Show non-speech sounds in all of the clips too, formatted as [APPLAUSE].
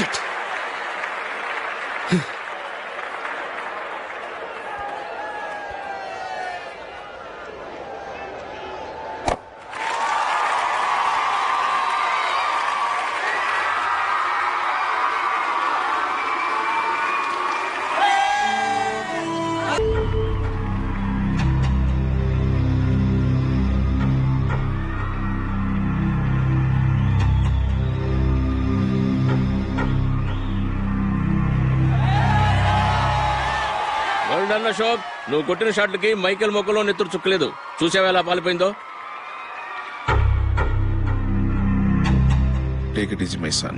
Shit నువ్వు కొట్టిన షాట్లకి Michael మొక్కలో నెత్తురు చుక్కలేదు చూసావా ఎలా పాలిపోయిందో Take it easy, my son.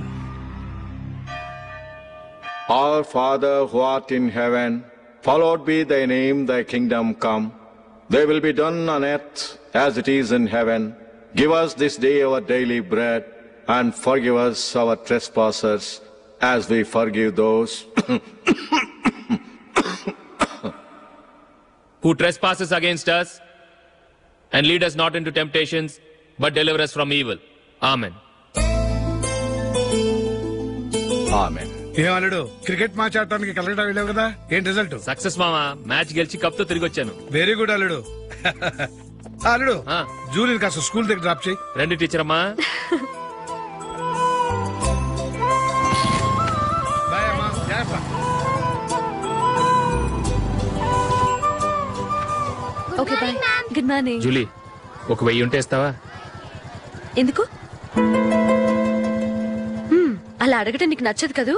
Our Father who art in heaven, hallowed be thy name, thy kingdom come. Thy will be done on earth as it is in heaven. Give us this day our daily bread, and forgive us our trespasses, as we forgive those who trespasses against us, and lead us not into temptations, but deliver us from evil. Amen. Amen. ఏం అల్లుడు? Cricket match ఆడటానికి కలకటా వెళ్ళావు కదా? ఏం result? Success మామా. Match గెలిచి కప్తో తిరిగి వచ్చాను వెరీ గుడ్ అల్లుడు. అల్లుడు. జూలియన్ కాస్త స్కూల్ దగ్గర డ్రాప్ చేయి. రండి టీచర్ అమ్మా [LAUGHS] మార్నింగ్ జూలీ ఒక వెయ్యి ఉంటే ఇస్తావా? ఎందుకు? హ్మ్, అలా అడగటం నీకు నచ్చదు కదూ?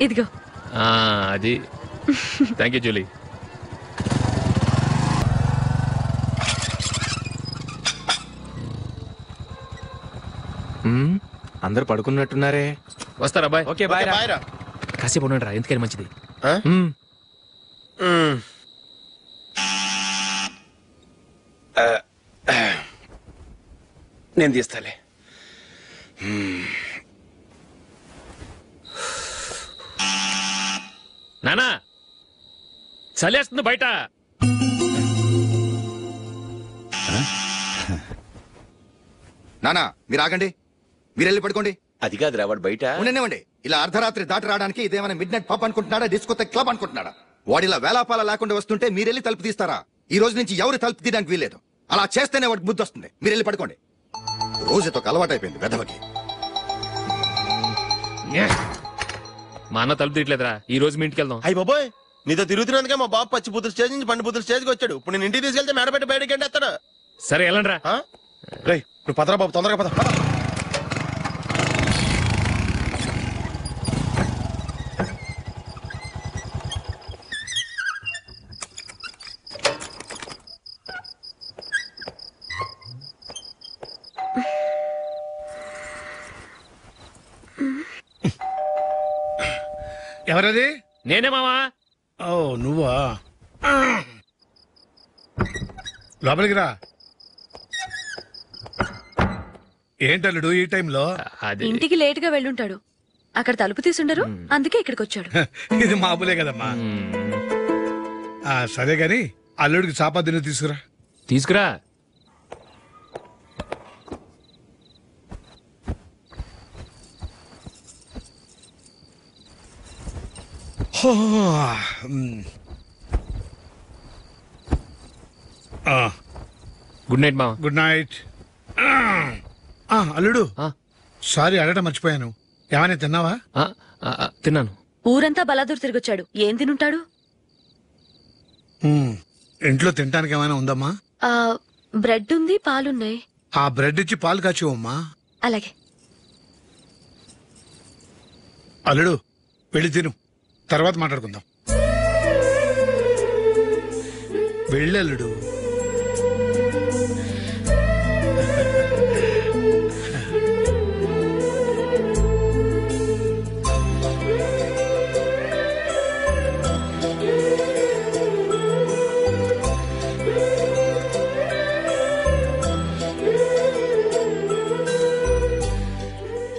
ఇదిగో. ఆ, అది. Thank you Julie. అందరు పడుకున్నట్టున్నారే. వస్తారా బాయ్? ఓకే బాయ్ రా. కాసేపు ఉండండి రా ఎందుకని మంచిది? ఆ? మ్మ్. నేను తీస్తాలే. నానా చలేస్తుంది బయట. నానా మీరు ఆగండి. మీరు వెళ్ళి పడుకోండి. అది కాదురా వాడు బయట. ఉండనివ్వండి. ఇలా అర్ధరాత్రి దాటి రావడానికి ఇదేమైనా మిడ్ నైట్ పబ్ అనుకుంటున్నాడా డిస్కోతే క్లబ్ అనుకుంటున్నాడా? వాడు ఇలా వేలాపాల లేకుండా వస్తుంటే మీరు వెళ్ళి తలుపు తీస్తారా? ఈ రోజు నుంచి ఎవరు తలుపు తీయడానికి వీల్లేదు. అలా చేస్తేనే వాడికి బుద్ధి వస్తుంది. మీరు వెళ్ళి పడుకోండి. రోజుతో అలవాటు అయిపోయింది వెధవకి. మా అన్న తలుపు తీయట్లేదురా. ఈ రోజు మీ ఇంటికి వెళ్దాం. అయ్యి బాబోయ్! నీతో తిరుగుతున్నందుకే మా బాబు పచ్చి బుద్ధుల స్టేజ్ నుంచి పండు బుద్ధుల స్టేజ్కి వచ్చాడు. ఇప్పుడు నేను ఇంటికి తీసుకెళ్తే మేడపెట్టి బయటకి ఎండేస్తాడు సరే వెళ్ళండి రా నువ్వు పదరా బాబు తొందరగా పద పద. ఎవరది? నేనే మామా ఓ నువ్వా? లోపలికి రా. ఏంటల్లుడు ఈ టైంలో? అది ఇంటికి లేట్గా వెళ్ళుంటాడు. అక్కడ తలుపు తీసుండరు అందుకే ఇక్కడికి వచ్చాడు [LAUGHS] ఇది మామూలే కదమ్మా. మ్మ్. ఆ, సరే గాని అల్లుడికి చాపాదిని తీసుకురా. తీసుకురా హో, మ్. ఆ, గుడ్ నైట్ మామ. గుడ్ నైట్ ఆ, అల్లుడు. ఆ, సారీ అడగటం మర్చిపోయాను. ఏమైనా తిన్నావా? తిన్నాను. ఊరంతా బలాదూర్ తిరిగొచ్చాడు. ఏం తినుంటాడు? ఇంట్లో తినడానికి ఏమైనా ఉందమ్మా? ఆ బ్రెడ్ ఉంది పాలున్నాయి. ఆ బ్రెడ్ ఇచ్చి పాలు కాచివమ్మా అలాగే. అల్లుడు వెళ్ళి తిను. తర్వాత మాట్లాడుకుందాం. వెళ్ళల్లుడు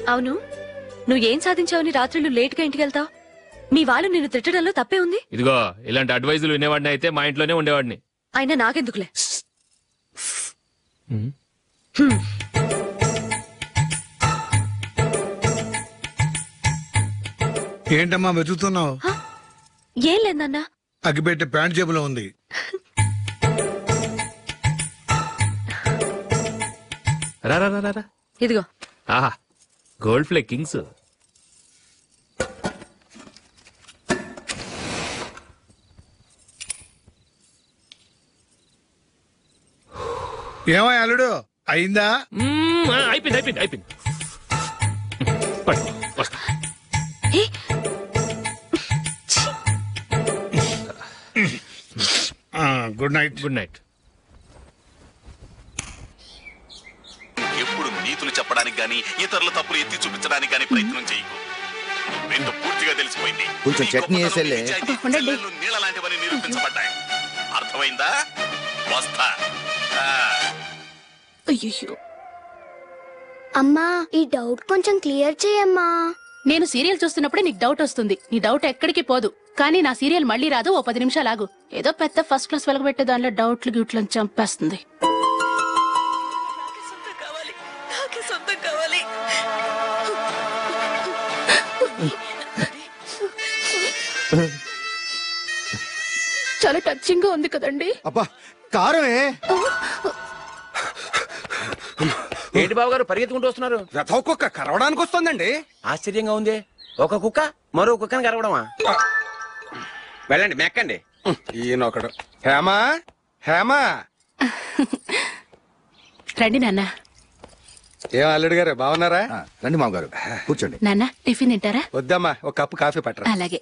అవును నువ్వు ఏం సాధించావని రాత్రులు లేట్గా ఇంటికి వెళ్తావు? మీ వాళ్ళు నిన్ను తిట్టడంలో తప్పే ఉంది? ఇదిగో ఇలాంటి అడ్వైజులు వినేవాడిని అయితే మా ఇంట్లోనే ఉండేవాడిని. అయినా నాకెందుకులే. హ్మ్. ఏంటమ్మా వెతుకుతున్నావు? ఏం లేదన్నా అగ్గిపెట్టే ప్యాంట్ జేబులో ఉంది. రా రా రా, రా రా. ఇదిగో. ఆహా గోల్డ్ ఫ్లే కింగ్స్. ఏమో అల్లుడు? అయిందా? మ్మ్, ఆ, అయిపోయింది అయిపోయింది అయిపోయింది. పట్టు, వస్తా. ఏ, ఆ, గుడ్ నైట్. Good night. ఎప్పుడు నీతులు చెప్పడానికి గాని ఇతరుల తప్పులు ఎత్తి చూపించడానికి గాని ప్రయత్నం చేయకు రెండు పూర్తిగా తెలిసిపోయింది. కొంచెం నీ చట్నీ గొప్పతనం, వేసేలే. నిజాయితీ, ఉండండి. చెల్లెళ్ళు నీళ్ళ లాంటివని నిరూపించబడ్డాయి. అర్థమైందా? వస్తా. ఆ. అయ్యయ్యో. అమ్మా ఈ డౌట్ కొంచెం క్లియర్ చేయమ్మా. నేను సీరియల్ చూస్తున్నప్పుడే నీకు డౌట్ వస్తుంది. నీ డౌట్ ఎక్కడికి పోదు. కానీ నా సీరియల్ మళ్ళీ రాదు ఓ పది నిమిషాలు ఆగు. ఏదో పెద్ద ఫస్ట్ క్లాస్ వెలగబెట్టే దానిలో డౌట్లు గిట్లు చంపేస్తుంది. చాలా టచింగ్గా ఉంది కదండి. అబ్బా కారమే. ఏంటి బాబు గారు పరిగెత్తుకుంటూ వస్తున్నారు? కుక్క కరవడానికి వస్తుందండి. ఆశ్చర్యంగా ఉంది. ఒక కుక్క మరో కుక్కని కరవడమా? వెళ్ళండి మెక్కండి. ఈయనొకడు. హేమా హేమా. రండి నాన్న. ఏం అల్లుడు గారు బాగున్నారా? రండి మామగారు. కూర్చోండి. నాన్న టిఫిన్ తింటారా? వద్దమ్మా ఒక కప్పు కాఫీ పట్టరా. అలాగే.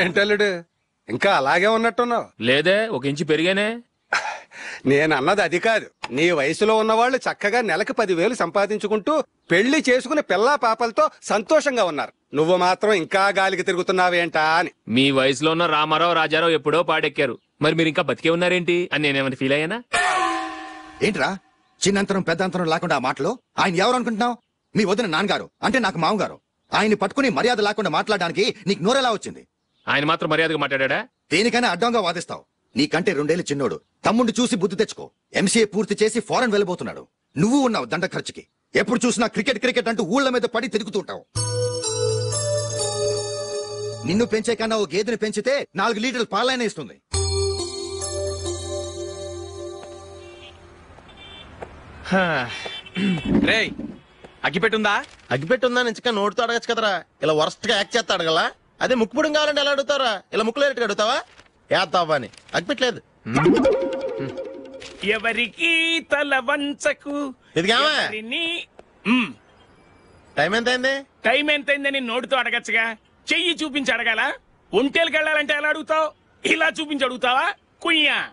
ఏంటల్లుడు ఇంకా అలాగే ఉన్నట్టున్నావు. లేదే ఒక ఇంచు పెరిగానే. నేను అన్నది అది కాదు. నీ వయసులో ఉన్నవాళ్ళు చక్కగా నెలకు పదివేలు సంపాదించుకుంటూ పెళ్ళి చేసుకుని పిల్లా పాపలతో సంతోషంగా ఉన్నారు. నువ్వు మాత్రం ఇంకా గాలికి తిరుగుతున్నావేంటా అని. మీ వయసులో ఉన్న రామారావు రాజారావు ఎప్పుడో పాడెక్కారు. మరి మీరు ఇంకా బతికే ఉన్నారేంటి అని నేనేమైనా ఫీల్ అయ్యానా? ఏంట్రా? చిన్నంతరం పెద్దంతరం లేకుండా ఆ మాటలు? ఆయన ఎవరు అనుకుంటున్నావు మీ వదిన నాన్నగారు అంటే నాకు మామగారు. ఆయన్ని పట్టుకుని మర్యాద లేకుండా మాట్లాడడానికి నీకు నోరెలా వచ్చింది? ఆయన మాత్రం మర్యాదగా మాట్లాడా? దేనికైనా అడ్డంగా వాదిస్తావు. నీకంటే రెండేళ్ళ చిన్నోడు. తమ్ముడు చూసి బుద్ధి తెచ్చుకో. ఎంసీఏ పూర్తి చేసి ఫారెన్ వెళ్ళబోతున్నాడు. నువ్వు ఉన్నావు దండ ఖర్చుకి. ఎప్పుడు చూసినా క్రికెట్ క్రికెట్ అంటూ ఊళ్ళ మీద పడి తిరుగుతుంటావు నిన్ను పెంచే కన్నా ఓ గేదెని పెంచితే నాలుగు లీటర్లు పాలైన ఇస్తుంది. రే అగ్గిపెట్టుందా? అగ్గిపెట్టి ఉందా నుంచి నోటితో అడగచ్చు కదరా. ఇలా వరస్ట్గా యాక్ట్ చేస్తా అడగలా అదే ముక్కుపుడం కావాలంటే ఎలా అడుగుతారా ఇలా ముక్కులు ఎట్టుగా అడుగుతావా? ఏత్తావా అని. అగ్గిపెట్టలేదు. ఎవరికి తల వంచకు ఎవరిని? మ్మ్. టైం ఎంత అయింది టైం ఎంతైందని నోటితో అడగచ్చుగా. చెయ్యి చూపించి అడగాల? ఒంటేలకు వెళ్ళాలంటే ఎలా అడుగుతావు? ఇలా చూపించి అడుగుతావా? కుయ్యా.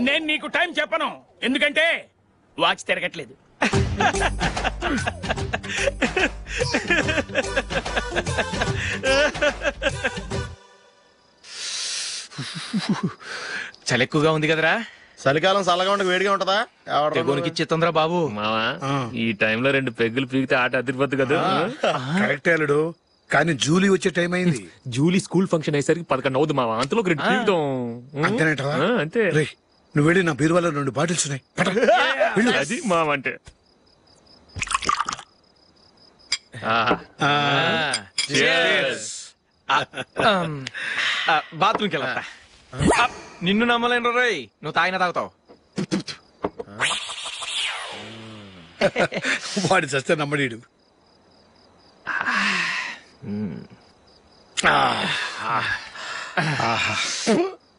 నేను నీకు టైం చెప్పను. ఎందుకంటే వాచ్ తిరగట్లేదు. [LAUGHS] చలి ఎక్కువగా ఉంది కదరా. చలికాలం చల్లగా ఉండక వేడిగా ఉంటదా? ఇచ్చేతుందిరా బాబు. మావా ఈ టైంలో రెండు పెగ్గులు పీకితే ఆట అదిరిపోద్దు కదా. కరెక్టే అల్లుడు. కానీ జూలీ వచ్చే టైం అయింది. జూలీ స్కూల్ ఫంక్షన్ అయ్యేసరికి పదకొండు అవుదు మావా. అంతలో రెండు పీకుతాం. అంతే. నువ్వు వెళ్ళి నా బీరువాలో రెండు బాటిల్స్ ఉన్నాయి. [LAUGHS] అది మావ అంటే ఆహా. ఆ, బాత్రూమ్కి వెళ్ళా నిన్ను నమ్మలేను రోయ్ నువ్వు తాగినా తాగుతావు. వాడు చస్తే నమ్మడీడు.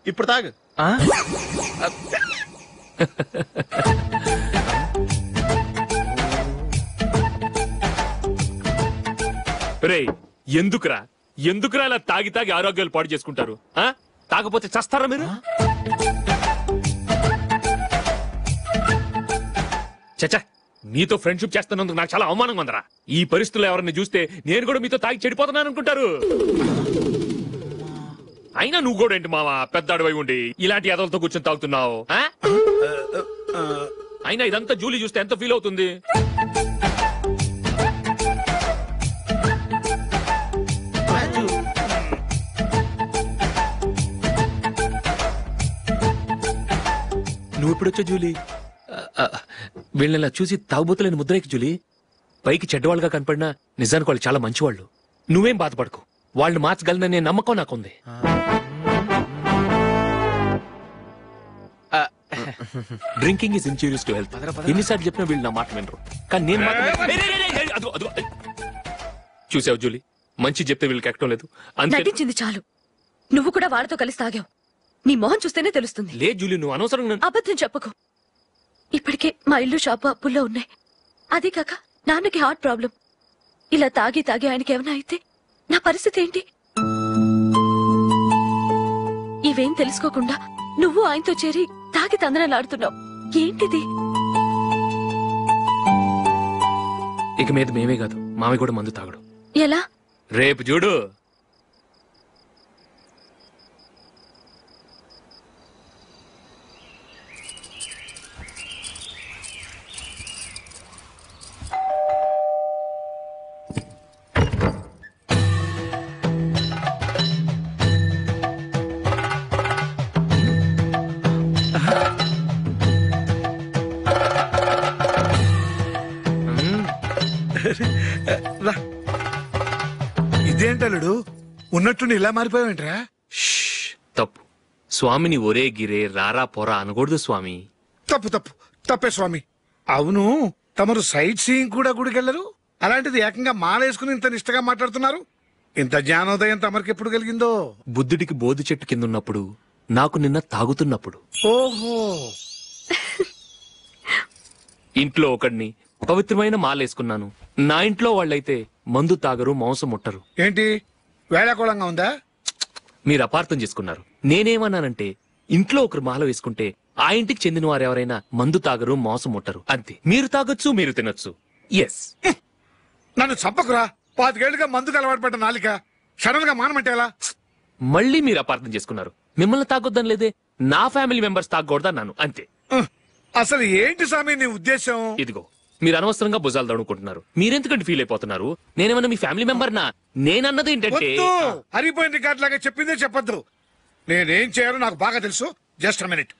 ఇప్పుడు తాగు. రేయ్ ఎందుకురా? ఎందుకురా ఇలా తాగి తాగి ఆరోగ్యాలు పాడు చేసుకుంటారు? ఆ? తాగపోతే చస్తారా మీరు? చచ్చా మీతో ఫ్రెండ్షిప్ చేస్తున్నందుకు నాకు చాలా అవమానంగా ఉందరా. ఈ పరిస్థితుల్లో ఎవరిని చూస్తే నేను కూడా మీతో తాగి చెడిపోతున్నాను అనుకుంటారు. అయినా నువ్వు కూడా ఏంటి మావా పెద్ద అడవై ఉండి ఇలాంటి ఎదలతో కూర్చొని తాగుతున్నావు ఆ? అయినా ఇదంతా జూలీ చూస్తే ఎంత ఫీల్ అవుతుంది? నువ్వు ఇప్పుడు వచ్చా జూలీ వీళ్ళని ఇలా చూసి తాగుబోతులేని ముద్రేకి జూలి. పైకి చెడ్డవాళ్ళుగా కనపడినా నిజానికి వాళ్ళు చాలా మంచివాళ్ళు. నువ్వేం బాధపడకు. వాళ్ళని మార్చగలననే నమ్మకం నాకుంది. Drinking is injurious to health ఎన్నిసార్లు చెప్పినా వీళ్ళు నా మాట వినరు. కానీ నేను మాత్రం. చూసావు జూలీ? మంచి చెప్తే వీళ్ళకి ఎక్కడం లేదు. నటించింది చాలు. నువ్వు కూడా వాళ్ళతో కలిసి తాగావు. నీ మొహం చూస్తేనే తెలుస్తుంది. లే జూలీ నువ్వు అనవసరంగా నన్ను- అబద్ధం చెప్పకు. ఇప్పటికే మా ఇల్లు షాపు అప్పుల్లో ఉన్నాయి. అదే కాక నాన్నకి హార్ట్ ప్రాబ్లం. ఇలా తాగి తాగి ఆయనకి ఏమైనా అయితే నా పరిస్థితి ఏంటి? ఇవేం తెలుసుకోకుండా నువ్వు ఆయనతో చేరి తాగి తందనలాడుతున్నావు ఏంటిది? ఇక మీద మేమే కాదు మామి కూడా మందు తాగడు. ఎలా? రేపు చూడు. ఇదేంటలుడు ఉన్నట్టుండి ఇలా మారిపోయావేంట్రా? తప్పు. స్వామిని ఒరే గిరే రారా పోరా అనకూడదు స్వామి. తప్పు తప్పు. తప్పే స్వామి. అవును తమరు సైట్ సీయింగ్ కూడా గుడికెళ్ళరు అలాంటిది ఏకంగా మాలేసుకుని ఇంత నిష్టగా మాట్లాడుతున్నారు? ఇంత జ్ఞానోదయం తమరికి ఎప్పుడు కలిగిందో? బుద్ధుడికి బోధి చెట్టు కింద ఉన్నప్పుడు నాకు నిన్న తాగుతున్నప్పుడు. ఓహో. ఇంట్లో ఒకడిని పవిత్రమైన మాలేసుకున్నాను. నా ఇంట్లో వాళ్ళైతే మందు తాగరు మాంసం ముట్టరు. ఏంటి? వేళాకోళంగా ఉందా? మీరు అపార్థం చేసుకున్నారు. నేనేమన్నానంటే ఇంట్లో ఒకరు మాల వేసుకుంటే ఆ ఇంటికి చెందిన వారు ఎవరైనా మందు తాగరు మాంసం ముట్టరు. అంతే. మీరు తాగొచ్చు మీరు తినొచ్చు. ఎస్ నన్ను చంపకురా. పాతికేళ్ళుగా మందుకు అలవాటు పడ్డ నాలిక. సడన్గా మానమంటే ఎలా? మళ్ళీ మీరు అపార్థం చేసుకున్నారు. మిమ్మల్ని తాగొద్దని లేదే నా ఫ్యామిలీ మెంబర్స్ తాగకూడదన్నాను. అంతే. ఉహ్, అసలు ఏంటి స్వామి నీ ఉద్దేశం? ఇదిగో మీరు అనవసరంగా భుజాలు దడుకుంటున్నారు మీరెందుకంటే ఫీల్ అయిపోతున్నారు? నేనేమన్నా మీ ఫ్యామిలీ మెంబర్ నా? నేనన్నది ఏంటంటే వద్దు! హరిపోయిన రికార్డ్ లాగా చెప్పిందే చెప్పొద్దు. నేనేం చేయాలో నాకు బాగా తెలుసు. జస్ట్ మినిట్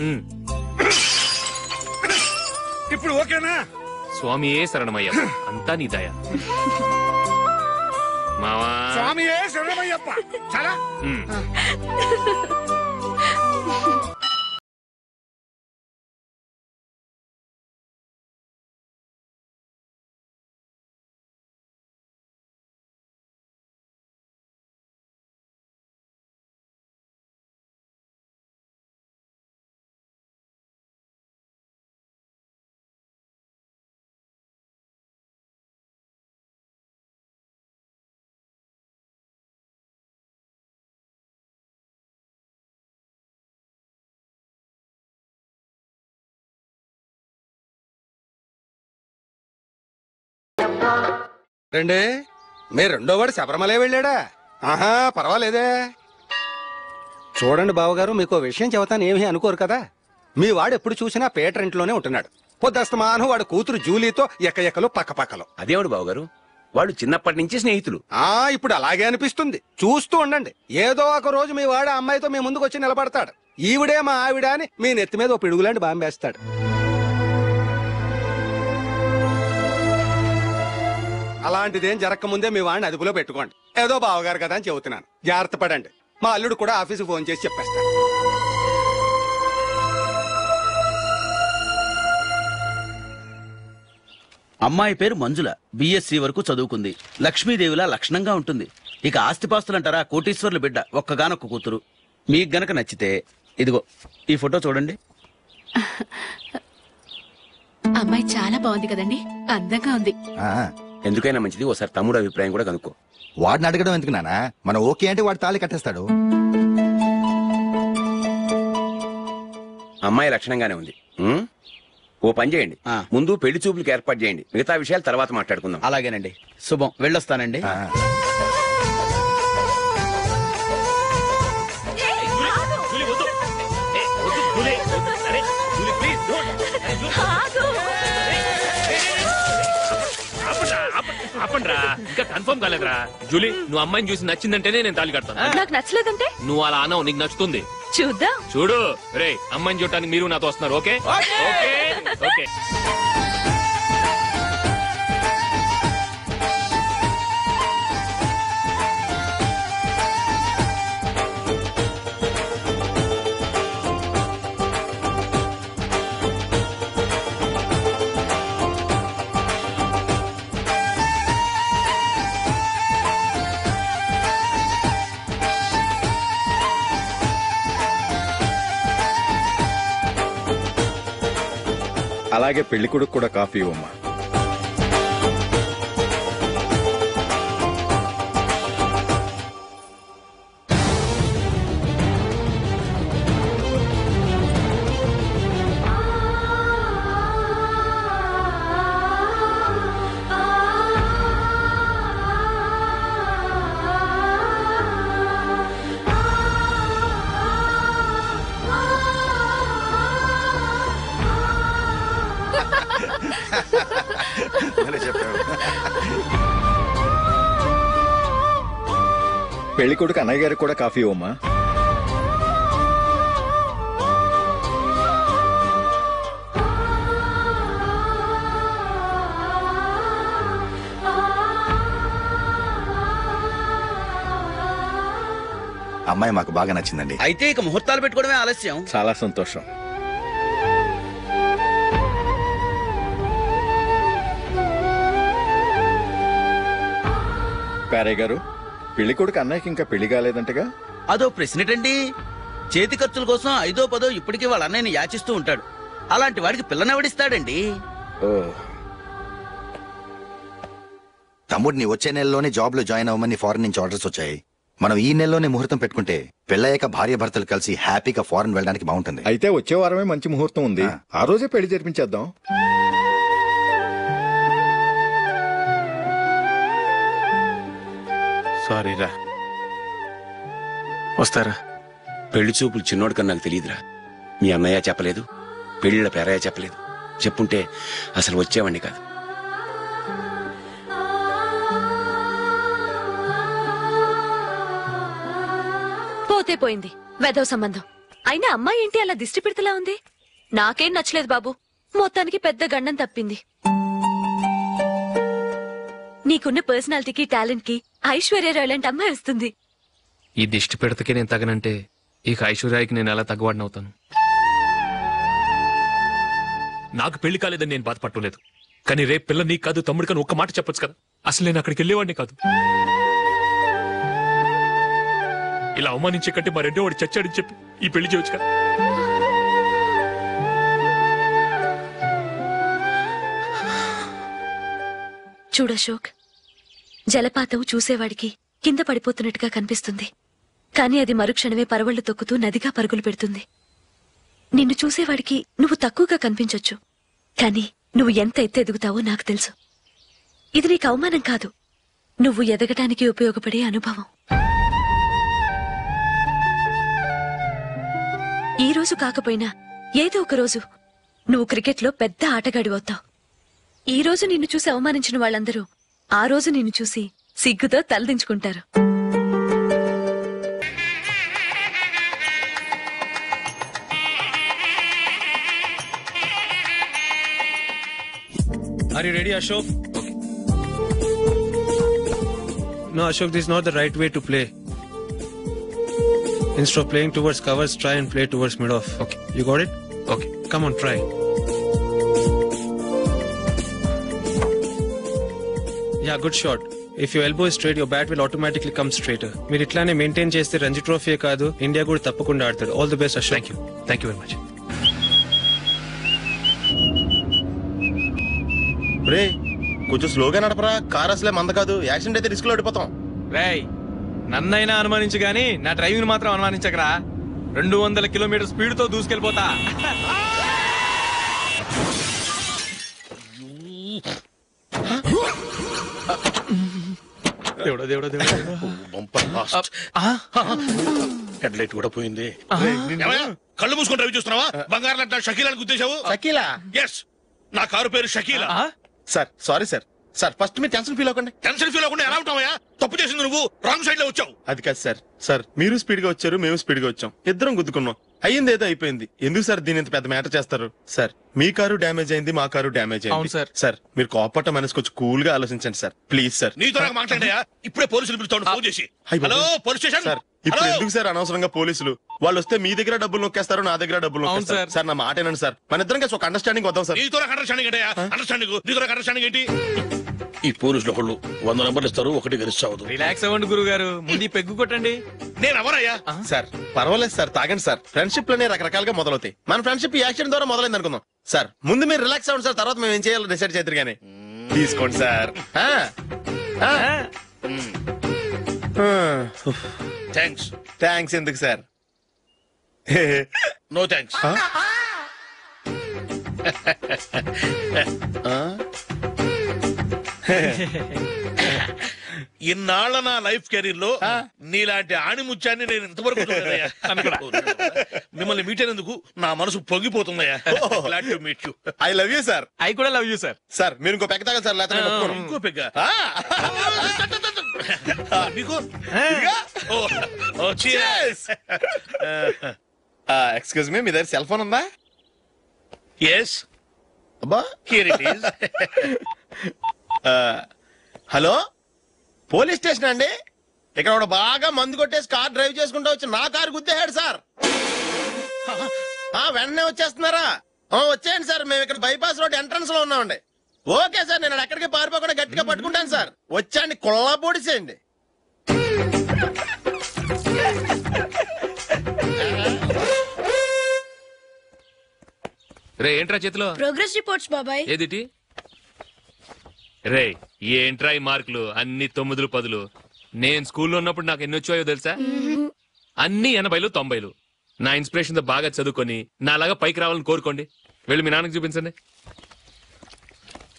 ఉమ్, ఇప్పుడు ఓకేనా? స్వామి ఏ శరణమయ్య? అంతా నీ దయ. మావా. స్వామియే శరణమయ్యప్ప? చాలా. ఉమ్. రండి. మీరు రెండో వాడు శబరిమలే వెళ్ళాడా? ఆహా పర్వాలేదే. చూడండి బావగారు మీకు విషయం చెబుతాను ఏమీ అనుకోరు కదా? మీ వాడు ఎప్పుడు చూసినా పేటర్ ఇంట్లోనే ఉంటున్నాడు. పొద్దస్తమానం వాడు కూతురు జూలీతో ఎక్కఎక్కలు పక్కపక్కలు అదేవాడు బావగారు? వాళ్ళు చిన్నప్పటి నుంచి స్నేహితులు. ఆ ఇప్పుడు అలాగే అనిపిస్తుంది. చూస్తూ ఉండండి. ఏదో ఒక రోజు మీ వాడు అమ్మాయితో మీ ముందుకు వచ్చి నిలబడతాడు. ఈవిడే మా ఆవిడ అని మీ నెత్తి మీద ఓ పిడుగులాంటి బాంబేస్తాడు. అలాంటిదేం జరగకముందే మీ వాడిని అదుపులో పెట్టుకోండి. ఏదో బావగారు కదా అని చెబుతున్నాను. జాగ్రత్త పడండి. మా అల్లుడు కూడా ఆఫీసు ఫోన్ చేసి చెప్పేస్తాడు. అమ్మాయి పేరు మంజుల. బిఎస్సి వరకు చదువుకుంది. లక్ష్మీదేవిలా లక్షణంగా ఉంటుంది. ఇక ఆస్తిపాస్తులంటారా కోటీశ్వర్ల బిడ్డ ఒక్కగానొక్క కూతురు. మీకు గనక నచ్చితే ఇదిగో ఈ ఫోటో చూడండి. అమ్మాయి చాలా బాగుంది కదండి. అందంగా ఉంది. ఎందుకైనా మంచిది ఒకసారి తమ్ముడు అభిప్రాయం కూడా కనుక్కో. వాడిని అడగడం ఎందుకు నానా మనం ఓకే అంటే వాడు తాళి కట్టేస్తాడు. అమ్మాయి లక్షణంగానే ఉంది. ఉం? ఓ పని చేయండి. ముందు పెళ్ళి చూపులకు ఏర్పాటు చేయండి. మిగతా విషయాలు తర్వాత మాట్లాడుకుందాం. అలాగేనండి. శుభం. వెళ్ళొస్తానండి. ఇంకా కన్ఫర్మ్ కాలేదురా. జూలీ నువ్వు అమ్మాయిని చూసి నచ్చిందంటేనే నేను తాళి కడతాను. నాకు నచ్చలేదంటే? నువ్వు అలా అనవు నీకు నచ్చుతుంది. చూద్దాం. చూడు రే అమ్మాయిని చూడటానికి మీరు నాతో వస్తున్నారు ఓకే. Okay okay. అలాగే పెళ్ళి కొడుకు కూడా కాఫీ ఇవ్వమ్మా. పెళ్ళి కొడుకు అన్నయ్య గారికి కూడా కాఫీ ఇవ్వమ్మా. అమ్మాయి మాకు బాగా నచ్చిందండి. అయితే ఇక ముహూర్తాలు పెట్టుకోవడమే ఆలస్యం. చాలా సంతోషం. పేరయ్య గారు పెళ్ళి కొడుకు అన్నయ్యకి ఇంకా పెళ్ళి కాలేదంటగా? అదో ప్రశ్నటండి. చేతి ఖర్చుల కోసం ఐదో పదో ఇప్పటికీ వాళ్ళ అన్నయ్యని యాచిస్తూ ఉంటాడు. అలాంటి వాడికి పిల్లనెవడిస్తాడండి? ఓ. తమ్ముడిని వచ్చే నెలలోనే జాబ్లో జాయిన్ అవ్వమని ఫారెన్ నుంచి ఆర్డర్స్ వచ్చాయి. మనం ఈ నెలలోనే ముహూర్తం పెట్టుకుంటే పెళ్ళయ్యాక భార్య భర్తలు కలిసి హ్యాపీగా ఫారెన్ వెళ్ళడానికి బాగుంటుంది. అయితే వచ్చే వారమే మంచి ముహూర్తం ఉంది. ఆ రోజే పెళ్ళి జరిపించేద్దాం. సారీ రా. వస్తారా? పెళ్ళి చూపులు చిన్నోడు కన్నా నాకు తెలియదురా. మీ అన్నయ్య చెప్పలేదు పెళ్ళిళ్ళ పేరయ్య చెప్పలేదు. చెప్పుంటే అసలు వచ్చేవాడిని కాదు. పోతే పోయింది. వెదవ సంబంధం. అయినా అమ్మాయి ఏంటి అలా దిష్టి పెడతలా ఉంది? నాకేం నచ్చలేదు బాబు. మొత్తానికి పెద్ద గండం తప్పింది. నీకున్న పర్సనాలిటీకి టాలెంట్కి ఐశ్వర్యరావు లాంటి అమ్మాయి వస్తుంది. ఈ దిష్టి పెడతకే నేను తగనంటే ఇక ఐశ్వర్యానికి నేను ఎలా తగ్గవాడినవుతాను నాకు పెళ్ళి కాలేదని నేను బాధపడలేదు కానీ రేపు పిల్ల నీకు కాదు తమ్ముడు కానీ ఒక్క మాట చెప్పొచ్చు కదా? అసలు నేను అక్కడికి వెళ్ళేవాడిని కాదు. ఇలా అవమానించే కంటే మా రెండో వాడు చచ్చాడని చెప్పి ఈ పెళ్ళి చేయొచ్చు కదా? చూడశోక్ జలపాతం చూసేవాడికి కింద పడిపోతున్నట్టుగా కనిపిస్తుంది. కానీ అది మరుక్షణమే పరవళ్ళు తొక్కుతూ నదిగా పరుగులు పెడుతుంది. నిన్ను చూసేవాడికి నువ్వు తక్కువగా కనిపించొచ్చు. కానీ నువ్వు ఎంత ఎత్తు ఎదుగుతావో నాకు తెలుసు. ఇది నీకు అవమానం కాదు. నువ్వు ఎదగటానికి ఉపయోగపడే అనుభవం. ఈ రోజు కాకపోయినా ఏదో ఒక రోజు నువ్వు క్రికెట్లో పెద్ద ఆటగాడివవుతావు. ఈ రోజు నిన్ను చూసి అవమానించిన వాళ్ళందరూ ఆ రోజు నిన్ను చూసి సిగ్గుతో తలదించుకుంటారు Are you ready, Ashok? No, Ashok, this is not the right way to play. Instead of playing towards covers, try and play towards mid off. Okay. You got it? Okay. Come on, good shot. If your elbow is straight, your bat will automatically come straighter. మీరు ఇట్లానే maintain చేస్తే Ranji trophy కాదు India కూడా తప్పకుండా ఆడతాడు. All the best Ashok thank you thank you very much రే కొంచెం స్లోగా నడపరా. Car అసలే మంద కాదు. యాక్సిడెంట్ అయితే రిస్క్లో ఓడిపోతాం. రేయ్ నన్నైనా అనుమానించు గాని నా డ్రైవింగ్ మాత్రం అనుమానించకరా. రెండు వందల కిలోమీటర్ స్పీడ్తో దూసుకెళ్ళిపోతా. [LAUGHS] దేవుడా దేవుడా దేవుడా. బంపర్ లాస్ట్ హెడ్ లైట్ కూడా పోయింది. ఏమయ్య? కళ్ళు మూసుకొని రవి చూస్తున్నావా? బంగారం లాంటి షకీలాని గుర్తించావు షకీలా? ఎస్ నా కారు పేరు Shakeela. Sir sorry sir. Sir first మీరు టెన్షన్ ఫీల్ అవ్వకండి. టెన్షన్ ఫీల్ అవ్వకుండా ఎలా ఉంటావయ్యా? తప్పు చేసింది నువ్వు రాంగ్ సైడ్లో వచ్చావు. అది కాదు సార్. సార్ మీరు స్పీడ్గా వచ్చారు మేము స్పీడ్గా వచ్చాం. ఇద్దరం గుద్దుకున్నాం. అయ్యింది ఏదో అయిపోయింది. ఎందుకు సార్ దీని ఇంత పెద్ద మ్యాటర్ చేస్తారు? సార్ మీ కారు డ్యామేజ్ అయింది మా కారు డ్యామేజ్ అయింది. సార్. సార్ మీరు కోపట్ట మనసు కొంచెం కూల్గా ఆలోచించండి సార్. Please sir. నీతో నాకు మాట్లాడాయా? ఇప్పుడే పోలీసులు పిలుస్తాడు ఫోన్ చేసి. Hello police station? సార్ ఇప్పుడు హలో? ఎందుకు సార్ అనవసరంగా పోలీసులు? వాళ్ళు వస్తే మీ దగ్గర డబ్బులు నొక్కేస్తారు నా దగ్గర డబ్బులు అవును నొక్కేస్తారు. సార్. నా మాట ఏనండి సార్. మన ఇద్దరం కలిసి ఒక అండర్స్టాండింగ్ వద్దాం సార్. నీతో నాకు అండర్స్టాండింగ్ ఏంటయ్యా? అండర్స్టాండింగ్ నీతో నాకు అండర్స్టాండింగ్ ఏంటి? ఈ పోలీసులు ఒకళ్ళు వంద నెంబర్లు ఇస్తారు ఒకటి గెలిచావదు రిలాక్స్ అవ్వండి గురువు గారు ముందు పెగ్గు కొట్టండి. నేను ఎవరయ్యా? సార్ పర్వాలేదు సార్ తాగండి సార్. ఫ్రెండ్షిప్లోనే రకరకాలుగా మొదలవుతాయి. మన ఫ్రెండ్షిప్ ఈ యాక్సిడెంట్ ద్వారా మొదలైంది అనుకుందాం. సార్ ముందు మీరు రిలాక్స్ అవ్వండి సార్ తర్వాత మేము ఏం చేయాలో డిసైడ్ చేద్దరు కానీ తీసుకోండి సార్. ఆ. ఆ. థ్యాంక్స్ థ్యాంక్స్ ఎందుకు సార్? [LAUGHS] నో థ్యాంక్స్ [LAUGHS] ఇన్నాళ్ళ నా లైఫ్ కెరీర్లో నీలాంటి ఆణిముత్యాన్ని నేను ఇంతవరకు చూడలేదయ్యా. [LAUGHS] మిమ్మల్ని మీట్ అయినందుకు నా మనసు పొంగిపోతుందయ్యా. Meet you I love you sir I కూడా లవ్ యూ సార్ సార్ మీరు ఇంకో పెక్క తాగండి సార్ లేకపోతే నేను ఒప్పుకోను. ఇంకో పెగ్గ. నీకు ఓ ఓ cheers. ఎక్స్క్యూజ్ మీ మీ దగ్గర సెల్ ఫోన్ ఉందా? ఎస్ అబ్బా. Here it is hello? Police station అండి? ఇక్కడ ఒకడు బాగా మందు కొట్టేసి కార్ డ్రైవ్ చేసుకుంటూ వచ్చి నా కారు గుద్దేశాడు సార్. ఆ, వెంటనే వచ్చేస్తున్నారా? వచ్చేయండి సార్ మేము ఇక్కడ బైపాస్ రోడ్ ఎంట్రన్స్లో ఉన్నామండి. ఓకే సార్ నేను ఎక్కడికి పారిపోకుండా గట్టిగా పట్టుకుంటాను సార్. వచ్చాండి కుళ్ళా పొడిసేయండి రే ఏంట్రా చేతిలో? ప్రోగ్రెస్ రిపోర్ట్స్ బాబాయ్. ఏదిటి? రే ఏంట్రా ఈ మార్కులు? అన్ని తొమ్మిదిలు పదులు. నేను స్కూల్లో ఉన్నప్పుడు నాకు ఎన్ని వచ్చాయో తెలుసా? అన్ని ఎనభైలు తొంభైలు. నా ఇన్స్పిరేషన్తో బాగా చదువుకొని నాలాగా పైకి రావాలని కోరుకోండి. వెళ్ళి మీ నాన్నకి చూపించండి.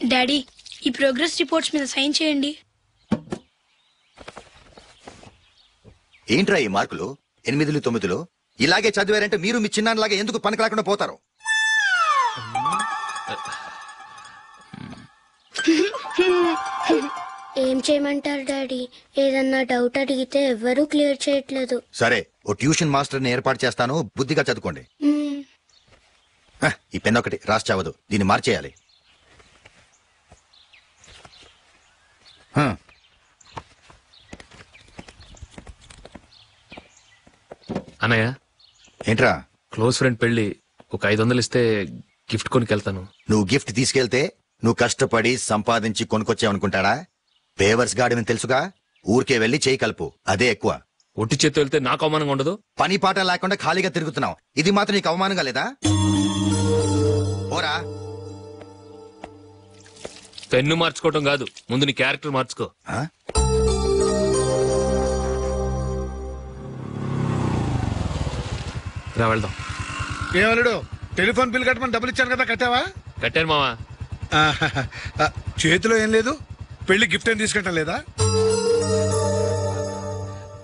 డాడీ ఈ ప్రోగ్రెస్ రిపోర్ట్స్ మీద సైన్ చేయండి. ఏంట్రా ఈ మార్కులు? ఎనిమిదిలు తొమ్మిదిలు? ఇలాగే చదివారంటే మీరు మీ చిన్నాన్నలాగా ఎందుకు పనికి రాకుండా పోతారు? ఏం చేయమంటారు డాడీ? ఏదన్నా డౌట్ అడిగితే ఎవ్వరూ క్లియర్ చేయట్లేదు. సరే ఓ ట్యూషన్ మాస్టర్ని ఏర్పాటు చేస్తాను. బుద్ధిగా చదువుకోండి. హ, ఈ పెన్ ఒకటి రాసి చావదు. దీన్ని మార్చేయాలి. హ, అన్నయ్య? ఏంట్రా? క్లోజ్ ఫ్రెండ్ పెళ్ళి ఒక ఐదు వందలు ఇస్తే గిఫ్ట్ కొనికెళ్తాను నువ్వు గిఫ్ట్ తీసుకెళ్తే నువ్వు కష్టపడి సంపాదించి కొనుక్కొచ్చావనుకుంటాడా? పేవర్స్ గాడిని తెలుసుగా? ఊరికే వెళ్ళి చేయి కలుపు. అదే ఎక్కువ. ఒట్టి చేత్తో వెళ్తే నాకు అవమానంగా ఉండదు? పని పాట లేకుండా ఖాళీగా తిరుగుతున్నావు. ఇది మాత్రం నీకు అవమానంగా లేదా? ఓరా పెన్ను మార్చుకోవటం కాదు. ముందు నీ క్యారెక్టర్ మార్చుకో. రా వెళ్దాం. ఏమలుడు టెలిఫోన్ బిల్ కట్టమని డబ్బులు ఇచ్చాను కదా కట్టావా? కట్టాను మావా. ఆహాహా. ఆ, చేతిలో ఏం లేదు? పెళ్ళి గిఫ్ట్ ఏం తీసుకుంటాం లేదా?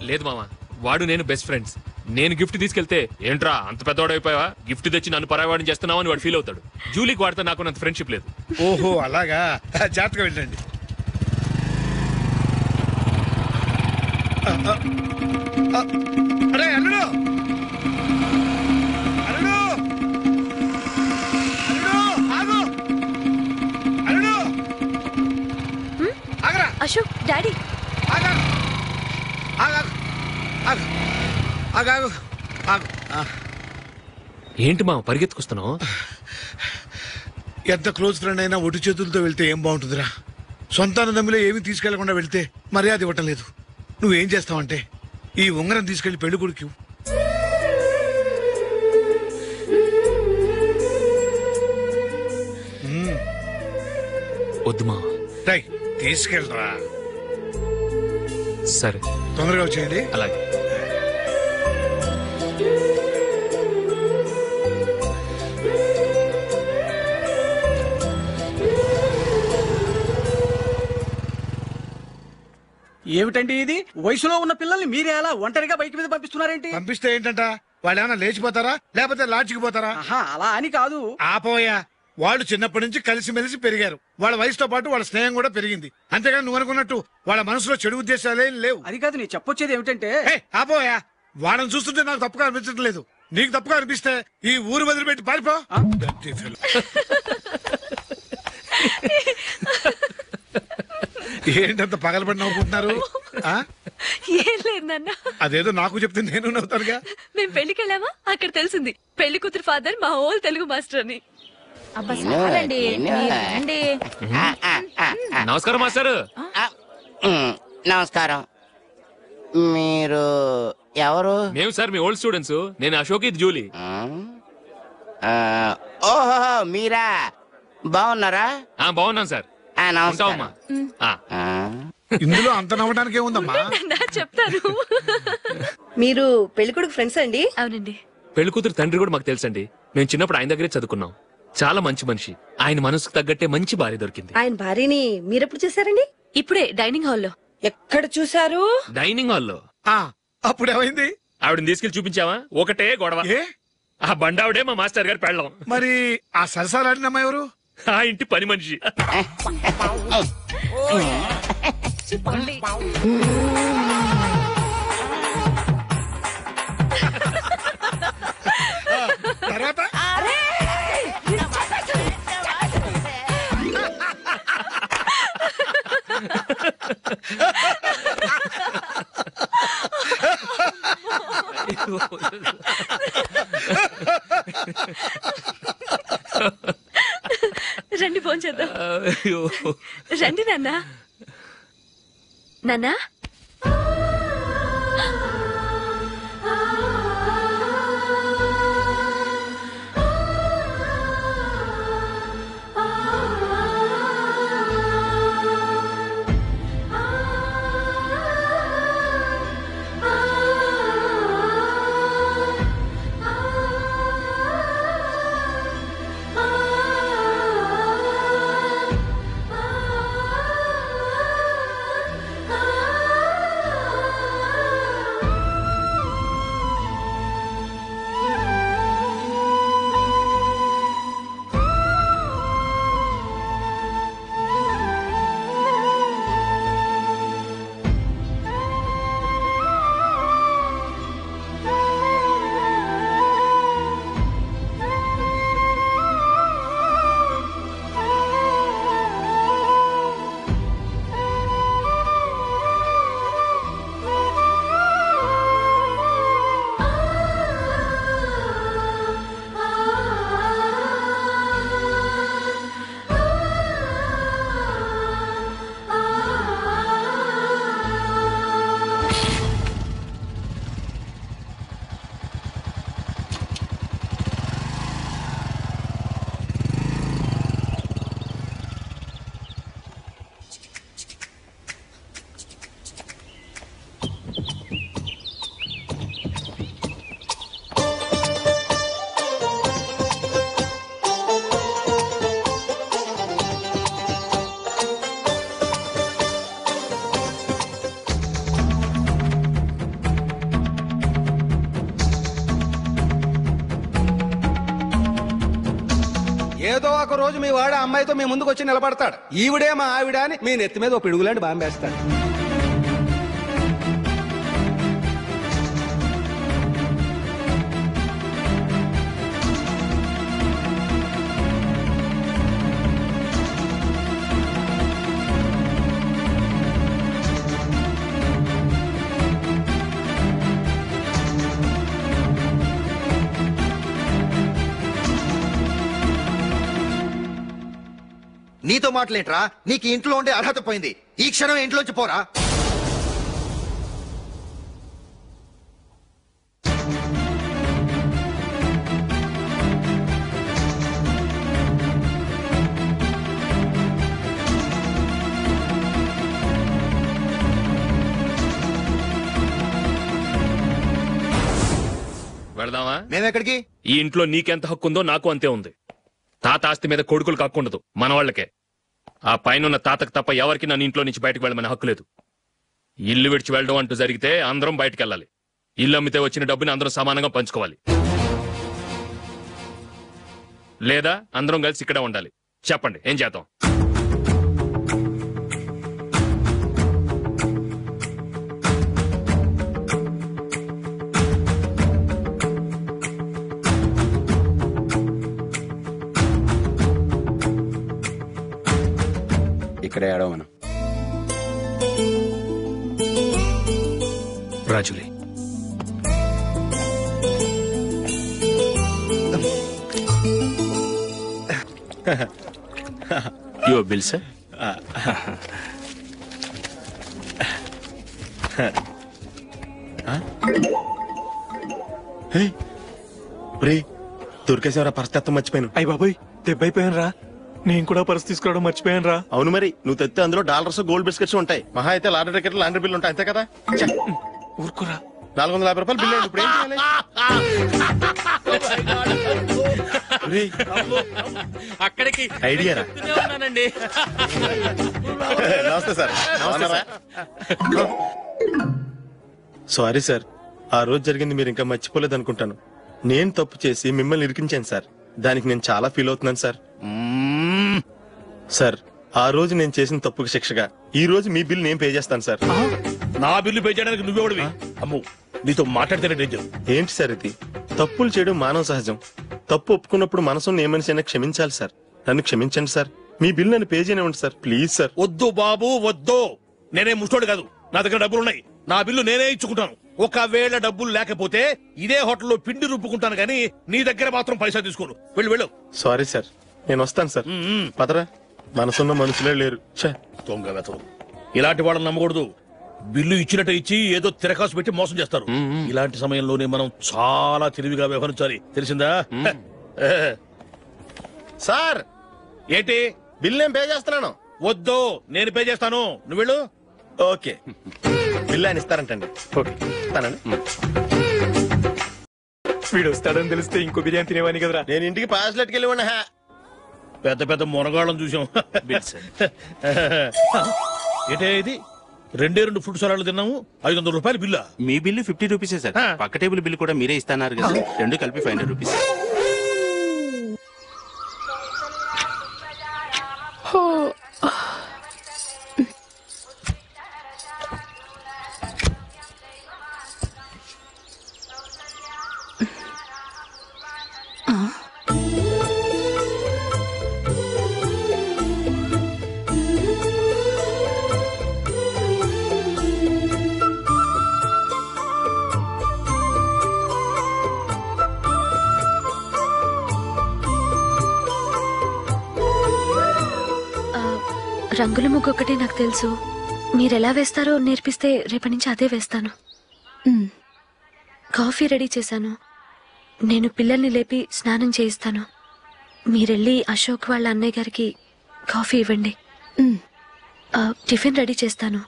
లేదు మావా వాడు నేను బెస్ట్ ఫ్రెండ్స్ నేను గిఫ్ట్ తీసుకెళ్తే ఏంట్రా అంత పెద్దవాడు అయిపోయావా గిఫ్ట్ తెచ్చి నన్ను పరాయవాడిని చేస్తున్నావు? అని వాడు ఫీల్ అవుతాడు. జూలీకి వాడితే నాకు అంత ఫ్రెండ్షిప్ లేదు. ఓహో అలాగా? ఆ, జాగ్రత్తగా వెళ్ళండి. ఆ, ఆ, ఆ, అశోక్ డాడీ. ఆగా ఆగా ఆగు ఆగాగు. ఆగు. ఆ. ఏంటి మా పరిగెత్తుకొస్తున్నావు? ఎంత క్లోజ్ ఫ్రెండ్ అయినా ఒటి చేతులతో వెళ్తే ఏం బాగుంటుందిరా? సొంతాన దమ్మిలో ఏమీ తీసుకెళ్ళకుండా వెళ్తే మర్యాద ఇవ్వటం లేదు. నువ్వేం చేస్తావంటే ఈ ఉంగరం తీసుకెళ్ళి పెళ్ళి కొడుకు ఇవ్వు. మ్మ్. తీసుకెళ్ళరా సరే. తొందరగా వచ్చేయండి. అలాగే. ఏమిటండి ఇది? వయసులో ఉన్న పిల్లల్ని మీరే అలా ఒంటరిగా బయట మీద పంపిస్తున్నారేంటి? పంపిస్తే ఏంటంట? వాళ్ళు ఏమైనా లేచిపోతారా? లేకపోతే లాడ్జికి పోతారా? అలా అని కాదు. ఆపోయా. వాళ్ళు చిన్నప్పటి నుంచి కలిసిమెలిసి పెరిగారు. వాళ్ళ వయసుతో పాటు వాళ్ళ స్నేహం కూడా పెరిగింది. అంతేగాని నువ్వు అనుకున్నట్టు వాళ్ళ మనసులో చెడు ఉద్దేశాలేం లేవు. అది కాదు నేను చెప్పొచ్చేది ఏమిటంటే ఆపోయా వాళ్ళని చూస్తుంటే నాకు తప్పుగా అనిపించడం లేదు. నీకు తప్పుగా అనిపిస్తే ఈ ఊరు వదిలిపెట్టి పారిపో. Dirty fellow. ఏంటంత పగలబడి నవ్వుకుంటున్నారు? ఆ? ఏం అదేదో నాకు చెప్తే నేను నవ్వుతానుగా. మేము పెళ్ళికి వెళ్ళామా అక్కడ తెలిసింది. పెళ్ళి కూతురు ఫాదర్ మా హోల్ తెలుగు మాస్టర్ అని అబ్బా చాలండి. నమస్కారం మాస్టర్. నమస్కారం. మీరు ఎవరు? మేము సార్ మీ ఓల్డ్ స్టూడెంట్స్. నేను అశోక్ ఇది జూలీ. ఆ, ఓహో మీరా? బాగున్నారా? ఆ, బాగున్నాను సార్. ఆ, నమస్కారం. ఇందులో అంత నవ్వడానికి ఏముందమ్మా? [LAUGHS] చెప్తాను మీరు పెళ్ళికొడుకు ఫ్రెండ్స్ అండి? అవునండి. పెళ్ళి కూతురు తండ్రి కూడా మాకు తెలుసండి. మేము చిన్నప్పుడు ఆయన దగ్గరే చదువుకున్నాం. చాలా మంచి మనిషి. ఆయన మనసుకు తగ్గట్టే మంచి భార్య దొరికింది. ఆయన భార్యని మీరెప్పుడు చూసారండి ఇప్పుడే డైనింగ్ హాల్లో. ఎక్కడ చూసారు డైనింగ్ హాల్లో. అప్పుడు ఏమైంది ఆవిడని తీసుకెళ్ళి చూపించావా? ఒకటే గొడవ. ఆ బండావిడే మా మాస్టర్ గారు పెళ్ళం. మరి ఆ సరసాలాడిన అమ్మాయి ఎవరు? ఆ ఇంటి పని మనిషి. తర్వాత? రండి ఫోన్ చేద్దాం. రండి నాన్న. నాన్నా? ఒక రోజు మీ వాడు అమ్మాయితో మీ ముందుకు వచ్చి నిలబడతాడు. ఈవిడే మా ఆవిడ అని మీ నెత్తి మీద ఒక పిడుగులాంటి బాంబేస్తాడు. మాటలేంట్రా? నీకు ఇంట్లో ఉండే అర్హత పోయింది. ఈ క్షణం ఇంట్లోంచి పోరా? వెళదామా? మేమెక్కడికి? ఈ ఇంట్లో నీకెంత హక్కు ఉందో నాకు అంతే ఉంది. తాత ఆస్తి మీద కొడుకులు కాకుండదు మన వాళ్ళకే ఆ పైన తాతకు తప్ప ఎవరికి నన్ను ఇంట్లో నుంచి బయటకు వెళ్ళమని హక్కు లేదు. ఇల్లు విడిచి వెళ్ళడం అంటూ జరిగితే అందరం బయటకు వెళ్ళాలి ఇల్లు అమ్మితే వచ్చిన డబ్బుని అందరం సమానంగా పంచుకోవాలి. లేదా అందరం కలిసి ఇక్కడే ఉండాలి. చెప్పండి ఏం చేద్దాం? ఇక్కడే ఆడవ మనం రాజులే యువర్ బిల్ సార్ రే దొరికేసేవరా పరిస్థితి మర్చిపోయాను అయ్య బాబాయ్ దెబ్బైపోయాను రా నేను కూడా పర్స్ తీసుకురావడం మర్చిపోయాను రా. అవును మరి నువ్వు తెస్తే అందులో డాలర్స్ గోల్డ్ బిస్కెట్స్ ఉంటాయి. మహా అయితే లాటరీ టికెట్ లాండ్రీ బిల్ ఉంటాయి అంతే కదా? ఛే. ఊరుకురా. నాలుగు వందల యాభై రూపాయలు బిల్ అయింది ఇప్పుడు ఏం చేయాలి అక్కడికి ఐడియా రా. ఉన్నానండి. నమస్తే సార్? సారీ సార్ ఆ రోజు జరిగింది మీరు ఇంకా మర్చిపోలేదు అనుకుంటాను నేను తప్పు చేసి మిమ్మల్ని ఇరికించాను సార్. దానికి నేను చాలా ఫీల్ అవుతున్నాను సార్ సార్ ఆ రోజు నేను చేసిన తప్పుకి శిక్షగా ఈ రోజు మీ బిల్ నేను పే చేస్తాను సార్ నా బిల్లు పే చేయడానికి నువ్వెవడివి అమ్ము నీతో మాట్లాడితేనే డేంజర్ ఏంటి సార్ ఇది? తప్పులు చేయడం మానవ సహజం. తప్పు ఒప్పుకున్నప్పుడు మనసును ఏ మనిషి అయినా క్షమించాలి సార్ నన్ను క్షమించండి సార్ మీ బిల్ నన్ను పే చేయనివ్వండి సార్ ప్లీజ్ సార్ వద్దు బాబు వద్దు. నేనే ముష్టోడు కాదు. నా దగ్గర డబ్బులు ఉన్నాయి నా బిల్లు నేనే ఇచ్చుకుంటాను. ఒకవేళ డబ్బులు లేకపోతే ఇదే హోటల్లో పిండి రుబ్బుకుంటాను కానీ నీ దగ్గర మాత్రం పైసా తీసుకోను. వెళ్ళు వెళ్ళు. సారీ సార్ నేను వస్తాను సార్. పదరా మనసున్న మనుషులే లేరు. దొంగ వెతవు ఇలాంటి వాళ్ళని నమ్మకూడదు. బిల్లు ఇచ్చినట్టు ఇచ్చి ఏదో తిరకాసు పెట్టి మోసం చేస్తారు. ఇలాంటి సమయంలోనే మనం చాలా తెలివిగా వ్యవహరించాలి. తెలిసిందా. సార్! ఏంటి? బిల్ నేను పే చేస్తున్నాను. వద్దు నేను పే చేస్తాను. నువ్వు వెళ్ళు. ఓకే. బిల్ ఆయన ఇస్తారంటండి. ఓకే వీడు వస్తాడని తెలిస్తే ఇంకో బిర్యానీ తినేవాని కదరా. నేను ఇంటికి పాస్లెట్కి వెళ్ళి ఉన్నా పెద్ద పెద్ద మునగాళ్ళం చూసాం ఏంటే ఇది? రెండే రెండు ఫుడ్ సలాడ్లు తిన్నాము ఐదు వందల రూపాయలు బిల్లా. మీ బిల్లు ఫిఫ్టీ రూపీసే సార్. పక్క టేబుల్ బిల్ కూడా మీరే ఇస్తాన్నారు కదా రెండు కలిపి ఫైవ్ హండ్రెడ్ రూపీస్. రంగుల ముగ్గు ఒకటే నాకు తెలుసు. మీరెలా వేస్తారో నేర్పిస్తే రేపటి నుంచి అదే వేస్తాను. కాఫీ రెడీ చేశాను. నేను పిల్లల్ని లేపి స్నానం చేయిస్తాను. మీరెళ్ళి అశోక్ వాళ్ళ అన్నయ్య గారికి కాఫీ ఇవ్వండి. టిఫిన్ రెడీ చేస్తాను.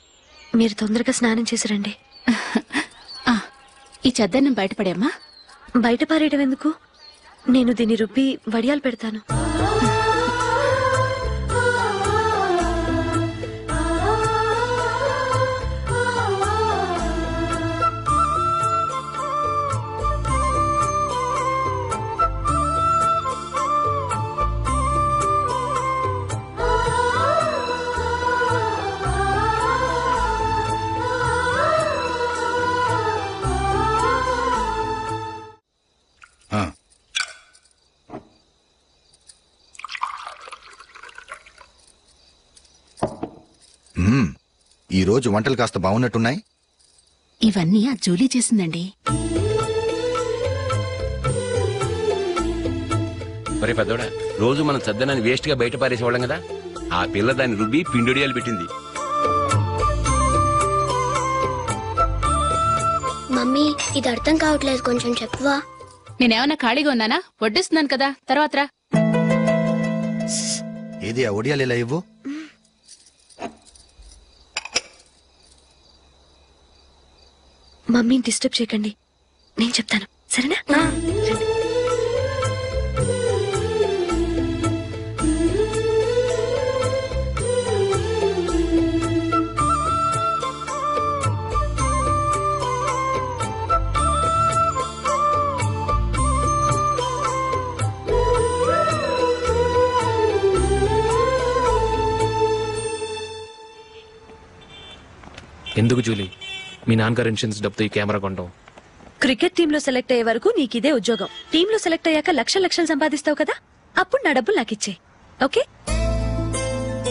మీరు తొందరగా స్నానం చేసి రండి. [LAUGHS] ఈ చెద్దన్నం బయటపడేమ్మా బయట పారేయడం ఎందుకు? నేను దీన్ని రుబ్బి వడియాలు పెడతాను. ఈ రోజు వంటలు కాస్త బాగున్నట్టున్నాయి? ఇవన్నీ ఆ జూలీ చేసిందండి. ఒరే పెద్దోడా రోజు మనం సద్దనాన్ని వేస్ట్గా బయట పారేసేవాళ్ళం కదా? ఆ పిల్ల దాన్ని రుబ్బి పిండొడియాలు పెట్టింది. మమ్మీ ఇది అర్థం కావట్లేదు కొంచెం చెప్పువా? నేనేమన్నా ఖాళీగా ఉన్నానా? వడ్డిస్తున్నాను కదా తర్వాత రా. ఏది ఆ ఒడియాలు ఇలా ఇవ్వు? మమ్మీని డిస్టర్బ్ చేయకండి. నేను చెప్తాను. సరేనా? ఎందుకు జూలీ? మీ నాన్నగారు ఇన్సూరెన్స్ డబ్బుతో ఈ కెమెరా కొంటాం క్రికెట్ టీంలో సెలెక్ట్ అయ్యే వరకు నీకిదే ఉద్యోగం. టీంలో సెలెక్ట్ అయ్యాక లక్ష లక్షలు సంపాదిస్తావు కదా? అప్పుడు నా డబ్బులు నాకు ఇచ్చే. ఓకే?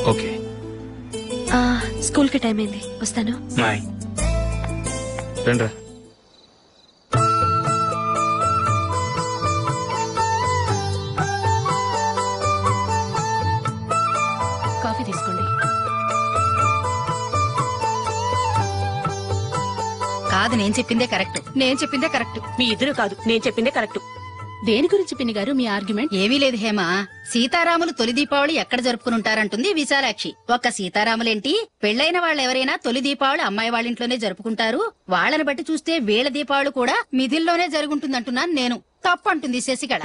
ఓకే. ఆ, స్కూల్కి టైం అయింది. వస్తాను. రండ్రా. కాదు నేను చెప్పిందే కరెక్ట్. నేను చెప్పిందే కరెక్ట్. మీ ఇద్దరు కాదు నేను చెప్పిందే కరెక్ట్. దేని గురించి పిన్ని గారు మీ ఆర్గ్యుమెంట్? ఏమీ లేదు హేమ. సీతారాములు తొలి దీపావళి ఎక్కడ జరుపుకుని ఉంటారంటుంది విశాలాక్షి. ఒక్క సీతారాములేంటి? పెళ్ళైన వాళ్ళు ఎవరైనా తొలి దీపావళి అమ్మాయి వాళ్ళ ఇంట్లోనే జరుపుకుంటారు. వాళ్ళని బట్టి చూస్తే వీళ్ళ దీపావళి కూడా మిథిల్లోనే జరుగుంటుందంటున్నాను నేను. తప్పు అంటుంది శశికళ.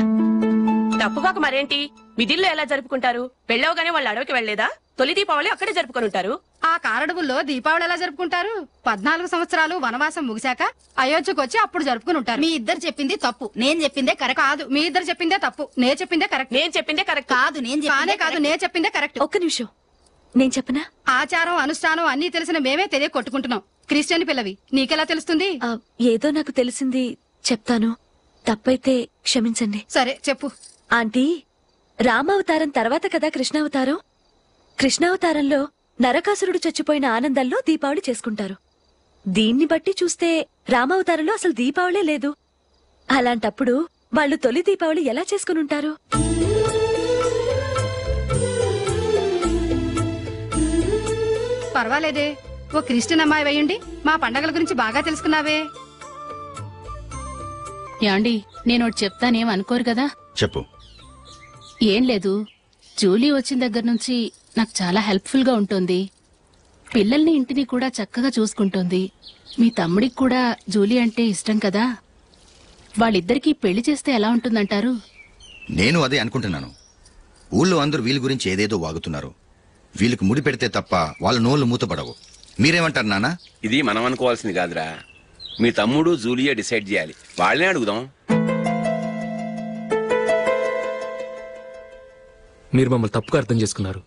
తప్పుగాక మరేంటి? మిదిల్లో ఎలా జరుపుకుంటారు? పెళ్ళవగానే వాళ్ళు అడవికి వెళ్ళేదా తొలి దీపావళి అక్కడే జరుపుకొని ఉంటారు. ఆ కారడవుల్లో దీపావళి ఎలా జరుపుకుంటారు? పద్నాలుగు సంవత్సరాలు వనవాసం ముగిశాక అయోధ్యకు వచ్చి అప్పుడు జరుపుకుని ఉంటారు. మీ ఇద్దరు చెప్పింది తప్పు. నేను చెప్పిందే కరెక్ట్. కాదు మీ ఇద్దరు చెప్పిందే తప్పు. నేను చెప్పిందే కరెక్ట్. నేను చెప్పిందే కరెక్ట్. కాదు నేను కానే కాదు నేను చెప్పిందే కరెక్ట్. ఒక్క నిమిషం. నేను చెప్పనా? ఆచారం అనుష్ఠానం అన్ని తెలిసిన మేమే తెలియ కొట్టుకుంటున్నాం. క్రిస్టియన్ పిల్లవి నీకెలా తెలుస్తుంది? ఆ, ఏదో నాకు తెలిసింది. చెప్తాను. తప్పైతే క్షమించండి. సరే చెప్పు. ఆంటీ రామావతారం తర్వాత కదా కృష్ణావతారం? కృష్ణావతారంలో నరకాసురుడు చచ్చిపోయిన ఆనందంలో దీపావళి చేసుకుంటారు. దీన్ని బట్టి చూస్తే రామావతారంలో అసలు దీపావళే లేదు. అలాంటప్పుడు వాళ్ళు తొలి దీపావళి ఎలా చేసుకుని ఉంటారు? పర్వాలేదే. ఓ క్రిస్టియన్ అమ్మాయి వేయండి మా పండగల గురించి బాగా తెలుసుకున్నావే. యాండి నేను ఒకటి చెప్తానేం అనుకోరు కదా? చెప్పు. ఏం లేదు. జూలీ వచ్చిన దగ్గర నుంచి నాకు చాలా హెల్ప్ఫుల్గా ఉంటుంది. పిల్లల్ని ఇంటిని కూడా చక్కగా చూసుకుంటుంది. మీ తమ్ముడికి కూడా జూలీ అంటే ఇష్టం కదా? వాళ్ళిద్దరికీ పెళ్ళి చేస్తే ఎలా ఉంటుందంటారు? నేను అదే అనుకుంటున్నాను. ఊళ్ళో అందరూ వీళ్ళ గురించి ఏదేదో వాగుతున్నారు. వీళ్ళకి ముడి పెడితే తప్ప వాళ్ళ నోళ్ళు మూతపడవు. మీరేమంటారు నానా ఇది మనం అనుకోవాల్సింది కాదురా. మీ తమ్ముడు జూలియా డిసైడ్ చేయాలి. వాళ్ళనే అడుగుదాం. మీరు మమ్మల్ని తప్పుగా అర్థం చేసుకున్నారు.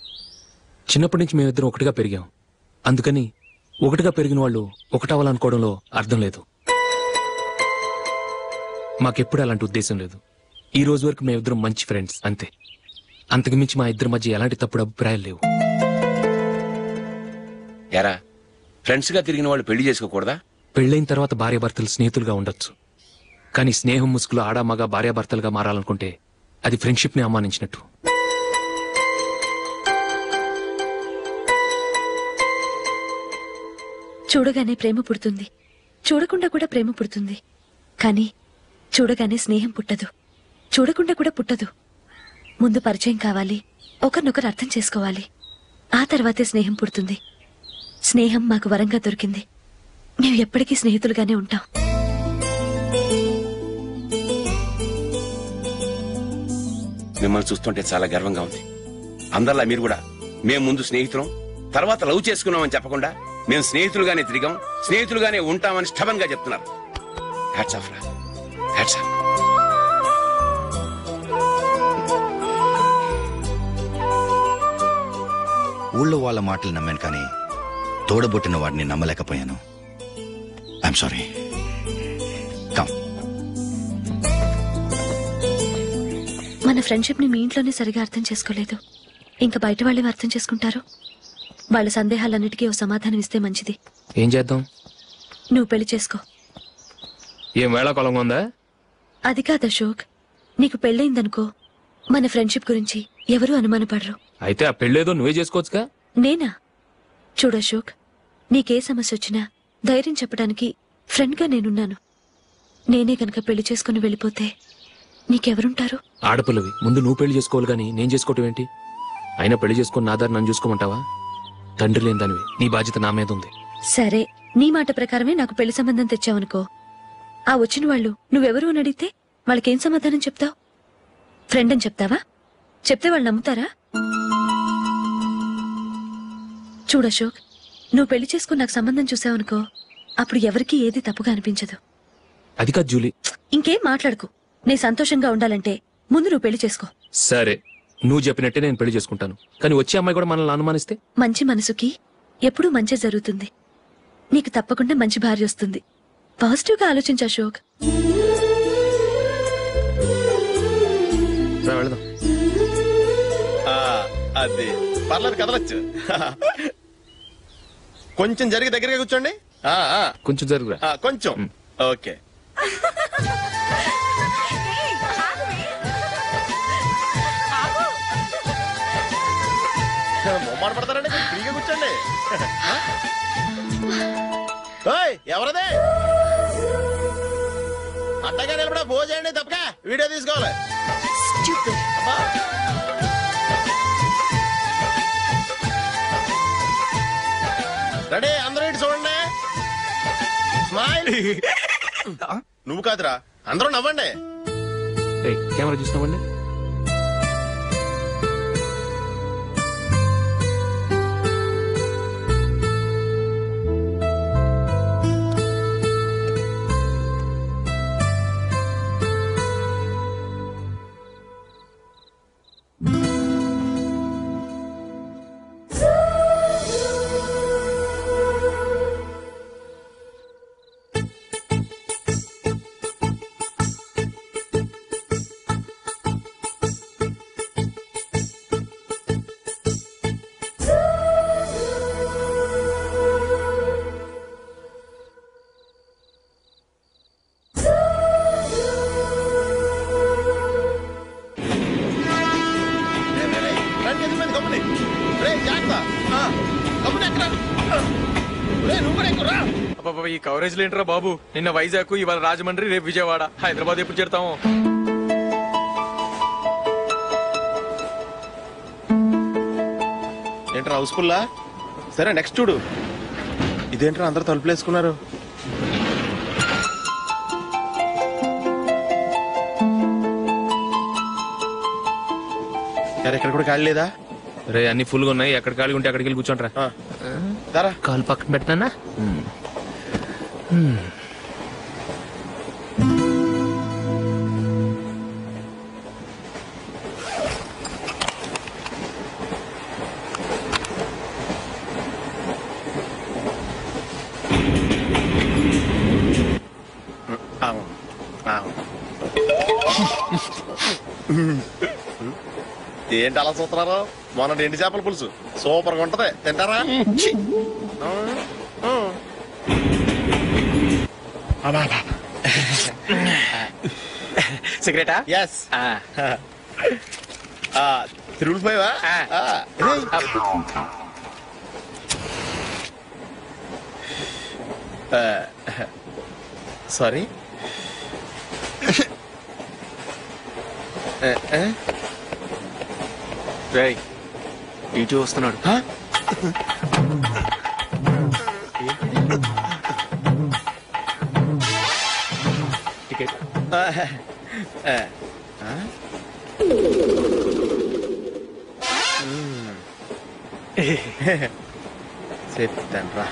చిన్నప్పటి నుంచి మేమిద్దరం ఒకటిగా పెరిగాం. అందుకని ఒకటిగా పెరిగిన వాళ్ళు ఒకటవ్వాలనుకోవడంలో అర్థం లేదు. మాకెప్పుడు అలాంటి ఉద్దేశం లేదు. ఈ రోజు వరకు మేమిద్దరం మంచి ఫ్రెండ్స్ అంతే. అంతకుమించి మా ఇద్దరి మధ్య ఎలాంటి తప్పుడు అభిప్రాయాలు లేవు. ఎరా ఫ్రెండ్స్గా తిరిగిన వాళ్ళు పెళ్ళి చేసుకోకూడదా? పెళ్ళైన తర్వాత భార్యాభర్తలు స్నేహితులుగా ఉండొచ్చు. కానీ స్నేహం ముసుగులో ఆడా మగ భార్యాభర్తలుగా మారాలనుకుంటే అది ఫ్రెండ్షిప్ని అవమానించినట్టు. చూడగానే ప్రేమ పుడుతుంది. చూడకుండా కూడా ప్రేమ పుడుతుంది. కానీ చూడగానే స్నేహం పుట్టదు. చూడకుండా కూడా పుట్టదు. ముందు పరిచయం కావాలి ఒకరినొకరు అర్థం చేసుకోవాలి. ఆ తర్వాతే స్నేహం పుడుతుంది. స్నేహం మాకు వరంగా దొరికింది. మేము ఎప్పటికీ స్నేహితులుగానే ఉంటాం. మిమ్మల్ని చూస్తుంటే చాలా గర్వంగా ఉంది. అందరిలా మీరు కూడా మేము ముందు స్నేహితులం తర్వాత లవ్ చేసుకున్నామని చెప్పకుండా మేము స్నేహితులుగానే తిరిగాం స్నేహితులుగానే ఉంటామని స్టబన్గా చెప్తున్నారు. హ్యాట్స్ ఆఫ్ రా హ్యాట్స్ ఆఫ్ ఊళ్ళో వాళ్ళ మాటలు నమ్మాను కానీ తోడబుట్టిన వాడిని నమ్మలేకపోయాను. ఐఎమ్ సారీ కమ్ మన ఫ్రెండ్షిప్ని మీ ఇంట్లోనే సరిగా అర్థం చేసుకోలేదు. ఇంకా బయట వాళ్ళేం అర్థం చేసుకుంటారు? వాళ్ళ సందేహాలన్నిటికీ ఓ సమాధానం ఇస్తే మంచిది. ఏం చేద్దాం? నువ్వు పెళ్ళి చేసుకో. ఏం వేళాకొలంగా ఉందా? అది కాదు అశోక్. నీకు పెళ్ళయిందనుకో మన ఫ్రెండ్షిప్ గురించి ఎవరూ అనుమానపడరు. అయితే ఆ పెళ్ళేదో నువ్వే చేసుకోవచ్చుగా? నేనా? చూడు అశోక్ నీకే సమస్య వచ్చినా ధైర్యం చెప్పడానికి ఫ్రెండ్గా నేనున్నాను. నేనే గనక పెళ్ళి చేసుకుని వెళ్ళిపోతే నీకెవరుంటారు? ఆడపిల్లవి ముందు నువ్వు పెళ్ళి చేసుకోవాలి కానీ నేను చేసుకోవటం ఏంటి? అయినా పెళ్ళి చేసుకుని నా దారి నన్ను చూసుకోమంటావా? తండ్రి లేని దానివి నీ బాధ్యత నా మీద ఉంది. సరే నీ మాట ప్రకారమే నాకు పెళ్ళి సంబంధం తెచ్చావనుకో. ఆ వచ్చిన వాళ్ళు నువ్వెవరు అని అడిగితే వాళ్ళకేం సమాధానం చెప్తావు? ఫ్రెండ్ అని చెప్తావా? చెప్తే వాళ్ళు నమ్ముతారా? చూడు అశోక్ నువ్వు పెళ్ళి చేసుకుని నాకు సంబంధం చూసావనుకో అప్పుడు ఎవరికీ ఏది తప్పుగా అనిపించదు. అది కాదు జూలీ. ఇంకేం మాట్లాడుకు. నేను సంతోషంగా ఉండాలంటే ముందు నువ్వు పెళ్ళి చేసుకో. సరే. నువ్వు చెప్పినట్టే నేను పెళ్ళి చేసుకుంటాను. కానీ వచ్చే అమ్మాయి కూడా మనల్ని అనుమానిస్తే? మంచి మనసుకి ఎప్పుడూ మంచి జరుగుతుంది. నీకు తప్పకుండా మంచి భార్య వస్తుంది. పాజిటివ్గా ఆలోచించు అశోక్. రా, వెళదాం. ఆ, అది పర్లేదు కదలొచ్చు. కొంచెం జరిగి దగ్గరగా కూర్చోండి. ఆ, ఆ, కొంచెం జరుగురా. ఆ, కొంచెం. ఓకే. బొమ్మాట పడతారండి? ఫ్రీగా కూర్చోండి. ఓయ్ ఎవరదే? అట్టగా నిలబడా భోజేయండి తప్పక. వీడియో తీసుకోవాలి. అబ్బా. రెడీ అందరూ ఇటు చూడండి. స్మైల్. నువ్వు కాదురా అందరూ నవ్వండి. కెమెరా చూసినామండి కవరేజ్ లేంట్రా బాబు? నిన్న వైజాగ్ ఇవాళ రాజమండ్రి రేపు విజయవాడ. హైదరాబాద్ ఎప్పుడు చేరుతాము? ఏంట్రా హౌస్ఫుల్లా? సరే నెక్స్ట్ చూడు. ఇదేంట్రా అందరు తలుపులు వేసుకున్నారు యారు ఇక్కడ కూడా ఖాళీ లేదా? రే అన్ని ఫుల్గా ఉన్నాయి. ఎక్కడ ఖాళీ ఉంటే అక్కడికి వెళ్ళి కూర్చోంటారా దారా. కాలు పక్కన పెట్టినా? ఏంటి అలా చూస్తున్నారు? మొన్న ఎండి చేపల పులుసు. సూపర్గా ఉంటది. తింటారా? సిగరెటా ఎస్ తిరుగులు పోయావా సారీ. రేయ్ ఇటు వస్తున్నాడు. టికెట్ చెప్తాను రా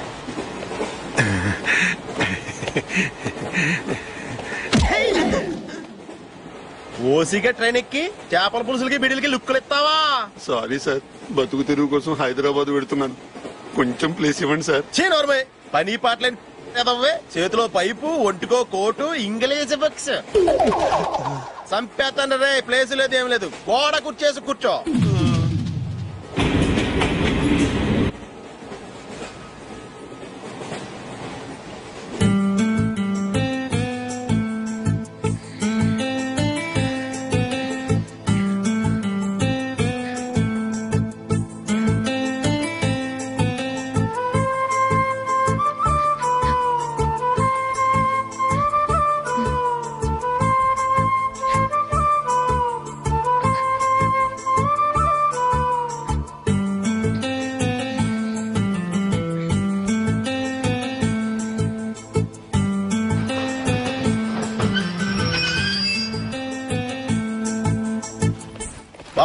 ఓసిగా ట్రైన్ ఎక్కి చేపల పులుసులకి బిడిలకి లుక్కులు ఇస్తావా సారీ సార్ బతుకు తెరువు కోసం హైదరాబాద్ పెడుతున్నాను కొంచెం ప్లేస్ ఇవ్వండి సార్ చే నోర్మే పని పాటలేని ఎదవ్వే చేతిలో పైపు ఒంటికో కోటు ఇంగ్లీష్ బుక్స్. సంపేతాను ప్లేస్ లేదు ఏం లేదు. గోడ కుర్చేసి కూర్చో.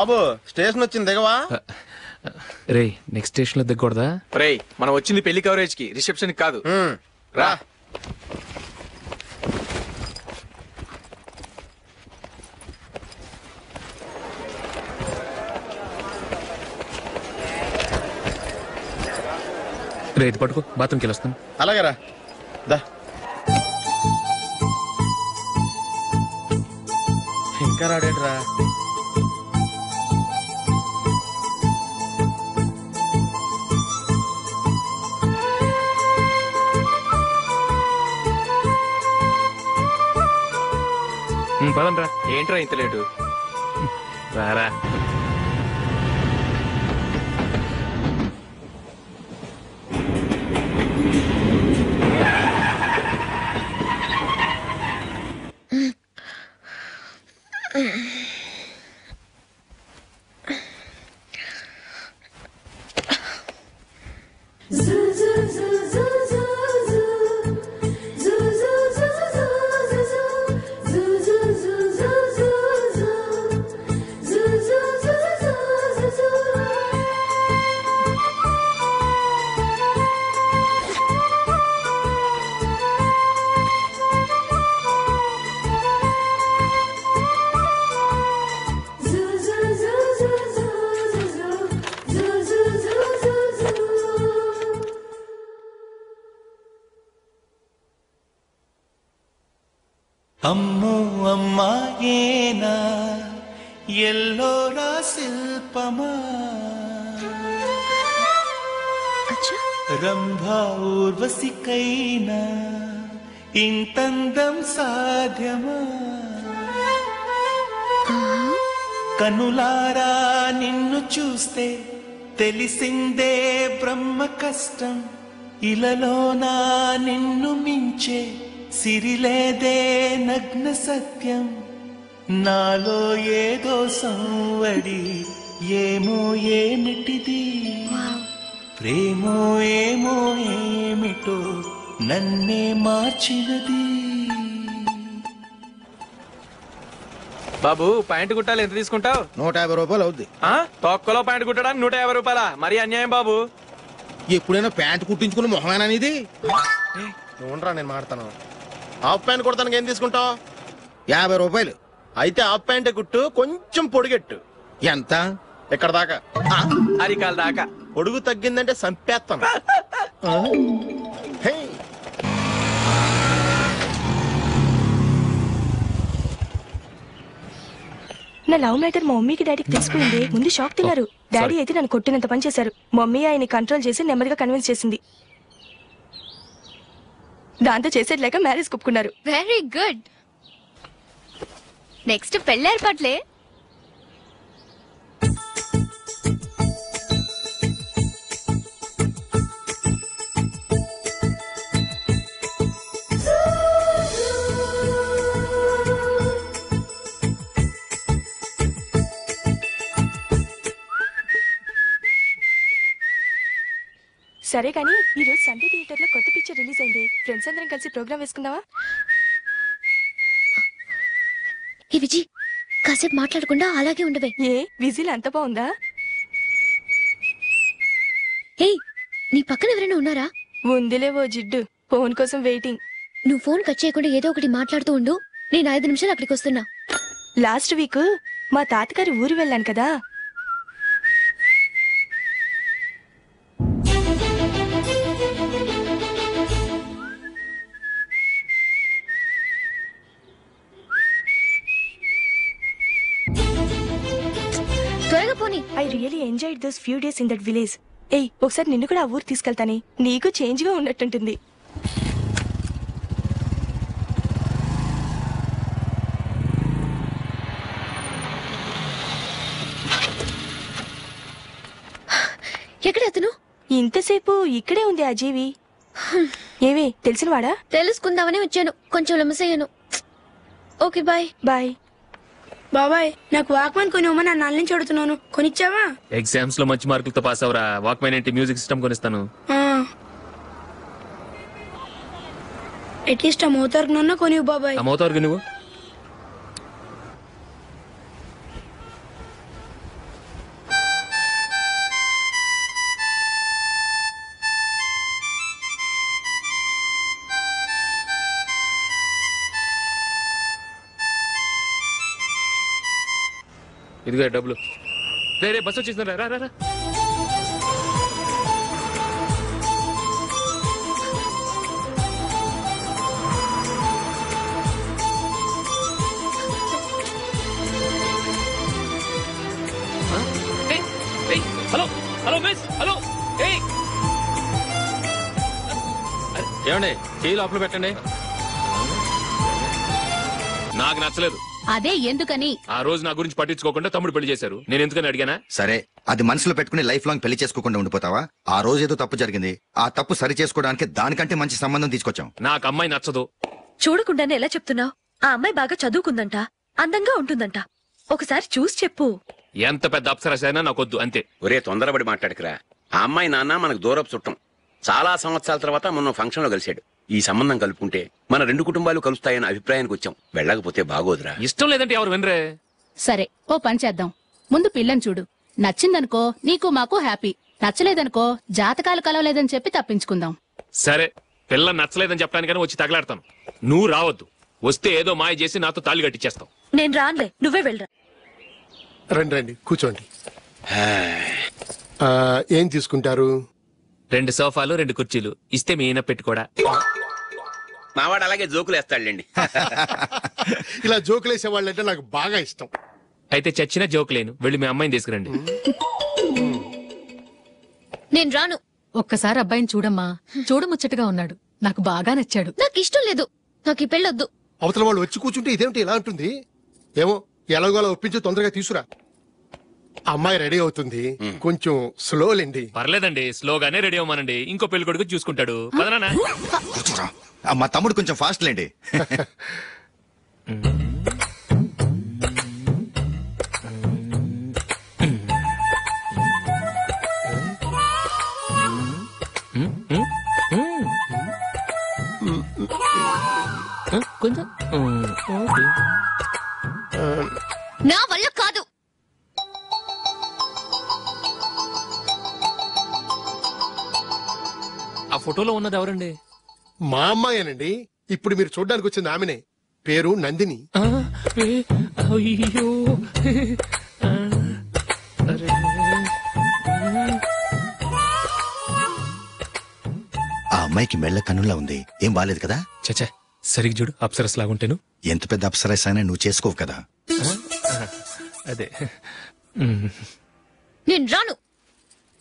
బాబు స్టేషన్ వచ్చింది దిగవా? రే నెక్స్ట్ స్టేషన్లో దిగకూడదా? రేయ్ మనం వచ్చింది పెళ్ళి కవరేజ్కి రిసెప్షన్ కాదు. రా. రేతి పట్టుకో బాత్రూమ్కి వెళ్ళొస్తాను. అలాగేరా దా. ఇంకా రాడేంట్రా? పదండ్రా. ఏంట్రా ఇంత లేటు? రారా. అమ్మో అమ్మాయేనా ఎల్లోరా శిల్పమా? రంభా ఊర్వశికైనా? ఇంతందం సాధ్యమా? కనులారా నిన్ను చూస్తే తెలిసిందే బ్రహ్మ కష్టం. ఇలలోనా నిన్ను మించే సిరిలేదే నగ్న సత్యం. నాలో ఏదో సంవడి ఏమో ఏమిటిది? ప్రేమో ఏమో ఏమిటో నన్నే మార్చినది. బాబు ప్యాంట్ కుట్టాలి ఎంత తీసుకుంటావు? నూట యాభై రూపాయలు అవుద్ది. తొక్కలో ప్యాంట్ కుట్టడానికి నూట యాభై రూపాయల? మరి అన్యాయం బాబు. ఎప్పుడైనా ప్యాంట్ కుట్టించుకుని మొహమేనా ఇది ఉండరా నేను మాడతాను. హాఫ్ ప్యాంట్ కుడతానికి ఏం తీసుకుంటావు? యాభై రూపాయలు. అయితే హాఫ్ ప్యాంట్ కుట్టు కొంచెం పొడిగెట్టు ఎంత? ఇక్కడ దాకా? అరికాల దాకా. పొడుగు తగ్గిందంటే సంపేస్తాను హే నా లవ్ మ్యాటర్ మా మమ్మీకి డాడీకి తెలిసిపోయింది. ముందు షాక్ తిన్నారు. డాడీ అయితే నన్ను కొట్టినంత పని చేశారు. మమ్మీ ఆయన్ని కంట్రోల్ చేసి నెమ్మదిగా కన్విన్స్ చేసింది. దాంతో చేసేట్లేక మ్యారేజ్ కుప్పుకున్నారు వెరీ గుడ్ నెక్స్ట్ పెళ్ళి సరే కానీ ఈ రోజు సండే థియేటర్లో కొత్త పిక్చర్ రిలీజ్ అయింది. ఫ్రెండ్స్ అందరం కలిసి ప్రోగ్రామ్ వేసుకుందామా? ఈ విజి కాసేపు మాట్లాడకుండా అలాగే ఉండవే. ఏ విజిల్ అంత బాగుందా? ఏయ్ నీ పక్కన ఎవరైనా ఉన్నారా? ఉందిలే ఓ జిడ్డు ఫోన్ కోసం వెయిటింగ్. నువ్వు ఫోన్ కట్ చేయకుండా ఏదో ఒకటి మాట్లాడుతూ ఉండు. నేను ఐదు నిమిషాలు అక్కడికి వస్తున్నా. లాస్ట్ వీక్ మా తాతగారి ఊరు వెళ్ళాను కదా. Enjoyed those few days in that village ఏయ్ ఒకసారి నిన్ను కూడా ఆ ఊరు తీసుకెళ్తానే. నీకు చేంజ్గా ఉన్నట్టుంటుంది. ఎక్కడ అతను? ఇంతసేపు ఇక్కడే ఉంది ఆ జీవి. ఏవి తెలిసినవాడా? తెలుసుకుందామని వచ్చాను. కొంచెం లెమసయ్యాను ఓకే బాయ్. బాయ్. బాబాయ్ నాకు వాక్మన్ కొనివ్వమని నా నాన్న నుంచి అడుగుతున్నాను కొనిచ్చావా? ఎగ్జామ్స్లో మంచి మార్కులతో పాస్ అవరా? వాక్మెన్ ఏంటి? Music system కొనిస్తాను. అట్లీస్ట్ ఆ మోతార్కు నన్న కొనివ్వు బాబాయ్. ఆ మోతారుగా నువ్వు? ఇదిగో డబ్బులు. రే రే బస్సు వచ్చేసిందా రా రా రా. హలో హలో మిస్ హలో ఏయ్. ఏమండి చేయి లోపల పెట్టండి. నాకు నచ్చలేదు. అదే ఎందుకని? ఆ రోజు నా గురించి పట్టించుకోకుండా తమ్ముడు పెళ్ళి చేశారు. నేను ఎందుకని అడిగానా? సరే అది మనసులో పెట్టుకుని లైఫ్ లాంగ్ పెళ్ళి చేసుకోకుండా ఉండిపోతావా? ఆ రోజు ఏదో తప్పు జరిగింది. ఆ తప్పు సరి చేసుకోవడానికి దానికంటే మంచి సంబంధం తీసుకొచ్చాం. నాకు అమ్మాయి నచ్చదు. చూడకుండానే ఎలా చెప్తున్నావు? ఆ అమ్మాయి బాగా చదువుకుందంట అందంగా ఉంటుందంట. ఒకసారి చూసి చెప్పు. ఎంత పెద్ద అప్సరస అయినా నాకొద్దు అంతే. ఒరే తొందరపడి మాట్లాడకురా. ఆ అమ్మాయి నాన్న మనకు దూరపు చుట్టం. చాలా సంవత్సరాల తర్వాత మొన్న ఫంక్షన్లో కలిశాడు. ఈ సంబంధం కలుపుకుంటే మన రెండు కుటుంబాలు కలుస్తాయన్న అభిప్రాయానికి వచ్చాం. వెళ్ళకపోతే బాగోదురా. ఇష్టం లేదంటే ఎవరు వినరే? సరే ఓ పని చేద్దాం. ముందు పిల్లని చూడు. నచ్చిందనుకో నీకు మాకు హ్యాపీ. నచ్చలేదనుకో జాతకాలు కలవలేదని చెప్పి తప్పించుకుందాం. సరే పిల్ల నచ్చలేదని చెప్పడానికని వచ్చి తగలాడతాను. నువ్వు రావద్దు. వస్తే ఏదో మాయ చేసి నాతో తాళి కట్టించేస్తావు నేను రానులే నువ్వే వెళ్ళరా. రండి రండి కూర్చోండి. ఆ, ఏం తీసుకుంటారు? రెండు సోఫాలు రెండు కుర్చీలు. ఇస్తే మీ ఈయన పెట్టుకోడా మావాడు అలాగే జోకులు వేస్తాడులేండి. [LAUGHS] ఇలా జోకులేసే వాళ్ళంటే నాకు బాగా ఇష్టం. అయితే చచ్చిన జోక్ లేను. వెళ్ళి మీ అమ్మాయిని తీసుకురండి. నేను రాను. ఒక్కసారి అబ్బాయిని చూడమ్మా. చూడముచ్చటగా ఉన్నాడు. నాకు బాగా నచ్చాడు. నాకు ఇష్టం లేదు. నాకు ఈ పెళ్ళొద్దు. అవతల వాళ్ళు వచ్చి కూర్చుంటే ఇదేమిటి ఇలా ఉంటుంది ఏమో ఎలాగోలా ఒప్పించి తొందరగా తీసురా అమ్మాయి రెడీ అవుతుంది. కొంచెం స్లో లేండి. పర్లేదండి స్లోగానే రెడీ అవ్వమనండి. ఇంకో పెళ్ళి కొడుకు చూసుకుంటాడు. పదనా కూర్చోరా. ఆ, మా తమ్ముడు కొంచెం ఫాస్ట్ లేండి. కొంచెం నా వల్ల కాదు. ఫోటోలో ఉన్నది ఎవరండి? మా అమ్మాయేనండి. ఇప్పుడు మీరు చూడడానికి వచ్చింది ఆమెనే. పేరు నందిని. అయ్యో. ఆ అమ్మాయికి మెళ్ళ కన్నులా ఉంది. ఏం బాలేదు కదా? చచ్చా సరిగ్గా చూడు అప్సరస్ లాగుంటేను. ఎంత పెద్ద అప్సరస్ అయినా నువ్వు చేసుకోవు కదా. అదే. నేను రాను.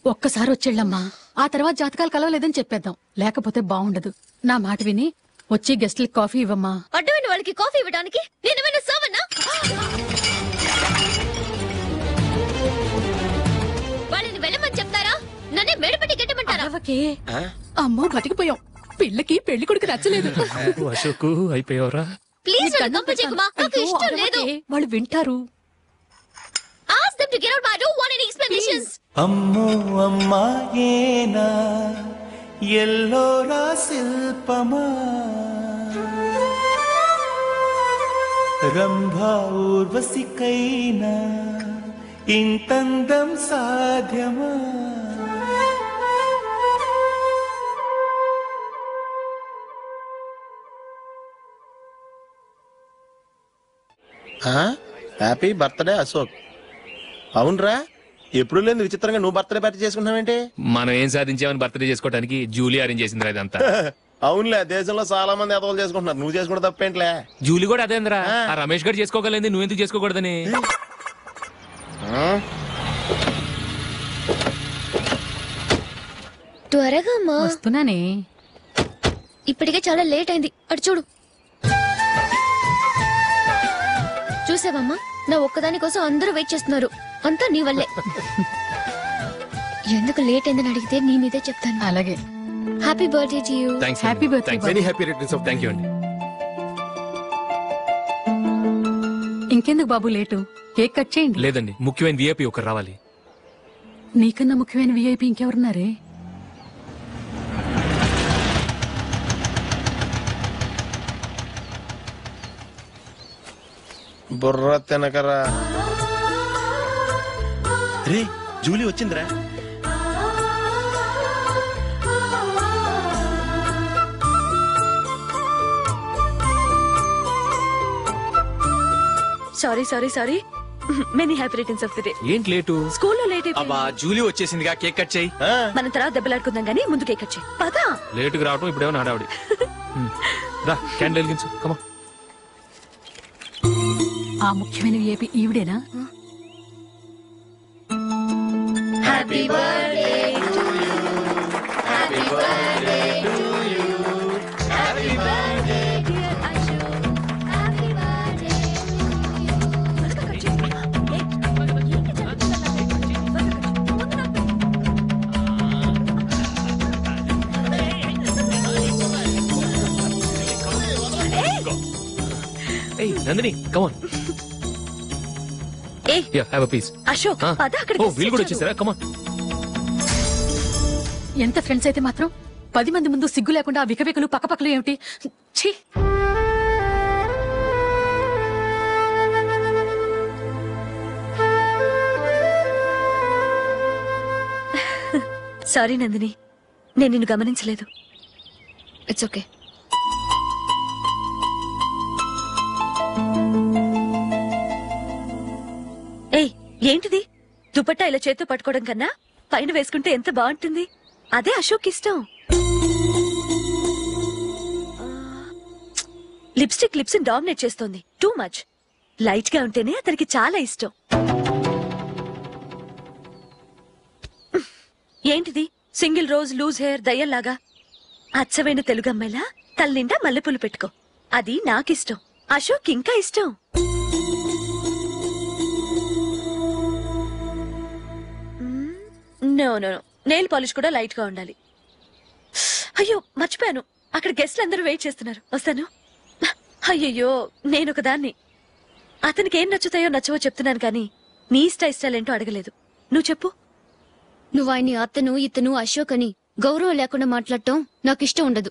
ఒక్కసారి వచ్చేళ్ళమ్మా. ఆ తర్వాత జాతకాలు కలవలేదని చెప్పేద్దాం. లేకపోతే బాగుండదు నా మాట విని వచ్చి గెస్ట్లకి కాఫీ ఇవ్వమ్మా. అడ్డమైన వాళ్ళకి కాఫీ ఇవ్వడానికి నేనేమైనా వాళ్ళని వెళ్ళమని చెప్తారా? నన్నే మేడపట్టి గెట్టమంటారా? అమ్మో బతికిపోయాం. పిల్లకి పెళ్ళి కొడుకు నచ్చలేదు. అశోక్ అయిపోయావరా. ప్లీజ్ నన్ను కంపచేయకుమా నాకు అయ్యో, ఇష్టం లేదు. అరవకే. వాళ్ళు వింటారు. Ask them to get out I don't want any explanations అమ్మో అమ్మాయేనా ఎల్లోరా శిల్పమా? రంభా ఊర్వశికైనా? ఇంతందం సాధ్యమా? హ్యాపీ బర్త్డే అశోక్ అవునరా? ఎప్పుడు లేని విచిత్రంగా నువ్వు బర్త్డే పార్టీ చేసుకుంటున్నావేంటి? మనం ఏం సాధించామని బర్త్డే చేసుకోవడానికి జూలీ అరేంజ్ చేసిందిరా ఇదంతా. [LAUGHS] అవునులే దేశంలో చాలా మంది ఎదవలు చేసుకుంటున్నారు. నువ్వు చేసుకుంటే తప్పేంట్లే? జూలీ కూడా అదేంద్రా? ఆ. రమేష్ గారు చేసుకోగలేదు నువ్వు ఎందుకు చేసుకోకూడదని? త్వరగా అమ్మా వస్తున్నానే. ఇప్పటికే చాలా లేట్ అయింది. అటు చూడు. చూసావమ్మా? నా ఒక్కదాని కోసం అందరూ వెయిట్ చేస్తున్నారు. అంతా నీ వల్లే. ఎందుకు లేట్ అయిందని అడిగితే నీ మీదే చెప్తాను. అలాగే. Happy birthday to you thanks happy birthday very happy returns of thank you అండి ఇంకెందుకు బాబు లేటు? కేక్ కట్ చేయండి. లేదండి ముఖ్యమైన విఐపి ఒకరు రావాలి. నీకన్నా ముఖ్యమైన విఐపి ఇంకెవరున్నారే? బుర్ర తినకరా. రే జూలీ వచ్చిందిరా. Sorry sorry sorry many happy returns of the day ఏంటి లేటు? స్కూల్లో లేట్ అబ్బా జూలీ వచ్చేసిందిగా కేక్ కట్ చేయి. మనం తర్వాత దెబ్బలాడుకుందాం గానీ ముందు కేక్ వచ్చాయి పదా. లేటుగా రావటం ఇప్పుడేమో నాడావిడి [LAUGHS] హ్మ్. రా క్యాండిల్ వెలిగించు. కమా ఆ ముఖ్యమైన విఐపి ఈవిడేనా? Happy birthday to you. Happy birthday to you. Happy birthday, dear Ashu. Happy birthday to you. ఏయ్ నందిని కమాన్ ఏ యా హ్యావ్ అ పీస్ అశోక్ పద అక్కడ ఓ వీళ్ళు కూడా వచ్చేసారా. కమాన్ ఎంత ఫ్రెండ్స్ అయితే మాత్రం పది మంది ముందు సిగ్గు లేకుండా ఆ వికవికలు పక్కపక్కలు ఏమిటి? ఛీ! సారీ నందిని నేను నిన్ను గమనించలేదు. ఇట్స్ ఓకే ఏంటిది? దుపట్టా ఇలా చేత్తో పట్టుకోవడం కన్నా పైన వేసుకుంటే ఎంత బాగుంటుంది? అదే అశోక్ ఇష్టం. లిప్స్టిక్ లిప్స్ డామినేట్ చేస్తోంది. టూ మచ్ లైట్గా ఉంటేనే అతనికి చాలా ఇష్టం. ఏంటిది? సింగిల్ రోజ్ లూజ్ హెయిర్ దయ్యల్లాగా అచ్చమైన తెలుగు అమ్మాయిలా తల్లిండా మల్లెపూలు పెట్టుకో. అది నాకిష్టం. అశోక్ ఇంకా ఇష్టం. నో నో నెయిల్ పాలిష్ కూడా లైట్గా ఉండాలి. అయ్యో మర్చిపోయాను. అక్కడ గెస్ట్లు అందరూ వెయిట్ చేస్తున్నారు. వస్తాను? అయ్యయ్యో నేను ఒకదాన్ని అతనికి ఏం నచ్చుతాయో నచ్చవో చెప్తున్నాను కానీ నీ ఇష్ట ఇష్టాలేంటో అడగలేదు. నువ్వు చెప్పు. నువ్వు ఆయన్ని అతను ఇతను అశోక్ అని గౌరవం లేకుండా మాట్లాడటం నాకు ఇష్టం ఉండదు.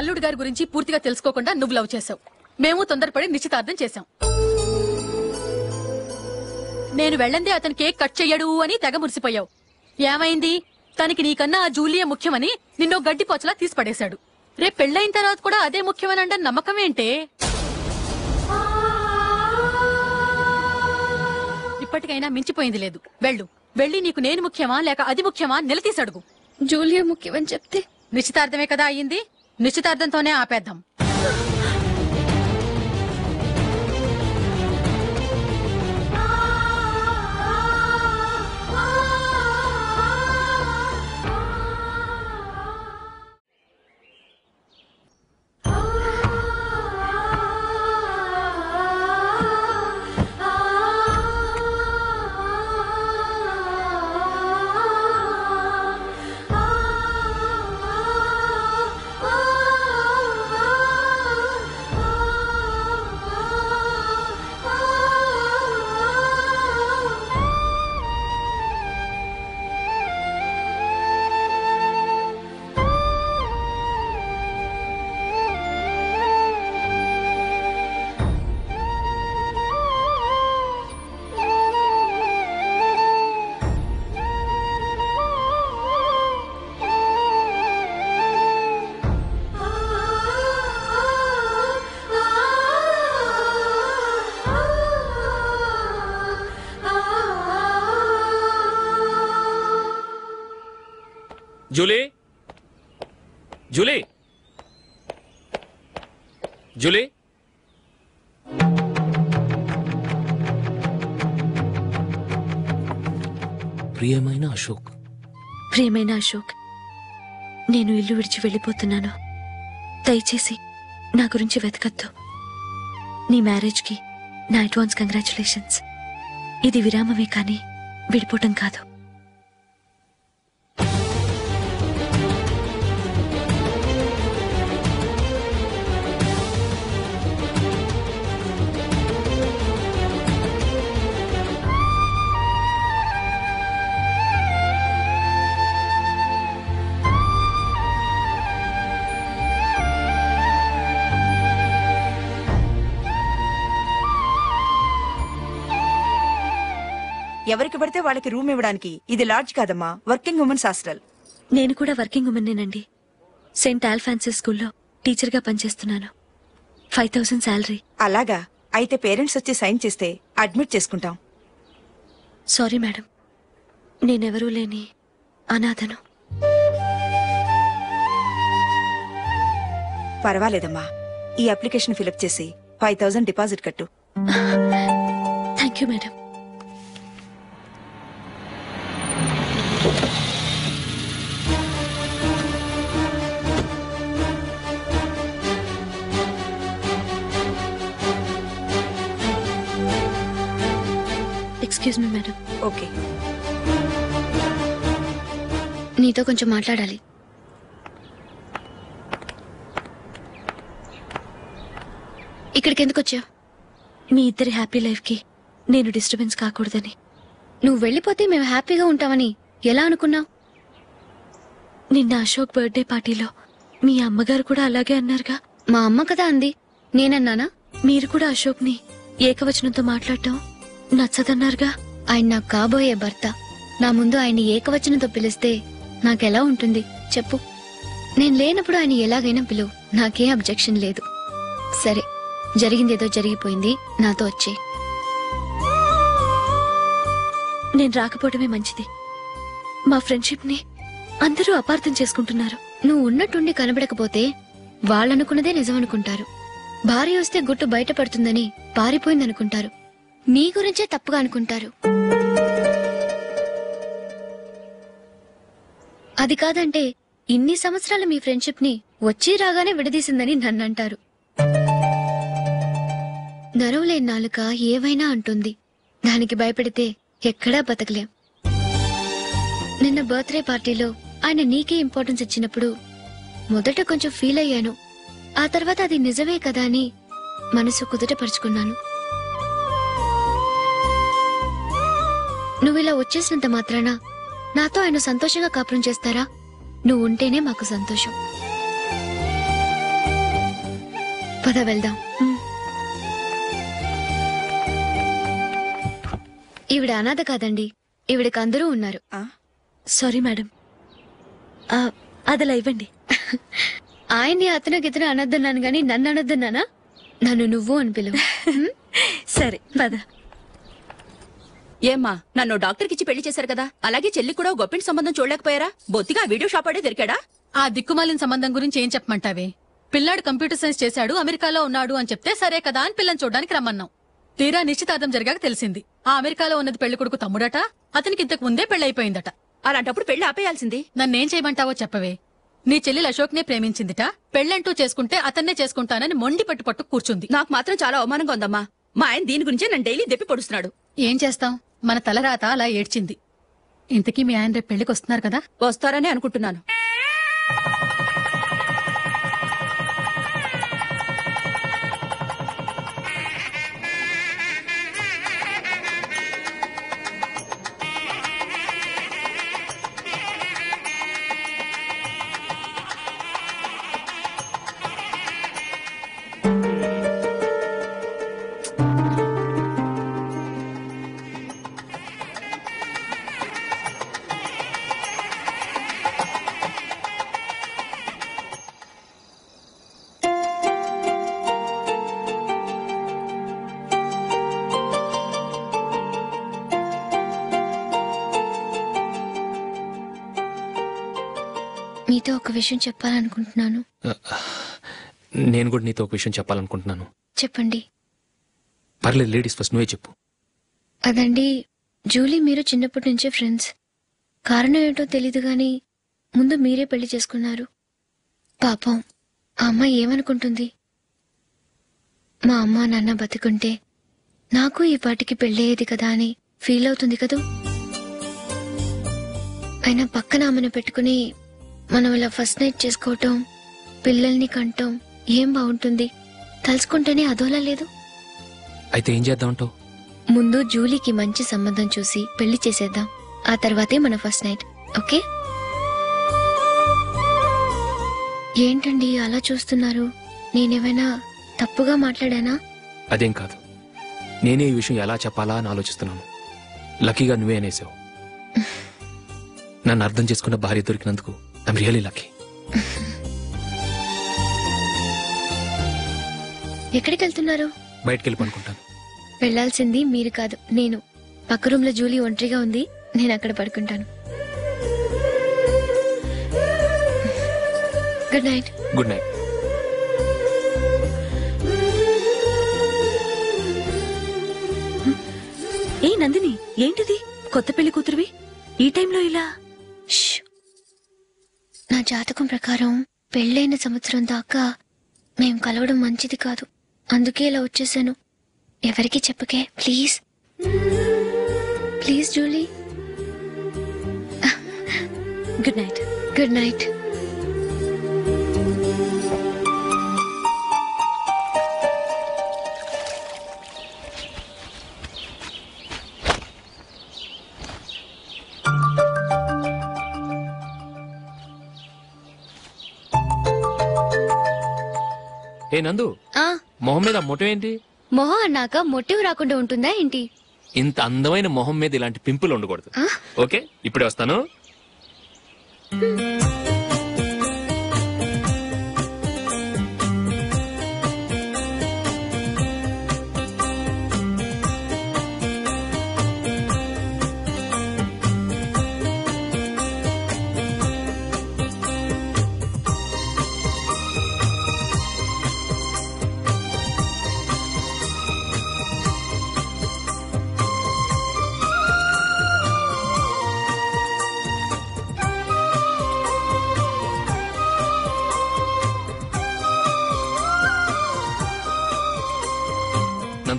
అల్లుడు గారి గురించి పూర్తిగా తెలుసుకోకుండా నువ్వు లవ్ చేసావు మేము తొందరపడి నిశ్చితార్థం చేశాం. నేను వెళ్ళందే అతని కేక్ కట్ చెయ్యడు అని తెగ మురిసిపోయావు. ఏమైంది? తనకి నీకన్నా ఆ జూలియే ముఖ్యమని నిన్నో గడ్డి పోచలా తీసి పడేశాడు రేపు పెళ్ళైన తర్వాత కూడా అదే ముఖ్యమని అంటే నమ్మకం ఏంటే? ఇప్పటికైనా మించిపోయింది లేదు. వెళ్ళు. వెళ్ళి నీకు నేను ముఖ్యమా లేక అది ముఖ్యమా నిలదీసి అడుగు జూలియా ముఖ్యమని చెప్తే? నిశ్చితార్థమే కదా అయ్యింది? నిశ్చితార్థంతోనే ఆపేద్దాం. జూలీ? జూలీ? జూలీ? ప్రియమైన అశోక్. ప్రియమైన అశోక్ నేను ఇల్లు విడిచి వెళ్ళిపోతున్నాను. దయచేసి నా గురించి వెతకద్దు. నీ మ్యారేజ్కి నా అడ్వాన్స్ కంగ్రాచులేషన్స్. ఇది విరామమే కానీ విడిపోవటం కాదు. ఎవరికి పడితే వాళ్ళకి రూమ్ ఇవ్వడానికి. ఇది లాడ్జ్ కాదమ్మా వర్కింగ్ ఉమెన్స్ హాస్టల్ నేను కూడా వర్కింగ్ ఉమెన్నేనండి. సెయింట్ ఆల్ఫాన్సెస్ స్కూల్లో టీచర్గా పనిచేస్తున్నాను. ఫైవ్ థౌసండ్ శాలరీ అలాగా? అయితే పేరెంట్స్ వచ్చి సైన్ చేస్తే అడ్మిట్ చేసుకుంటాం. Sorry madam. నేనెవరూ లేని అనాథను. పర్వాలేదమ్మా. ఈ అప్లికేషన్ ఫిలప్ చేసి ఫైవ్ థౌసండ్ డిపాజిట్ కట్టు. [LAUGHS] Thank you madam. Excuse me madam okay నీతో కొంచెం మాట్లాడాలి. ఇక్కడికి ఎందుకు వచ్చావు? మీ ఇద్దరి హ్యాపీ లైఫ్కి నేను డిస్టర్బెన్స్ కాకూడదని. నువ్వు వెళ్ళిపోతే మేము హ్యాపీగా ఉంటామని ఎలా అనుకున్నావు? నిన్న అశోక్ బర్త్డే పార్టీలో మీ అమ్మగారు కూడా అలాగే అన్నారుగా. మా అమ్మ కదా అంది. నేనన్నానా? మీరు కూడా అశోక్ని ఏకవచనంతో మాట్లాడటం నచ్చదన్నారుగా. ఆయన నాకు కాబోయే భర్త. నా ముందు ఆయన ఏకవచనంతో పిలిస్తే నాకెలా ఉంటుంది? చెప్పు. నేను లేనప్పుడు ఆయన ఎలాగైనా పిలువు. నాకేం అబ్జెక్షన్ లేదు. సరే జరిగిందేదో జరిగిపోయింది నాతో వచ్చే. నేను రాకపోవడమే మంచిది. మా ఫ్రెండ్షిప్ని అందరూ అపార్థం చేసుకుంటున్నారు. నువ్వు ఉన్నట్టుండి కనబడకపోతే వాళ్ళనుకున్నదే నిజం అనుకుంటారు భార్య వస్తే గుట్టు బయటపడుతుందని పారిపోయిందనుకుంటారు. నీ గురించే తప్పుగా అనుకుంటారు. అది కాదంటే ఇన్ని సంవత్సరాలు మీ ఫ్రెండ్షిప్ని వచ్చి రాగానే విడదీసిందని నన్నంటారు నరవలేని నాలుక ఏవైనా అంటుంది. దానికి భయపెడితే ఎక్కడా బతకలేం. నిన్న బర్త్డే పార్టీలో ఆయన నీకే ఇంపార్టెన్స్ ఇచ్చినప్పుడు మొదట కొంచెం ఫీల్ అయ్యాను. ఆ తర్వాత అది నిజమే కదా అని మనసు కుదుటపరుచుకున్నాను. నువ్వు ఇలా వచ్చేసినంత మాత్రాన నాతో ఆయన సంతోషంగా కాపురం చేస్తారా? నువ్వు ఉంటేనే మాకు సంతోషం. పద వెళ్దాం. ఈవిడ అనాథ కాదండి. ఈవిడకి అందరూ ఉన్నారు. Sorry madam. అదలా ఇవ్వండి. [LAUGHS] ఆయన్ని అతను గితను అనొద్దన్నాను గాని నన్ను అనొద్దన్నానా? నన్ను నువ్వు అని పిలువు. [LAUGHS] సరే పద. ఏమ్మా నన్ను డాక్టర్కి ఇచ్చి పెళ్ళి చేశారు కదా? అలాగే చెల్లి కూడా ఓ గొప్పింటి సంబంధం చూడలేకపోయారా? బొత్తిగా వీడియో షాప్ ఆడే దొరికాడా? ఆ దిక్కుమాలిన సంబంధం గురించి ఏం చెప్పమంటావే? పిల్లాడు కంప్యూటర్ సైన్స్ చేశాడు అమెరికాలో ఉన్నాడు అని చెప్తే సరే కదా అని పిల్లని చూడడానికి రమ్మన్నాం. తీరా నిశ్చితార్థం జరిగాక తెలిసింది. ఆ అమెరికాలో ఉన్నది పెళ్ళి కొడుకు తమ్ముడట అతనికి ఇంతకు ముందే పెళ్ళైపోయిందట అలాంటప్పుడు పెళ్ళి ఆపేయాల్సింది. నన్నేం చేయమంటావో చెప్పవే. నీ చెల్లెలు అశోక్నే ప్రేమించిందిట పెళ్ళంటూ చేసుకుంటే అతన్నే చేసుకుంటానని మొండి పట్టు పట్టు కూర్చుంది. నాకు మాత్రం చాలా అవమానంగా ఉందమ్మా. మా ఆయన దీని గురించే నన్ను డైలీ దెప్పి పొడుస్తున్నాడు. ఏం చేస్తాం? మన తలరాత అలా ఏడ్చింది. ఇంతకీ మీ ఆయన రేపు పెళ్ళికి వస్తున్నారు కదా? వస్తారని అనుకుంటున్నాను. విషయం చెప్పాలనుకుంటున్నాను. నేను కూడా నీతో ఒక విషయం చెప్పాలనుకుంటున్నాను. చెప్పండి. పర్లేదు లేడీస్ ఫస్ట్ నువ్వే చెప్పు. అదండి జూలీ మీరు చిన్నప్పటి నుంచే ఫ్రెండ్స్. కారణం ఏంటో తెలీదు గాని ముందు మీరే పెళ్ళి చేసుకున్నారు. పాపం ఆ అమ్మాయి ఏమనుకుంటుంది? మా అమ్మ నాన్న బతుకుంటే నాకు ఈ పాటికి పెళ్ళయ్యేది కదా అని ఫీల్ అవుతుంది కదూ? అయినా పక్కన ఆమెను పెట్టుకుని మనం ఇలా ఫస్ట్ నైట్ చేసుకోవటం పిల్లల్ని కంటాం ఏం బాగుంటుంది? తలుచుకుంటేనే అదోలా లేదు. అయితే ఏం చేద్దామంటావు ముందు జూలీకి మంచి సంబంధం చూసి పెళ్ళి చేసేద్దాం. ఆ తర్వాతే మన ఫస్ట్ నైట్ ఓకే? ఏంటండి అలా చూస్తున్నారు? నేనేమైనా తప్పుగా మాట్లాడానా? అదేం కాదు. నేనే ఈ విషయం ఎలా చెప్పాలా అని ఆలోచిస్తున్నాను. లక్కీగా నువ్వే అనేసావు. నన్ను అర్థం చేసుకున్న భార్య దొరికినందుకు ఐమ్ రియలీ లక్కీ ఎక్కడికి వెళ్తున్నారు? బయటికి వెళ్ళి పనుకుంటాను వెళ్ళాల్సింది మీరు కాదు నేను. పక్క రూమ్లో జూలీ ఒంటరిగా ఉంది నేను అక్కడ పడుకుంటాను. గుడ్ నైట్ గుడ్ నైట్ ఏ నందిని ఏంటిది? కొత్త పెళ్ళి కూతురువి? ఈ టైంలో ఇలా నా జాతకం ప్రకారం పెళ్ళైన సంవత్సరం దాకా మేం కలవడం మంచిది కాదు. అందుకే ఇలా వచ్చేసాను. ఎవరికి చెప్పకే please. Please Julie. Good night. Good night. Nandu ఆ. మొహం మీద మొటం ఏంటి? మొహం అన్నాక మొటివ్ రాకుండా ఉంటుందా ఏంటి? ఇంత అందమైన మొహం మీద ఇలాంటి పింపుల్ ఉండకూడదు. ఓకే ఇప్పుడే వస్తాను.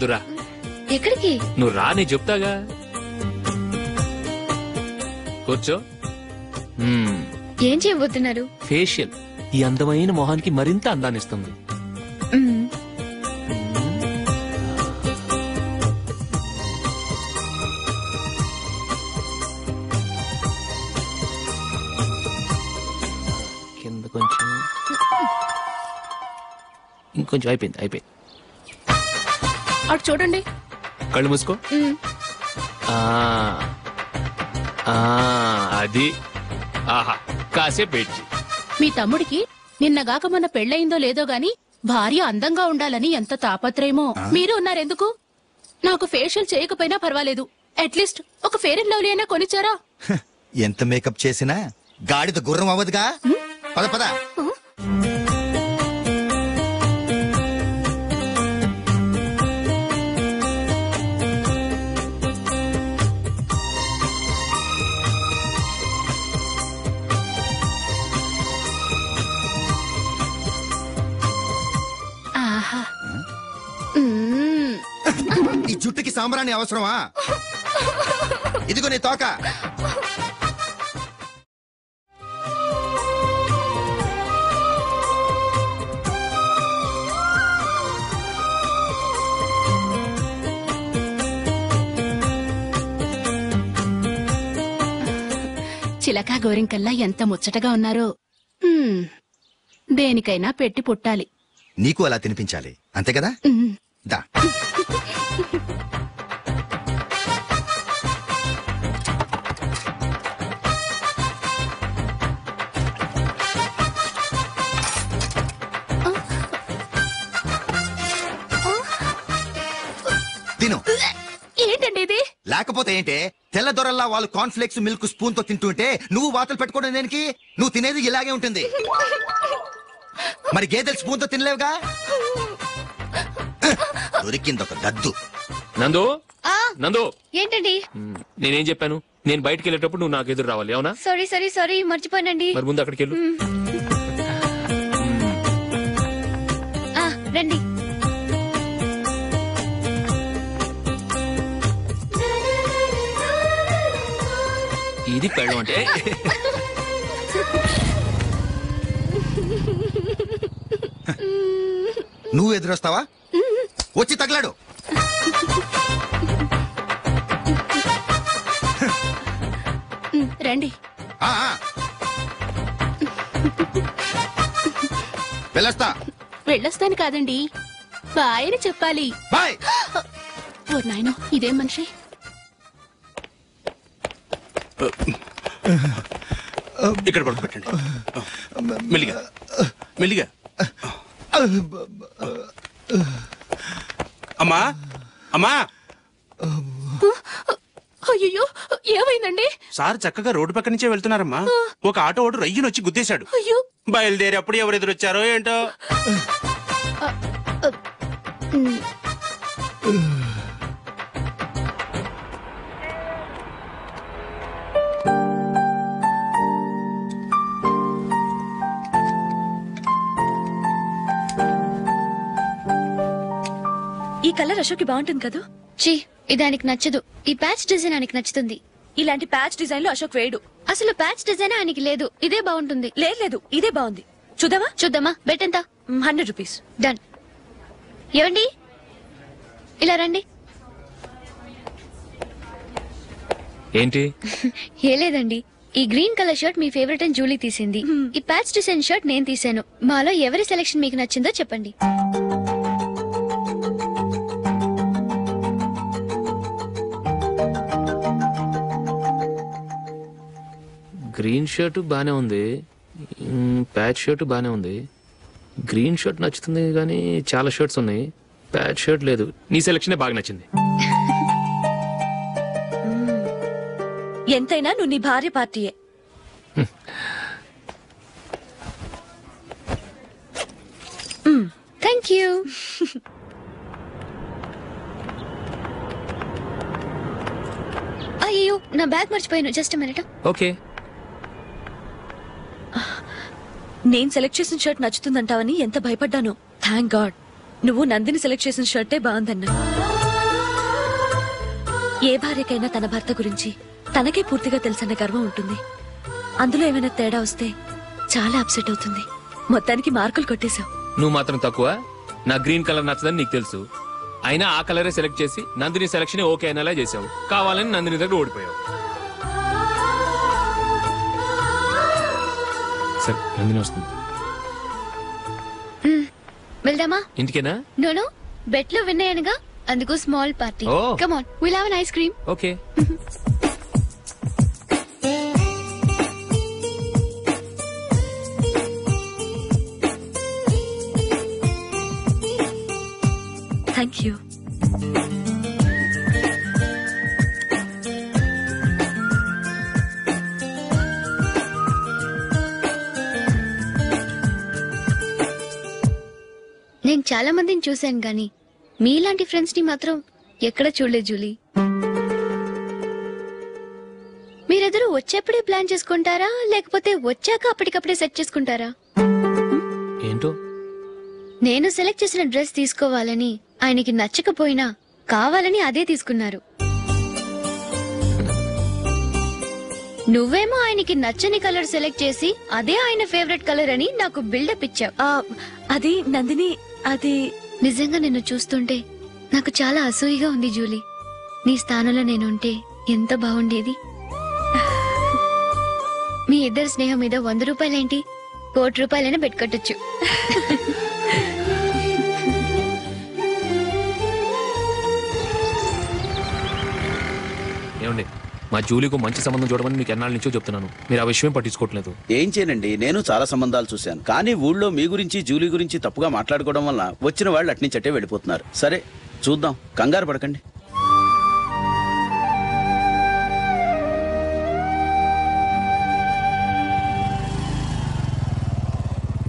నందురా ఎక్కడికి? నువ్వు రా నేను చెప్తాగా. కూర్చో. మ్మ్. ఏం చేయబోతున్నారు? ఫేషియల్. ఈ అందమైన మొహానికి మరింత అందాన్నిస్తుంది. మ్మ్. కింద కొంచెం. ఇంకొంచెం అయిపోయింది అయిపోయింది. అటు చూడండి. కళ్ళు మూసుకో. మ్మ్. ఆ ఆ, అది. ఆహా కాసేపు వెయిట్ చెయ్. మీ తమ్ముడికి నిన్నగాక మొన్న పెళ్ళయిందో లేదో గాని భార్య అందంగా ఉండాలని ఎంత తాపత్రయమో. మీరు ఉన్నారెందుకు? నాకు ఫేషియల్ చేయకపోయినా పర్వాలేదు. అట్లీస్ట్ ఒక ఫేర్ అండ్ లవ్లీ అయినా కొనిచ్చారా? ఎంత మేకప్ చేసినా గాడిద గుర్రం అవ్వదుగా? పద పద. జుట్టుకి సాంబ్రాణి అవసరమా? ఇదిగో నీ తోక. చిలకా గోరింకల్లా ఎంత ముచ్చటగా ఉన్నారో. దేనికైనా పెట్టి పుట్టాలి. నీకు అలా తినిపించాలి. అంతే కదా. దా తిను. ఏంటండి ఇది? లేకపోతే ఏంటే తెల్ల దొరల్లా వాళ్ళు కాన్ఫ్లెక్స్ మిల్క్ స్పూన్తో తింటుంటే నువ్వు వాతలు పెట్టుకోవడం దేనికి? నువ్వు తినేది ఇలాగే ఉంటుంది. [LAUGHS] మరి గేదెలు స్పూన్తో తినలేవుగా? దొరికింది ఒక దద్దు నందు? ఆ? నందు? ఏంటండి. నేనేం చెప్పాను? నేను బయటికి వెళ్ళేటప్పుడు నువ్వు నాకు ఎదురు రావాలి అవునా? సారీ సారీ సారీ మర్చిపోయానండి. మరి ముందు అక్కడికి వెళ్ళు. ఆ, రండి. ఇది పెళ్ళం అంటే. [LAUGHS] నువ్వు ఎదురొస్తావా? వచ్చి తగలాడు. రండి. వెళ్ళొస్తా. వెళ్ళొస్తాను కాదండి. బాయ్ అని చెప్పాలి. బాయ్. ఓ నాయనో ఇదేం మనిషి. ఇక్కడ పడుకోబెట్టండి. మెల్లిగా. మెల్లిగా. అమ్మా అమ్మా. అయ్యో ఏమైందండి? సార్ చక్కగా రోడ్డు పక్క నుంచే వెళ్తున్నారమ్మా. ఒక ఆటో ఓడు రయ్యను వచ్చి గుద్దేశాడు. అయ్యో. బయలుదేరి అప్పుడు ఎవరు ఎదురొచ్చారో ఏంటో? ఈ కలర్ అశోక్కి బాగుంటుంది కదా? చీ ఇది ఆయనకి నచ్చదు. ఈ ప్యాచ్ డిజైన్ ఆయనకి నచ్చుతుంది. ఇలాంటి ప్యాచ్ డిజైన్లో అశోక్ వేయడు అసలు ప్యాచ్ డిజైన్ ఆయనకి లేదు. ఇదే బాగుంటుంది. లేదు లేదు ఇదే బాగుంది. చూద్దామా? చూద్దామా? బెట్ ఎంత హండ్రెడ్ రూపీస్. డన్. ఏమండి ఇలా రండి. ఏంటి? [LAUGHS] ఏ లేదండి. ఈ గ్రీన్ కలర్ షర్ట్ మీ ఫేవరెట్ అని జూలీ తీసింది. ఈ ప్యాచ్ డిజైన్ షర్ట్ నేను తీసాను మాలో ఎవరి సెలెక్షన్ మీకు నచ్చిందో చెప్పండి. గ్రీన్ షర్ట్ బానే ఉంది. ప్యాచ్ షర్ట్ బానే ఉంది. గ్రీన్ షర్ట్ నచ్చుతుంది కానీ చాలా షర్ట్స్ ఉన్నాయి. ప్యాచ్ షర్ట్ లేదు. నీ సెలక్షనే బాగా నచ్చింది. ఎంతైనా నువ్వు నీ భార్య పార్టీయే. Thank you. అయ్యో నా బ్యాగ్ మర్చిపోయాను. Just minute okay. నేను సెలెక్ట్ చేసిన షర్ట్ నచ్చుతుందంటావని ఎంత భయపడ్డాను. థ్యాంక్ గాడ్ నువ్వు నందిని సెలెక్ట్ చేసిన షర్టే బాగుందన్నా. ఏ భార్యకైనా తన భర్త గురించి తనకే పూర్తిగా తెలుసన్న గర్వం ఉంటుంది. అందులో ఏమైనా తేడా వస్తే చాలా అప్సెట్ అవుతుంది. మొత్తానికి మార్కులు కొట్టేశావు. నువ్వు మాత్రం తక్కువ. నా గ్రీన్ కలర్ నచ్చదని నీకు తెలుసు. అయినా ఆ కలరే సెలెక్ట్ చేసి నందిని సెలక్షన్ ఓకే అనేలా చేసావు కావాలని నందిని దగ్గర ఓడిపోయావు. సరే నందిని వస్తుంది. వెళ్దామా? ఇంటికేనా? నోను బెట్లో విన్ అయ్యానుగా అందుకు small party. Come on will have ice cream okay. [LAUGHS] నేను చాలా మందిని చూశాను గాని మీలాంటి ఫ్రెండ్స్ని మాత్రం ఎక్కడ చూడలేదు జూలీ. మీరెదరూ వచ్చేప్పుడే ప్లాన్ చేసుకుంటారా? లేకపోతే వచ్చాక అప్పటికప్పుడే సెట్ చేసుకుంటారా? ఏంటో? నేను సెలెక్ట్ చేసిన డ్రెస్ తీసుకోవాలని ఆయనకి నచ్చకపోయినా కావాలని అదే తీసుకున్నారు. నువ్వేమో ఆయనకి నచ్చని కలర్ సెలెక్ట్ చేసి అదే ఆయన ఫేవరెట్ కలర్ అని నాకు బిల్డప్ ఇచ్చావు. అది నందిని అది నిజంగా నిన్ను చూస్తుంటే నాకు చాలా అసూయగా ఉంది జూలీ. నీ స్థానంలో నేనుంటే ఎంత బాగుండేది? మీ ఇద్దరు స్నేహం మీద వంద రూపాయలేంటి? కోటి రూపాయలైనా పెట్టుకట్టొచ్చు మా జూలీకు మంచి సంబంధం చూడమని మీకు ఎన్నాళ్ళ నుంచో చెప్తున్నాను. మీరు ఆ విషయం పట్టించుకోవట్లేదు. ఏం చేయనండి నేను చాలా సంబంధాలు చూశాను. కానీ ఊళ్ళో మీ గురించి జూలీ గురించి తప్పుగా మాట్లాడుకోవడం వల్ల వచ్చిన వాళ్ళు అట్నుంచట్టే వెళ్ళిపోతున్నారు. సరే చూద్దాం. కంగారు పడకండి.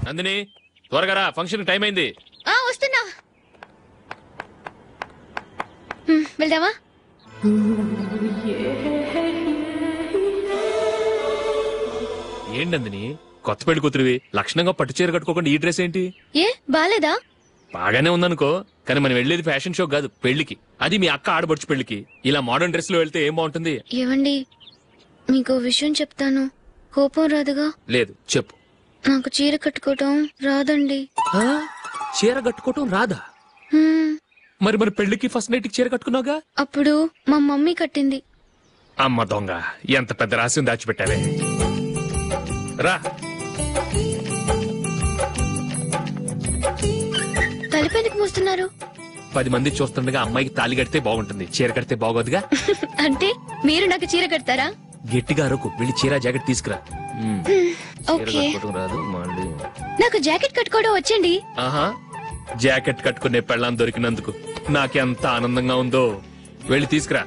నందిని త్వరగా రా. ఫంక్షన్ టైం అయింది. ఆ వస్తున్నా. హ్మ్, వెళ్దామా? ఏంటి నందిని? కొత్త పెళ్ళి కూతురివి. లక్షణంగా పట్టు చీర కట్టుకోకుండా ఈ డ్రెస్ ఏంటి? ఏ బాలేదా? బాగానే ఉందనుకో కానీ మనం వెళ్ళేది ఫ్యాషన్ షో కాదు పెళ్ళికి అది మీ అక్క ఆడబడుచు పెళ్ళికి ఇలా మోడర్న్ డ్రెస్లో వెళ్తే ఏం బాగుంటుంది? ఏవండి మీకు విషయం చెప్తాను. కోపం రాదుగా? లేదు చెప్పు. నాకు చీర కట్టుకోవటం రాదండి. చీర కట్టుకోవటం రాదా? హ్మ్, మరి మరి పెళ్ళికి ఫస్ట్ నైట్ చీర కట్టుకున్నావుగా? అప్పుడు మా మమ్మీ కట్టింది. అమ్మ దొంగ ఎంత పెద్ద రహస్యం దాచిపెట్టావే. రా. తలపెందుకు మూస్తున్నారు? పది మంది చూస్తుండగా అమ్మాయికి తాళి కడితే బాగుంటుంది. చీర కడితే బాగోదుగా? [LAUGHS] అంటే మీరు నాకు చీర కడతారా? గట్టిగా అరకు వెళ్ళి చీర జాకెట్ తీసుకురా. చీర ఓకే. కట్టుకోవడం రాదు మళ్ళీ. నాకు జాకెట్ కట్టుకోవడం వచ్చండి. ఆహా. జాకెట్ కట్టుకునే పెళ్ళాం దొరికినందుకు నాకెంత ఆనందంగా ఉందో వెళ్ళి తీసుకురా.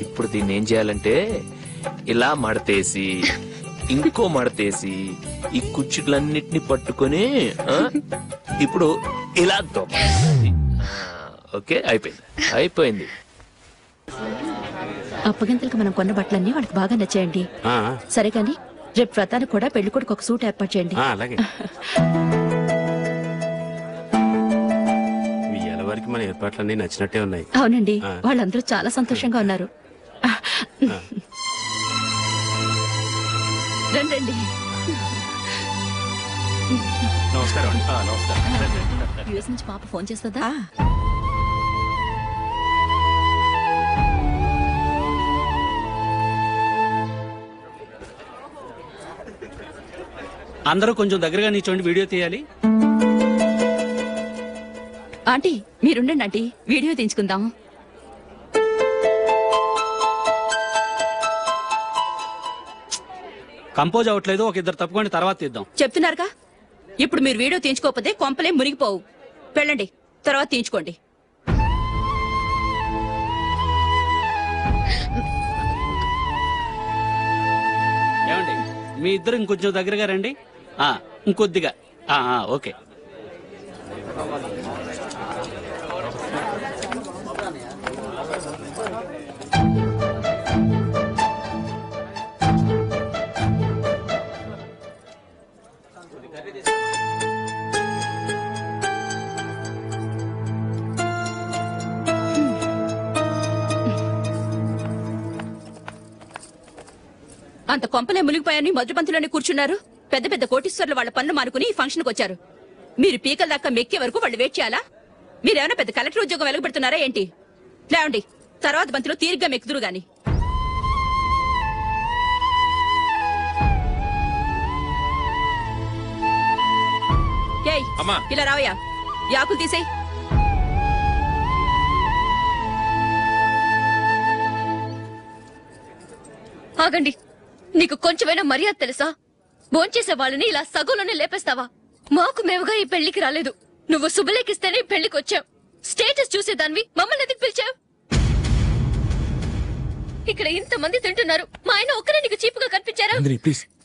ఇప్పుడు దీన్ని ఏం చేయాలంటే ఇలా మడతేసి ఇంకో మడతేసి ఈ కుచ్చిట్లన్నిటిని పట్టుకొని ఆ, ఇప్పుడు ఇలా దొక్కాలి. ఓకే అయిపోయింది. అయిపోయింది. అప్పగింతలకు మనం కొన్న బట్టలన్నీ వాళ్ళకి బాగా నచ్చాయండి. ఆ, సరే కానీ రేపు వ్రతానికి కూడా పెళ్ళి కొడుకు ఒక సూట్ ఏర్పాటు చేయండి. ఆ, అలాగే. ఇవాళ వరకు మన ఏర్పాట్లన్నీ నచ్చినట్టే ఉన్నాయి. అవునండి. వాళ్ళందరూ చాలా సంతోషంగా ఉన్నారు. రండి నమస్కారం అండి. ఆ, నమస్కారం. యుఎస్ నుంచి పాప ఫోన్ చేస్తుందా? అందరూ కొంచెం దగ్గరగా నిల్చోండి వీడియో తీయాలి. ఆంటీ మీరుండండి ఆంటీ. వీడియో తీయించుకుందాం. కంపోజ్ అవ్వట్లేదు ఒక ఇద్దరు తప్పుకొని తర్వాత తీద్దాం. చెప్తున్నారుగా? ఇప్పుడు మీరు వీడియో తీయించుకోకపోతే కొంపలే మునిగిపోవు. వెళ్ళండి తర్వాత తీయించుకోండి. ఏమండి మీ ఇద్దరు ఇంకొంచెం దగ్గరగా రండి. ఇంకొద్దిగా. ఓకే. అంత కొంపలే మునిగిపోయాని మొదటి పంతులోనే కూర్చున్నారు. పెద్ద పెద్ద కోటీశ్వర్లు వాళ్ళ పనులు మానుకుని ఈ ఫంక్షన్కి వచ్చారు. మీరు పీకల దాకా మెక్కే వరకు వాళ్ళు వెయిట్ చేయాలా? మీరేమైనా పెద్ద కలెక్టర్ ఉద్యోగం వెలగబెడుతున్నారా ఏంటి? లేవండి తర్వాత బంతిలో తీరిగ్గా మెక్కుదురు గాని. ఇలా రావయ్యా. యాకులు తీసేయ్. ఆగండి నీకు కొంచెమైనా మర్యాద తెలుసా? భోంచేసే వాళ్ళని ఇలా సగంలోనే లేపేస్తావా? మాకు మేముగా ఈ పెళ్ళికి రాలేదు. నువ్వు శుభలేఖిస్తేనే పెళ్ళికి వచ్చావు. స్టేటస్ చూసేదానివి మమ్మల్ని ఎందుకు పిలిచావు? ఇక్కడ ఇంతమంది తింటున్నారు. మా ఆయన ఒక్కరే నీకు చీపుగా కనిపించారా?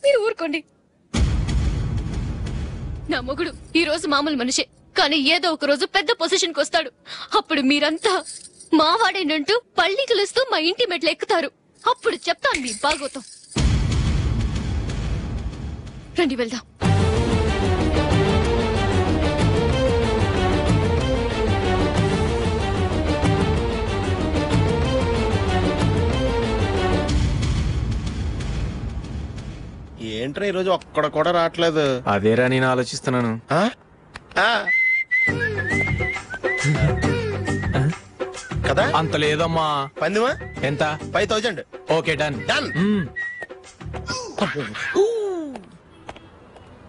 మీరు ఊరుకోండి. నా మొగుడు ఈ రోజు మామూలు మనిషే కానీ ఏదో ఒక రోజు పెద్ద పొజిషన్కి వస్తాడు. అప్పుడు మీరంతా మావాడేనంటూ పళ్ళి కలుస్తూ మా ఇంటి మెట్లు ఎక్కుతారు. అప్పుడు చెప్తాను మీ బాగోతాం. రండి వెళ్దాం. ఏంట్రా ఈ రోజు ఒక్కడ కూడా రావట్లేదు? అదేరా నేను ఆలోచిస్తున్నాను. ఆ? ఆ. కదా? అంత లేదమ్మా. పందిమా? ఎంత? Five thousand. Okay done. Done.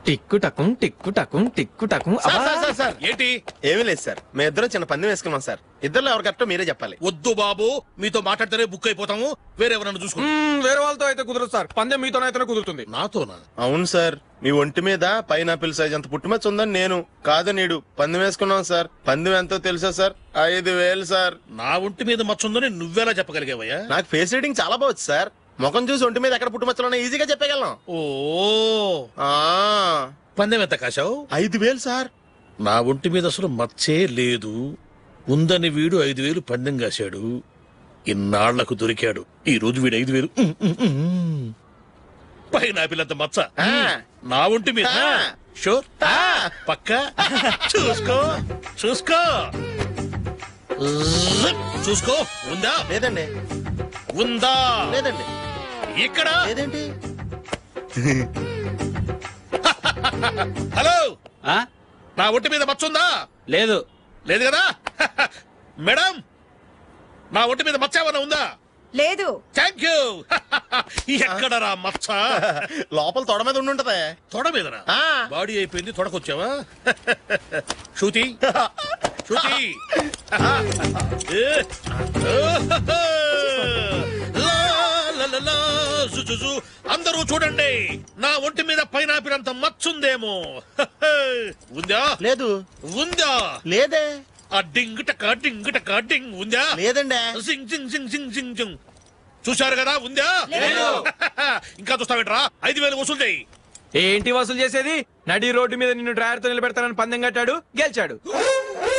టిక్కు టకుం టిక్కు టకుం టిక్కు టకుం సార్, సార్, సార్, సార్. ఏంటి? ఏమీ లేదు సార్. మేము ఇద్దరం చిన్న పందెం వేసుకున్నాం సార్. ఇద్దరు ఎవరు కరెక్టో మీరే చెప్పాలి. వద్దు బాబు మీతో మాట్లాడితేనే బుక్ అయిపోతాము. వేరే ఎవరన్నా చూసుకోండి. మ్మ్, వేరే వాళ్ళతో అయితే కుదరదు సార్. పందెం మీతోనైతేనే కుదురుతుంది. నాతోనా? అవును సార్. మీ ఒంటి మీద పైనాపిల్ సైజ్ అంత పుట్టుమచ్చ ఉందని నేను కాదు నీడు. పందెం వేసుకున్నాం సార్. పందెం ఎంతో తెలుసా సార్? ఐదు వేలు సార్. నా ఒంటి మీద మచ్చ ఉందని నువ్వెలా చెప్పగలిగావయ్యా? నాకు ఫేస్ రీడింగ్ చాలా బాగుంది సార్. ముఖం చూసి ఒంటి మీద ఎక్కడ పుట్టుమచ్చలో ఈజీగా చెప్పగలను ఓ. ఆ. పందెం ఎంత కాశావు? ఐదు వేలు సార్. నా ఒంటి మీద అసలు మచ్చే లేదు. ఉందని వీడు ఐదు వేలు పందెం కాశాడు. ఇన్నాళ్ళకు దొరికాడు. ఈ రోజు వీడు ఐదు వేలు. పైన పిల్లంత మచ్చ. నా ఒంటి మీద. షూర్. పక్క. చూసుకో. చూసుకో. చూసుకో. ఉందా? లేదండి. ఉందా? లేదండి. ఇక్కడ. హలో. ఆ? నా ఒంటి మీద మచ్చ ఉందా లేదు. లేదు కదా? మేడం నా ఒంటి మీద మచ్చ ఏమైనా ఉందా? లేదు. థ్యాంక్ యూ ఎక్కడరా మచ్చ? లోపల తొడ మీద ఉండి ఉంటది తొడ మీదనా? ఆ. బాడీ అయిపోయింది తొడకొచ్చావా? శృతి. శృతి. ఏ. అందరూ చూడండి. నా ఒంటి మీద పైనాపిల్ అంత మచ్చుందేమో. ఉందా? లేదు. ఉందా? లేదే. ఆ డింగ్ టక డింగ్ టక డింగ్. ఉందా? లేదండి. సింగ్ సింగ్ సింగ్ సింగ్ సింగ్ సింగ్. చూశారు కదా? ఉందా? ఇంకా చూస్తావేంట్రా? ఐదు వేలు వసూలు చేయి. ఏంటి వసూలు చేసేది? నడి రోడ్డు మీద నిన్ను డ్రైవర్తో నిలబెడతానని పందెం కట్టాడు గెలిచాడు. [LAUGHS]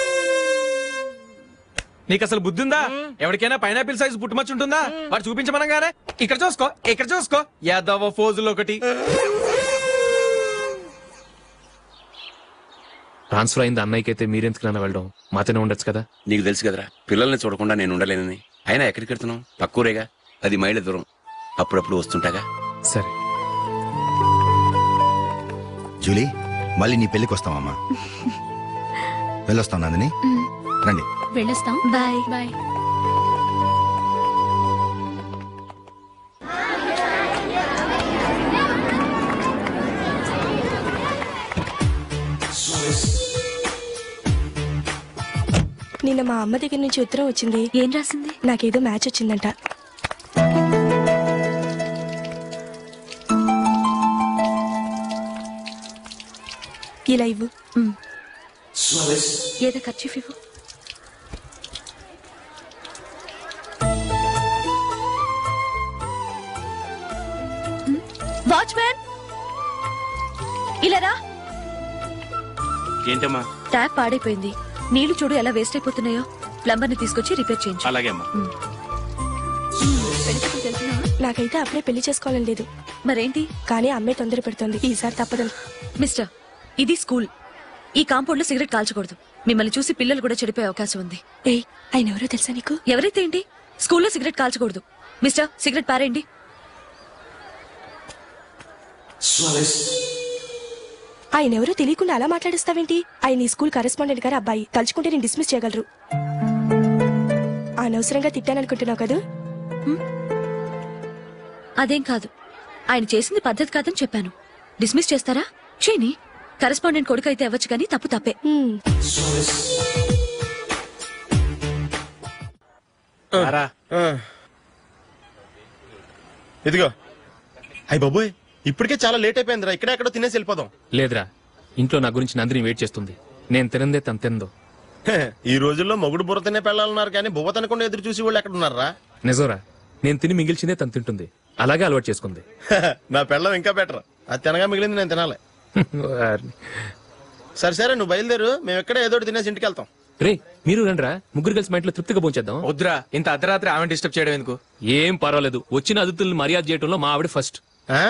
నీకు అసలు బుద్ధి ఉందా ఎవరికైనా పైనాపిల్ సైజ్ పుట్టుమచ్చ ఉంటుందా? వాడు చూపించమనగానే. ఇక్కడ చూసుకో ఇక్కడ చూసుకో. యాదవ ఫోజులు ఒకటి. ట్రాన్స్ఫర్ అయింది అన్నయ్యకి అయితే మీరెందుకు నాన్న వెళ్ళడం? మాతోనే ఉండొచ్చు కదా? నీకు తెలుసు కదరా పిల్లల్ని చూడకుండా నేను ఉండలేనని. అయినా ఎక్కడికి వెళ్తున్నావు? పక్కూరేగా? అది మైళ్ళ దూరం. అప్పుడప్పుడు వస్తుంటాగా? సరే. జూలీ మళ్ళీ నీ పెళ్ళికి వస్తామమ్మా వెళ్ళొస్తాం నందిని? రండి. వెళ్ళొస్తాం. బాయ్ బాయ్ నిన్న మా అమ్మ దగ్గర నుంచి ఉత్తరం వచ్చింది. ఏం రాసింది? నాకేదో మ్యాచ్ వచ్చిందంట. ఇలా ఇవ్వు ఏదో ఖర్చు ఇవ్వు. ఏంటమ్మా? ట్యాప్ పాడైపోయింది నీళ్ళు చూడు ఎలా వేస్ట్ అయిపోతున్నాయో. ప్లంబర్ని తీసుకొచ్చి రిపేర్ చేయించు. అలాగే అమ్మా. నాకైతే అప్పుడే పెళ్ళి చేసుకోవాలని లేదు. మరేంటి? కానీ అమ్మే తొందర పెడుతోంది. ఈసారి తప్పదు. మిస్టర్ ఇది స్కూల్. ఈ కాంపౌండ్లో సిగరెట్ కాల్చకూడదు. మిమ్మల్ని చూసి పిల్లలు కూడా చెడిపోయే అవకాశం ఉంది. ఏ ఆయన ఎవరో తెలుసా నీకు? ఎవరైతే ఏంటి? స్కూల్లో సిగరెట్ కాల్చకూడదు. మిస్టర్ సిగరెట్ పారేయండి. ఆయన ఎవరో తెలియకుండా అలా మాట్లాడిస్తావేంటి? ఆయన ఈ స్కూల్ కరెస్పాండెంట్ గారు అబ్బాయి. తలుచుకుంటే నేను డిస్మిస్ చేయగలరు. అనవసరంగా తిట్టాననుకుంటున్నావు కదూ? అదేం కాదు. ఆయన చేసింది పద్ధతి కాదని చెప్పాను. డిస్మిస్ చేస్తారా? చేయని కరెస్పాండెంట్ కొడుకు అయితే అవ్వచ్చు కానీ తప్పు తప్పే. ఇదిగో. అయ్యి బాబోయ్. ఇప్పటికే చాలా లేట్ అయిపోయిందిరా. ఇక్కడే ఎక్కడో తినేసి వెళ్ళిపోదాం. లేదురా. ఇంట్లో నా గురించి నందిని వెయిట్ చేస్తుంది. నేను తినందే తను తిందో హే, ఈ రోజుల్లో మొగుడు బుర్ర తినే పెళ్ళాలన్నారు కానీ బువ్వ తినకుండా ఎదురు చూసి వాళ్ళు ఎక్కడ ఉన్నారా నిజంరా. నేను తిని మిగిల్చిందే తను తింటుంది. అలాగే అలవాటు చేసుకుంది. నా పెళ్ళం ఇంకా బెటర్ అది తినగా మిగిలింది నేను తినాలి. సరే సరే నువ్వు బయలుదేరు. మేము ఎక్కడ ఏదో ఒకటి తినేసి ఇంటికి వెళ్తాం. రే మీరు రండిరా. ముగ్గురు కలిసి మా ఇంట్లో తృప్తిగా పోంచేద్దాం వద్దురా ఇంత అర్ధరాత్రి ఆమె డిస్టర్బ్ చేయడం ఎందుకు? ఏం పర్వాలేదు. వచ్చిన అతిథుల్ని మర్యాద చేయడంలో మా ఆవిడ ఫస్ట్ ఆ?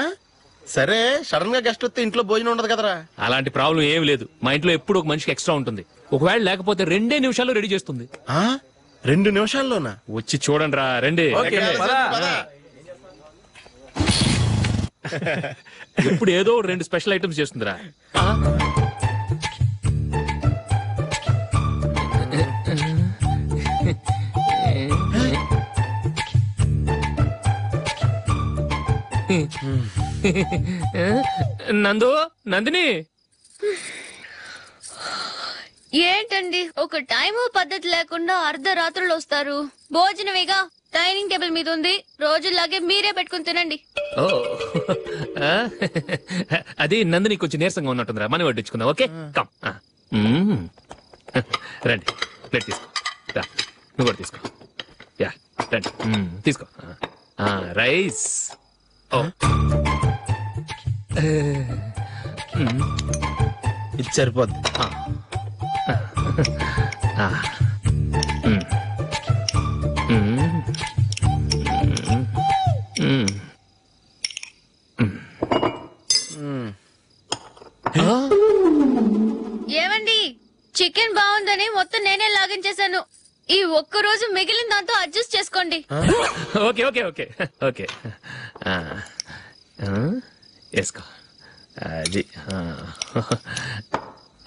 సరే సడన్గా గెస్ట్ వస్తే ఇంట్లో భోజనం ఉండదు కదరా. అలాంటి ప్రాబ్లం ఏం లేదు. మా ఇంట్లో ఎప్పుడు ఒక మనిషికి ఎక్స్ట్రా ఉంటుంది. ఒకవేళ లేకపోతే రెండే నిమిషాల్లో రెడీ చేస్తుంది. ఆ? రెండు నిమిషాల్లోనా? వచ్చి చూడండి రా రండి. ఇప్పుడు [LAUGHS] ఏదో రెండు స్పెషల్ ఐటమ్స్ చేస్తుందిరా. [LAUGHS] నందు నందిని. ఏంటండి? ఒక టైము పద్ధతి లేకుండా అర్ధరాత్రులు వస్తారు. భోజనమేగా? డైనింగ్ టేబుల్ మీద ఉంది. రోజుల్లాగే మీరే పెట్టుకుని తినండి. ఓ? అది నందిని కొంచెం నీరసంగా ఉన్నట్టుందిరా. మనం వడ్డించుకుందాం ఓకే? కమ్. ఆ. మ్మ్. రండి ప్లేట్ తీసుకో. రా నువ్వు కూడా తీసుకో. యా రండి. మ్మ్, తీసుకో. ఆ. ఆ, రైస్. ఓ. ఇది సరిపోద్ది? ఏమండి చికెన్ బాగుందని మొత్తం నేనే లాగించేశాను ఈ ఒక్క రోజు మిగిలిన దాంతో అడ్జస్ట్ చేసుకోండి. Okay okay okay. ఓకే. వేసుకో. అది ఆ.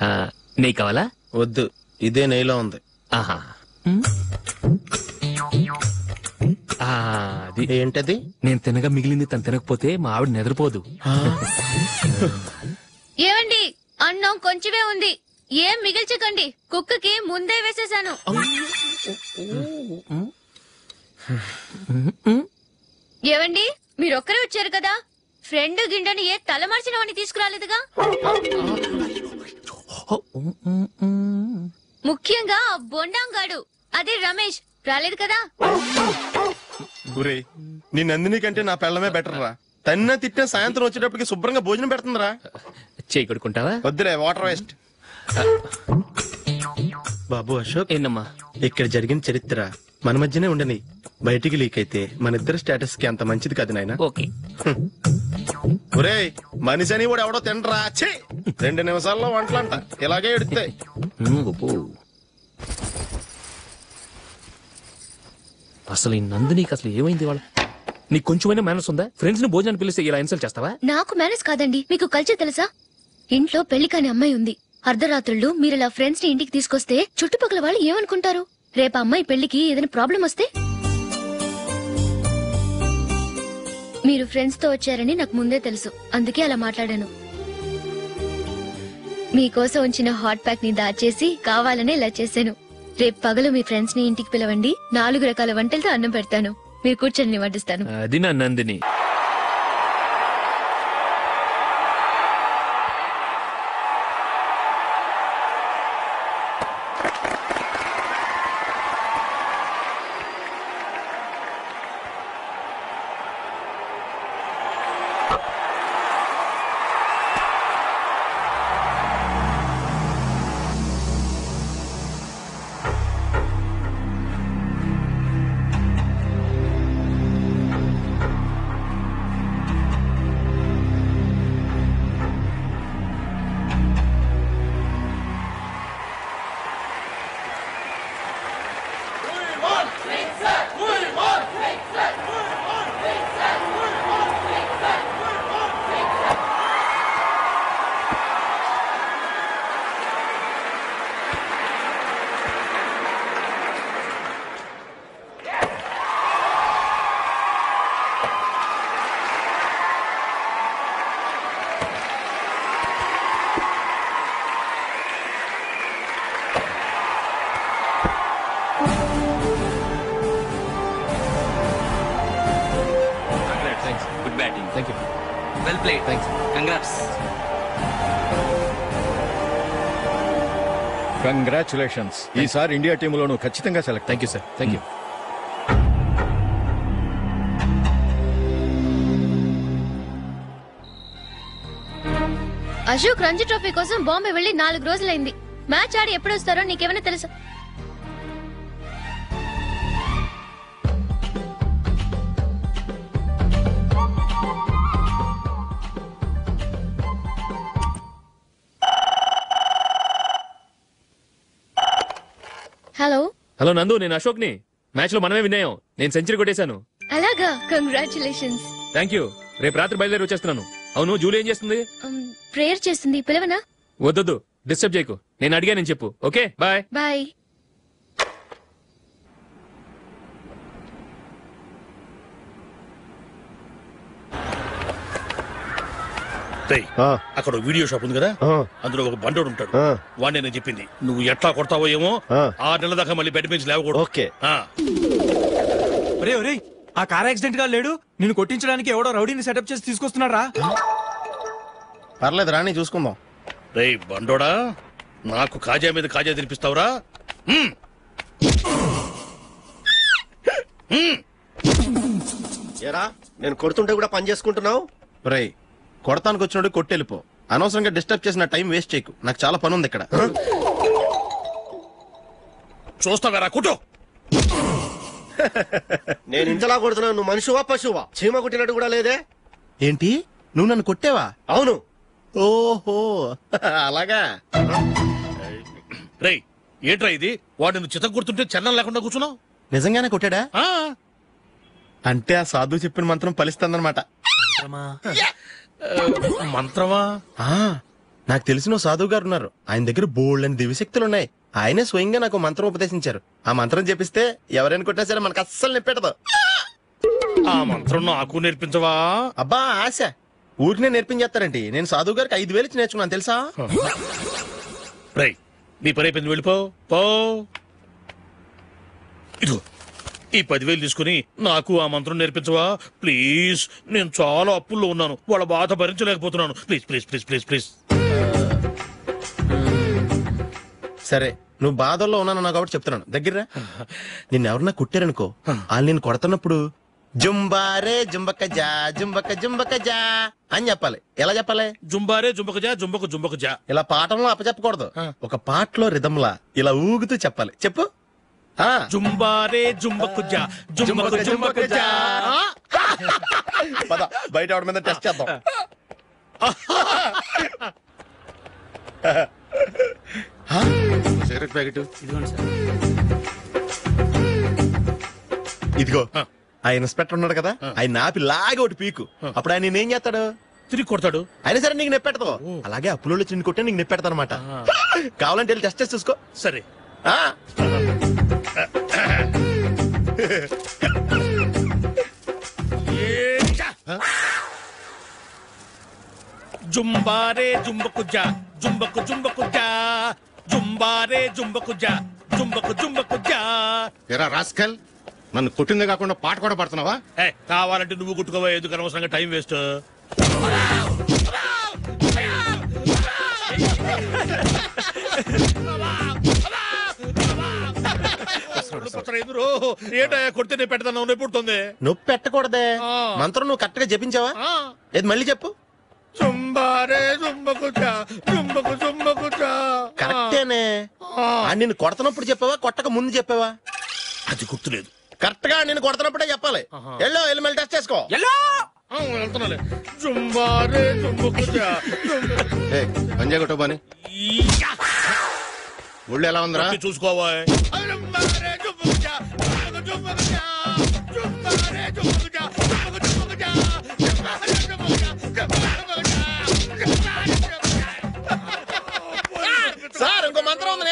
ఆ, నెయ్యి కావాలా? వద్దు ఇదే నెయ్యిలో ఉంది. ఆహా. ఆ, అది ఏంటది? నేను తినగా మిగిలింది తను తినకపోతే మా ఆవిడ నిద్రపోదు. ఏమండి అన్నం కొంచెమే ఉంది. ఏం మిగిల్చకండి కుక్కకి ముందే వేసేశాను ఏవండి మీరొక్కరే వచ్చారు కదా? ఫ్రెండ్ గిండెని ఏ తలమార్చిన వాడిని తీసుకురాలేదుగా? ముఖ్యంగా ఆ బొండాంగాడు. అదే రమేష్. రాలేదు కదా? నీ నందిని కంటే నా పెళ్ళమే బెటర్ రా తన్న తిట్టిన సాయంత్రం వచ్చేటప్పటికి శుభ్రంగా భోజనం పెడుతుందిరా. చేయి కొడుకుంటావా వద్దులే వాటర్ వేస్ట్. బాబు అశోక్ ఏంటమ్మా ఇక్కడ జరిగిన చరిత్ర. మన మధ్యనే ఉండని బయటికి లీక్ అయితే మన ఇద్దరు స్టేటస్కి అంత మంచిది కాదు నాయన. ఓకే. ఒరేయ్ మనిషి అని కూడా ఎవడో తినరా? ఛీ! రెండు నిమిషాల్లో వంటలంట. ఇలాగే ఎడుతాయి అసలు ఈ నందినికి అసలు ఏమైంది వాళ్ళ నీకు కొంచెమైనా మేనస్ ఉందా? ఫ్రెండ్స్ని భోజనానికి పిలిస్తే ఇలా ఇన్సల్ట్ చేస్తావా? నాకు మేనేజ్ కాదండి. మీకు కల్చర్ తెలుసా? ఇంట్లో పెళ్ళి కాని అమ్మాయి ఉంది. అర్ధరాత్రుళ్ళు మీరు ఇలా ఫ్రెండ్స్ని ఇంటికి తీసుకొస్తే చుట్టుపక్కల వాళ్ళు ఏమనుకుంటారు? రేపు అమ్మాయి పెళ్ళికి ఏదైనా ప్రాబ్లం వస్తే? మీరు ఫ్రెండ్స్తో వచ్చారని నాకు ముందే తెలుసు. అందుకే అలా మాట్లాడాను. మీకోసం ఉంచిన హాట్ ప్యాక్ని దాచేసి కావాలనే ఇలా చేశాను. రేపు పగలు మీ ఫ్రెండ్స్ని ఇంటికి పిలవండి. నాలుగు రకాల వంటలతో అన్నం పెడతాను. మీరు కూర్చొని వడ్డిస్తాను అది నా నందిని. కంగ్రాచులేషన్స్ ఈసారి ఇండియా టీంలోను ఖచ్చితంగా select thank you sir thank you Ashok Ranji trophy కోసం బాంబే వెళ్ళి నాలుగు రోజులైంది. మ్యాచ్ ఆడి ఎప్పుడు వస్తారో నీకేమైనా తెలుసా? హలో నందు నేను అశోక్ని మ్యాచ్లో మనమే విన్నాయం. నేను సెంచరీ కొట్టేశాను. అలాగా? కంగ్రాచులేషన్స్ థ్యాంక్ యూ రేపు రాత్రి బయలుదేరి వచ్చేస్తున్నాను. అవును జూలీ ఏం చేస్తుంది? ప్రేయర్ చేస్తుంది. పిలవనా? వద్దొద్దు. డిస్టర్బ్ చేయకు. నేను అడిగానని చెప్పు. ఓకే బాయ్ బాయ్ రేయ్, అక్కడ వీడియో షాప్ ఉంది కదా? అందులో ఒక బండోడు ఉంటాడు. వాడిని నేను చెప్పింది నువ్వు ఎట్లా కొడతావో ఏమో ఆ. నెల దాకా మళ్ళీ బెడ్ బెంచ్ లేవకూడదు. ఓకే. ఒరే ఒరే ఆ కార్ యాక్సిడెంట్గా లేడు. నిన్ను కొట్టించడానికి ఎవడో రౌడీని సెటప్ చేసి తీసుకొస్తున్నారా పర్లేదు రాని చూసుకుందాం. రేయ్ బండోడా నాకు కాజా మీద కాజా తినిపిస్తావురా? హ్మ్. ఏరా నేను కొడుతుంటే కూడా పని చేసుకుంటున్నావు? రేయ్ కొడతానికి వచ్చినోడు కొట్టెళ్ళిపో. అనవసరంగా డిస్టర్బ్ చేసిన టైం వేస్ట్ చేయకు. నాకు చాలా పని ఉంది ఇక్కడ. చూస్తావరా కుటో నేను ఇంతలా కొడుతున్నాను. నువ్వు మనిషివా పశువా? చీమ కుట్టినట్టు కూడా లేదే? ఏంటి? నువ్వు నన్ను కొట్టేవా? అవును. ఓహో. అలాగా? రేయ్ ఏంట్రా ఇది? వాడు నువ్వు చిత్త గుర్తుంటే చలనం లేకుండా కూర్చున్నావు? నిజంగానే కొట్టాడా? అంటే ఆ సాధువు చెప్పిన మంత్రం ఫలిస్తుందన్నమాట. మంత్రమా? ఆ, నాకు తెలిసిన సాధువు గారు ఉన్నారు. ఆయన దగ్గర బోల్డ్ అని దివ్యశక్తులు ఉన్నాయి ఆయనే స్వయంగా నాకు మంత్రం ఉపదేశించారు. ఆ మంత్రం చెప్పిస్తే ఎవరైనా కొట్టినా సరే మనకు అస్సలు నిప్పెట్టదు. ఆ మంత్రం నాకు నేర్పించవా? అబ్బా ఆశ. ఊరినే నేర్పించేస్తారండి. నేను సాధువు గారికి ఐదు వేలు ఇచ్చి నేర్చుకున్నాను తెలుసా? రేయ్ నీ పని అయిపోయింది వెళ్ళిపో. పో. ఇదిగో. ఈ పదివేలు తీసుకుని నాకు ఆ మంత్రం నేర్పించవా? ప్లీజ్ నేను చాలా అప్పుల్లో ఉన్నాను. వాళ్ళ బాధ భరించలేకపోతున్నాను. Please please please please please. సరే నువ్వు బాధల్లో ఉన్నాను కాబట్టి చెప్తున్నాను. దగ్గర నిన్ను ఎవరన్నా కుట్టారనుకో వాళ్ళు నేను కొడుతున్నప్పుడు జుంబారే జుంబక జా జుంబక జుంబక జా అని చెప్పాలి. ఎలా చెప్పాలి? జుంబారే జుంబక జా జుంబకు జుంబకు జా. ఇలా పాఠంలో అప్పచెప్పకూడదు. ఒక పాటలో రిధంలా ఇలా ఊగుతూ చెప్పాలి. చెప్పు. జుంబారే జుంబకు జా జుంబకు జుంబకు జా పద బయట ఆవిడ మీద టెస్ట్ చేద్దాం. Cigarette packet. ఇదిగో ఆ. ఇన్స్పెక్టర్ ఉన్నాడు కదా ఆయన ఆపి లాగే ఒకటి పీకు. అప్పుడు ఆయన నేనేం చేస్తాడు? తిరిగి కొడతాడు. అయినా సరే నీకు నెప్పెడతావు. అలాగే అప్పులో చిన్న కొట్టే నీకు నెప్పెడతా అనమాట కావాలంటే వెళ్ళి టెస్ట్ చేసి చూసుకో. సరే. ఆ. జుంబారే జుంబకు జా జుంబకు జుంబకు జా జుంబారే జుంబకు జా జుంబకు జుంబకు జా. ఎరా రాస్కల్ నన్ను కొట్టిందే కాకుండా పాట కూడా పడుతున్నావా? ఏ కావాలంటే నువ్వు గుట్టుకోవా ఎందుకు అనవసరంగా టైం వేస్ట్? ఎదురు ఏంటయ్యా కొడితే నేను పెడతాను నొప్పి పుడుతుంది నొప్పి పెట్టకూడదే. మంత్రం నువ్వు కరెక్ట్గా చెప్పించావా ఏది మళ్ళీ చెప్పు. జుంబకు జుంబకు జా కరెక్టేనే. నిన్ను కొడుతున్నప్పుడు చెప్పావా కొట్టక ముందు చెప్పావా? అది గుర్తులేదు. కరెక్ట్గా నేను కొడుతున్నప్పుడే చెప్పాలి. ఎల్లో వెళ్ళి మళ్ళీ టెస్ట్ చేసుకో. వెళ్తున్నాలే. కొట్టబాని. ఒళ్ళు ఎలా ఉందిరా? నొప్పి సార్ ఇంకో మంత్రం ఉంది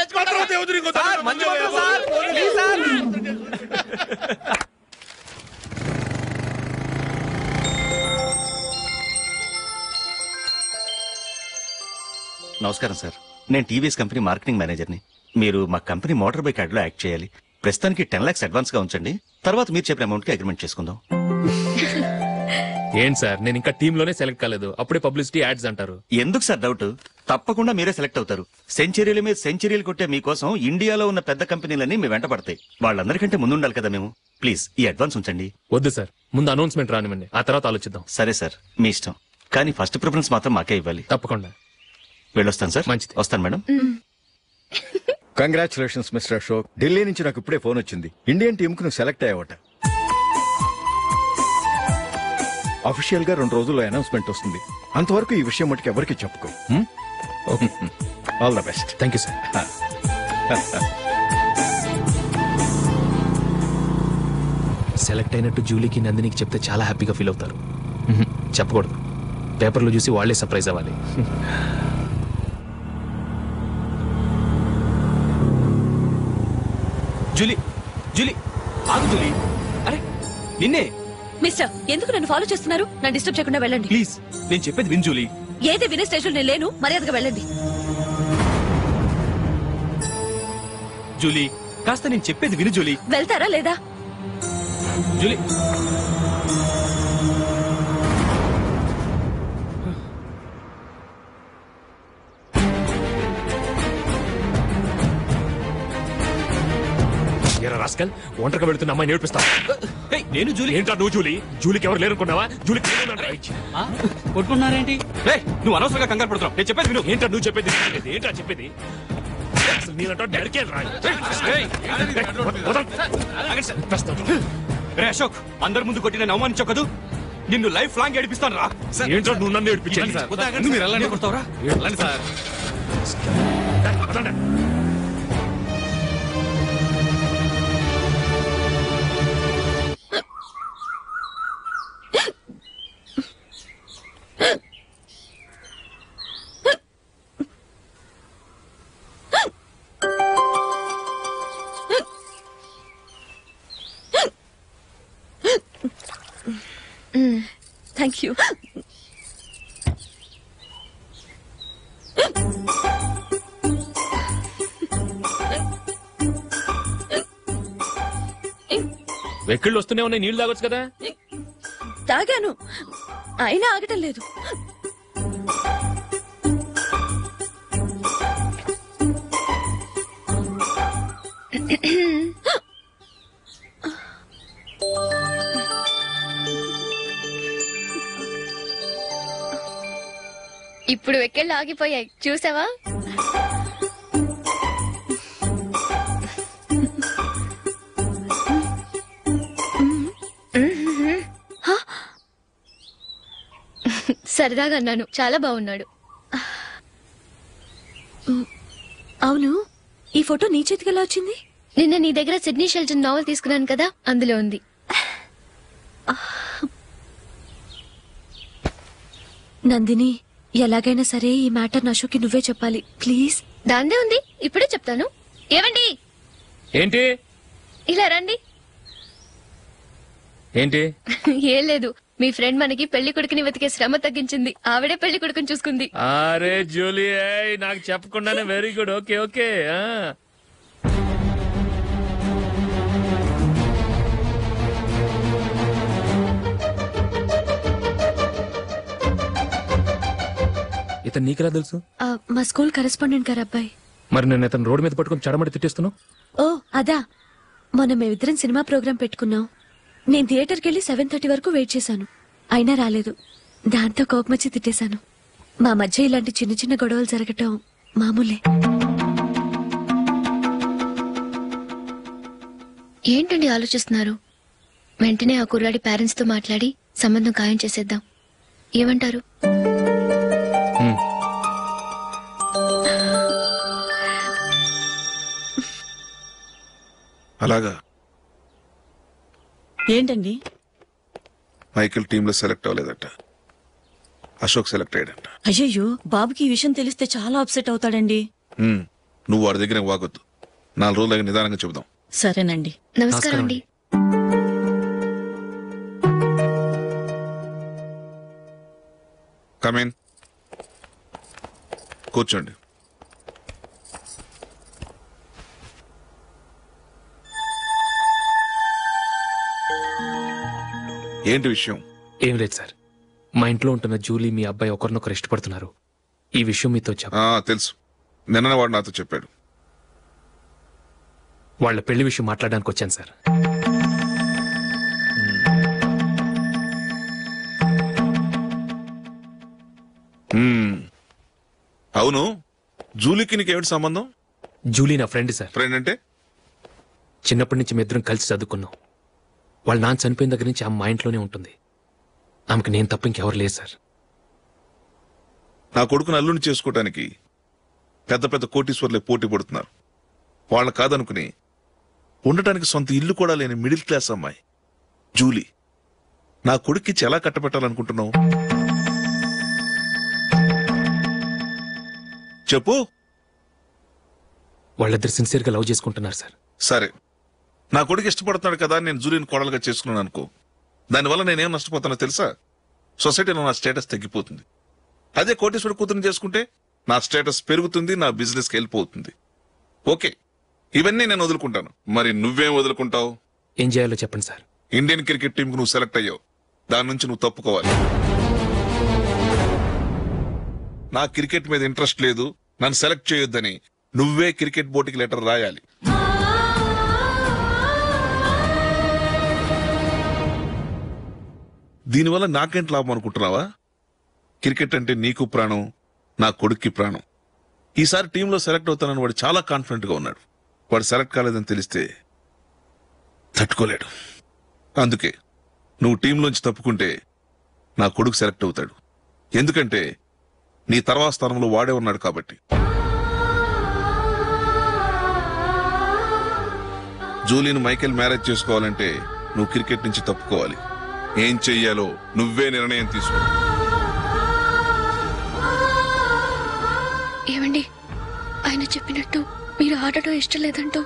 నమస్కారం సార్. నేను టీవీఎస్ కంపెనీ మార్కెటింగ్ మేనేజర్ని. మీరు మా కంపెనీ మోటార్ బైక్ యాడ్లో యాక్ట్ చేయాలి. ప్రస్తుతానికి టెన్ లాక్స్ అడ్వాన్స్గా ఉంచండి. తర్వాత మీరు చెప్పిన అమౌంట్కి అగ్రిమెంట్ చేసుకుందాం. ఏంటి సార్? నేను ఇంకా టీమ్లోనే సెలెక్ట్ కాలేదు. అప్పుడే పబ్లిసిటీ యాడ్స్ అంటారు. ఎందుకు సార్ డౌట్? తప్పకుండా మీరే సెలెక్ట్ అవుతారు. సెంచరీల మీద సెంచరీలు కొట్టే మీకోసం ఇండియాలో ఉన్న పెద్ద కంపెనీలన్నీ మీ వెంట పడతాయి. వాళ్ళందరికంటే ముందు ఉండాలి కదా మేము? ప్లీజ్ ఈ అడ్వాన్స్ ఉంచండి. వద్దు సార్. ముందు అనౌన్స్మెంట్ రానివ్వండి. ఆ తర్వాత ఆలోచిద్దాం. సరే సార్ మీ ఇష్టం. కానీ ఫస్ట్ ప్రిఫరెన్స్ మాత్రం మాకే ఇవ్వాలి. తప్పకుండా. వెళ్ళొస్తాను సార్. మంచిది. వస్తాను madam. Congratulations mister Ashok Delhi నుంచి నాకు ఇప్పుడే ఫోన్ వచ్చింది. ఇండియన్ టీమ్కు నువ్వు సెలెక్ట్ అయ్యావట. అఫీషియల్గా రెండు రోజుల్లో అనౌన్స్మెంట్ వస్తుంది. అంతవరకు ఈ విషయం మటుకు ఎవరికి చెప్పుకో. All the best thank you sir select అయినట్టు జూలీకి నందినికి చెప్తే చాలా హ్యాపీగా ఫీల్ అవుతారు. చెప్పకూడదు. పేపర్లో చూసి వాళ్ళే సర్ప్రైజ్ అవ్వాలి. జూలీ జూలీ ఆగు జూలీ. అరే నిన్నే మిస్టర్ ఎందుకు నన్ను ఫాలో చేస్తున్నారు? నన్ను డిస్టర్బ్ చేయకుండా వెళ్ళండి. ప్లీజ్ నేను చెప్పేది విన్ జూలీ. ఏది వినే స్టేజ్ నేను లేను మర్యాదగా వెళ్ళండి. జూలీ కాస్త నేను చెప్పేది విను జూలీ. వెళ్తారా లేదా? జూలీ రాస్కల్ ఒంటరిగా వెళ్తున్న అమ్మాయి నేర్పిస్తా నేను జూలీ. ఏంటా నువ్వు జూలీ? జూలీకి ఎవరు లేరనుకున్నావా? జూలీకి కొట్టుకున్నారేంటి? నువ్వు అనవసరంగా కంగారు పడుతున్నావు. నేను చెప్పేది విను. ఏంటా నువ్వు చెప్పేది? ఏంటా చెప్పేది? అసలు రా? అశోక్ అందరి ముందు కొట్టి నేను అవమానించావు కదూ నిన్ను లైఫ్ లాంగ్ ఏడిపిస్తాను రా. ఏంటో నువ్వు నన్ను సార్. నువ్వు మీరు వెళ్ళండి. కొడతావురా? సార్. థ్యాంక్ యూ వెక్కిళ్ళు వస్తూనే ఉన్నాయి నీళ్ళు తాగొచ్చు కదా? తాగాను. అయినా ఆగటం లేదు. ఇప్పుడు వెక్కెళ్ళు ఆగిపోయాయి. చూసావా? సరదాగా అన్నాను. చాలా బాగున్నాడు అవును. ఈ ఫోటో నీ చేతికి ఎలా వచ్చింది? నిన్న నీ దగ్గర సిడ్నీ షెల్టన్ నావల్ తీసుకున్నాను కదా అందులో ఉంది. నందిని ఎలాగైనా సరే ఈ మ్యాటర్ నషుకి నువ్వే చెప్పాలి. ప్లీజ్. దాందే ఉంది. ఇప్పుడే చెప్తాను. ఏవండి? ఏంటి? ఇలా రండి. ఏంటి? [LAUGHS] ఏం లేదు. మీ ఫ్రెండ్ మనకి పెళ్ళి కొడుకుని వెతికే శ్రమ తగ్గించింది. ఆవిడే పెళ్ళి కొడుకుని చూసుకుంది. అరే జూలీ ఏయ్, నాకు చెప్పకుండానే వెరీ గుడ్. ఓకే ఓకే ఆ. ఇతను నీకెలా తెలుసు? ఆ, మా స్కూల్ కరెస్పాండెంట్ గారు అబ్బాయి. మరి నేను ఇతను రోడ్డు మీద పట్టుకొని చడమడి తిట్టేస్తున్నావు ఓ అదా. మొన్న మేమిద్దరం సినిమా ప్రోగ్రాం పెట్టుకున్నాం. నేను థియేటర్కి వెళ్ళి సెవెన్ థర్టీ వరకు వెయిట్ చేశాను. అయినా రాలేదు. దాంతో కోపమచ్చి తిట్టేశాను. మా మధ్య ఇలాంటి చిన్న చిన్న గొడవలు జరగటం మామూలే. ఏంటండి ఆలోచిస్తున్నారు? వెంటనే ఆ కుర్రాడి పేరెంట్స్తో మాట్లాడి సంబంధం ఖాయం చేసేద్దాం. ఏమంటారు? అలాగా. ఏంటండి? మైకిల్ టీంలో సెలెక్ట్ అవ్వలేదట. అశోక్ సెలెక్ట్ అయ్యాడంట. అయ్యయ్యో బాబుకి ఈ విషయం తెలిస్తే చాలా అప్సెట్ అవుతాడండి. ఉమ్, నువ్వు వాడి దగ్గర వాగొద్దు. నాలుగు రోజులు నిదానంగా చెబుదాం. సరేనండి. నమస్కారం అండి. కమేన్ కూర్చోండి. ఏంటి విషయం? ఏం లేదు సార్. మా ఇంట్లో ఉంటున్న జూలీ మీ అబ్బాయి ఒకరినొకరు ఇష్టపడుతున్నారు. ఈ విషయం మీతో చెప్ప ఆ, తెలుసు. నిన్న వాడు నాతో చెప్పాడు. వాళ్ళ పెళ్ళి విషయం మాట్లాడడానికి వచ్చాను సార్. అవును. జూలీకి నీకేమిటి సంబంధం? జూలీ నా ఫ్రెండ్ సార్. ఫ్రెండ్ అంటే? చిన్నప్పటి నుంచి మేమిద్దరం కలిసి చదువుకున్నాం. వాళ్ళ నాన్న చనిపోయిన దగ్గర నుంచి ఆమె మా ఇంట్లోనే ఉంటుంది. ఆమెకు నేను తప్ప ఇంకెవరు లేదు సార్. నా కొడుకును అల్లుని చేసుకోవటానికి పెద్ద పెద్ద కోటీశ్వర్లే పోటీ పడుతున్నారు. వాళ్ళ కాదనుకుని ఉండటానికి సొంత ఇల్లు కూడా లేని మిడిల్ క్లాస్ అమ్మాయి. జూలీ నా కొడుక్కిచ్చి ఎలా కట్టబెట్టాలనుకుంటున్నావు? చెప్పు. వాళ్ళిద్దరు సిన్సియర్గా లవ్ చేసుకుంటున్నారు సార్. సరే. నా కొడుకు ఇష్టపడుతున్నాడు కదా నేను జూలీని కోడలుగా చేసుకున్నాను అనుకో. దానివల్ల నేనేం నష్టపోతానో తెలుసా? సొసైటీలో నా స్టేటస్ తగ్గిపోతుంది. అదే కోటేశ్వర కూతురుని చేసుకుంటే నా స్టేటస్ పెరుగుతుంది నా బిజినెస్కి వెళ్ళిపోతుంది. ఓకే ఇవన్నీ నేను వదులుకుంటాను. మరి నువ్వేం వదులుకుంటావు? ఏం చేయాలో చెప్పండి సార్. ఇండియన్ క్రికెట్ టీంకు నువ్వు సెలెక్ట్ అయ్యావు. దాని నుంచి నువ్వు తప్పుకోవాలి. నా క్రికెట్ మీద ఇంట్రెస్ట్ లేదు. నన్ను సెలెక్ట్ చేయొద్దని నువ్వే క్రికెట్ బోర్డుకి లెటర్ రాయాలి. దీనివల్ల నాకేంటి లాభం అనుకుంటున్నావా? క్రికెట్ అంటే నీకు ప్రాణం నా కొడుక్కి ప్రాణం. ఈసారి టీంలో సెలెక్ట్ అవుతానని వాడు చాలా కాన్ఫిడెంట్గా ఉన్నాడు. వాడు సెలెక్ట్ కాలేదని తెలిస్తే తట్టుకోలేడు. అందుకే నువ్వు టీంలోంచి తప్పుకుంటే నా కొడుకు సెలెక్ట్ అవుతాడు. ఎందుకంటే నీ తర్వాత స్థానంలో వాడే ఉన్నాడు కాబట్టి. జూలీని మైకేల్ మ్యారేజ్ చేసుకోవాలంటే నువ్వు క్రికెట్ నుంచి తప్పుకోవాలి. ఏం చెయ్యాలో నువ్వే నిర్ణయం తీసుకో. ఏమండి? ఆయన చెప్పినట్టు మీరు ఆడటం ఇష్టం లేదంటూ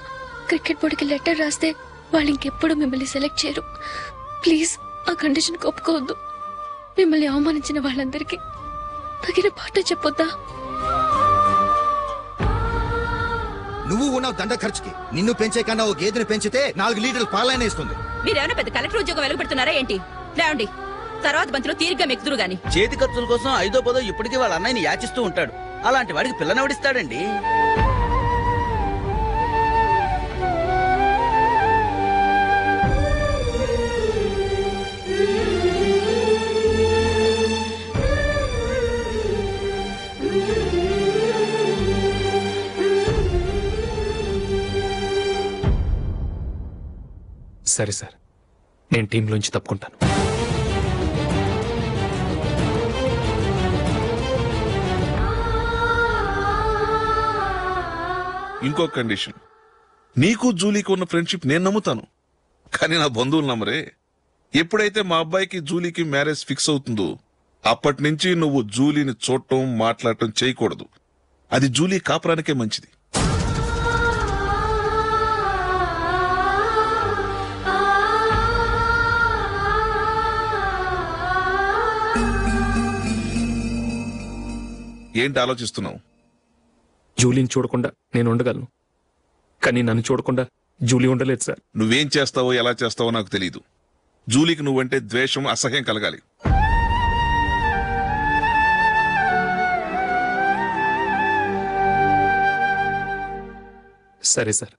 క్రికెట్ బోర్డుకి లెటర్ రాస్తే వాళ్ళు ఇంకెప్పుడు మిమ్మల్ని సెలెక్ట్ చేయరు. ప్లీజ్ ఆ కండిషన్ ఒప్పుకోవద్దు. మిమ్మల్ని అవమానించిన వాళ్ళందరికీ తగిన పాట చెప్పొద్దా? నువ్వు ఉన్నావు దండ ఖర్చుకి. నిన్ను పెంచే కన్నా ఓ గేదెని పెంచితే నాలుగు లీటర్లు పాలైన ఇస్తుంది. మీరేమైనా పెద్ద కలెక్టర్ ఉద్యోగం వెలుగుపెడుతున్నారా ఏంటి? లేవండి. తర్వాత బంతిలో తీరిగ్గా మెక్కుదురు గాని. చేతి ఖర్చుల కోసం ఐదో పదో ఇప్పటికీ వాళ్ళ అన్నయ్యని యాచిస్తూ ఉంటాడు. అలాంటి వాడికి పిల్లనవడిస్తాడండి సరే సార్. నేను టీంలోంచి తప్పుకుంటాను. ఇంకో కండిషన్. నీకు జూలీకి ఉన్న ఫ్రెండ్షిప్ నేను నమ్ముతాను. కానీ నా బంధువులు నమ్మరే. ఎప్పుడైతే మా అబ్బాయికి జూలీకి మ్యారేజ్ ఫిక్స్ అవుతుందో అప్పటి నుంచి నువ్వు జూలీని చూడటం మాట్లాడటం చేయకూడదు. అది జూలీ కాపురానికే మంచిది. ఏంటి ఆలోచిస్తున్నావు? జూలీని చూడకుండా నేను ఉండగలను. కానీ నన్ను చూడకుండా జూలీ ఉండలేదు సార్. నువ్వేం చేస్తావో ఎలా చేస్తావో నాకు తెలియదు జూలీకి నువ్వంటే ద్వేషం అసహ్యం కలగాలి. సరే సార్.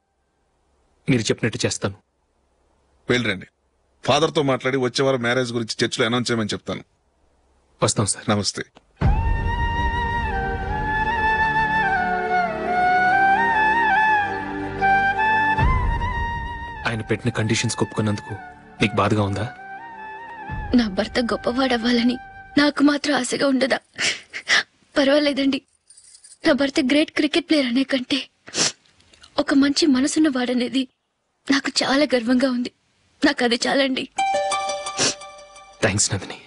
మీరు చెప్పినట్టు చేస్తాను. వెళ్ళరండి. ఫాదర్తో మాట్లాడి వచ్చే వారం మ్యారేజ్ గురించి చర్చిలో అనౌన్స్ చేయమని చెప్తాను. వస్తాం సార్. నమస్తే. పెట్టిన కండిషన్స్ ఒప్పుకున్నందుకు నీకు బాధగా ఉందా? నా భర్త గొప్పవాడవ్వాలని నాకు మాత్రం ఆశగా ఉండదా? పర్వాలేదండి. నా భర్త గ్రేట్ క్రికెట్ ప్లేయర్ అనే కంటే ఒక మంచి మనసున్న వాడనేది నాకు చాలా గర్వంగా ఉంది. నాకు అది చాలండి. థ్యాంక్స్ నందిని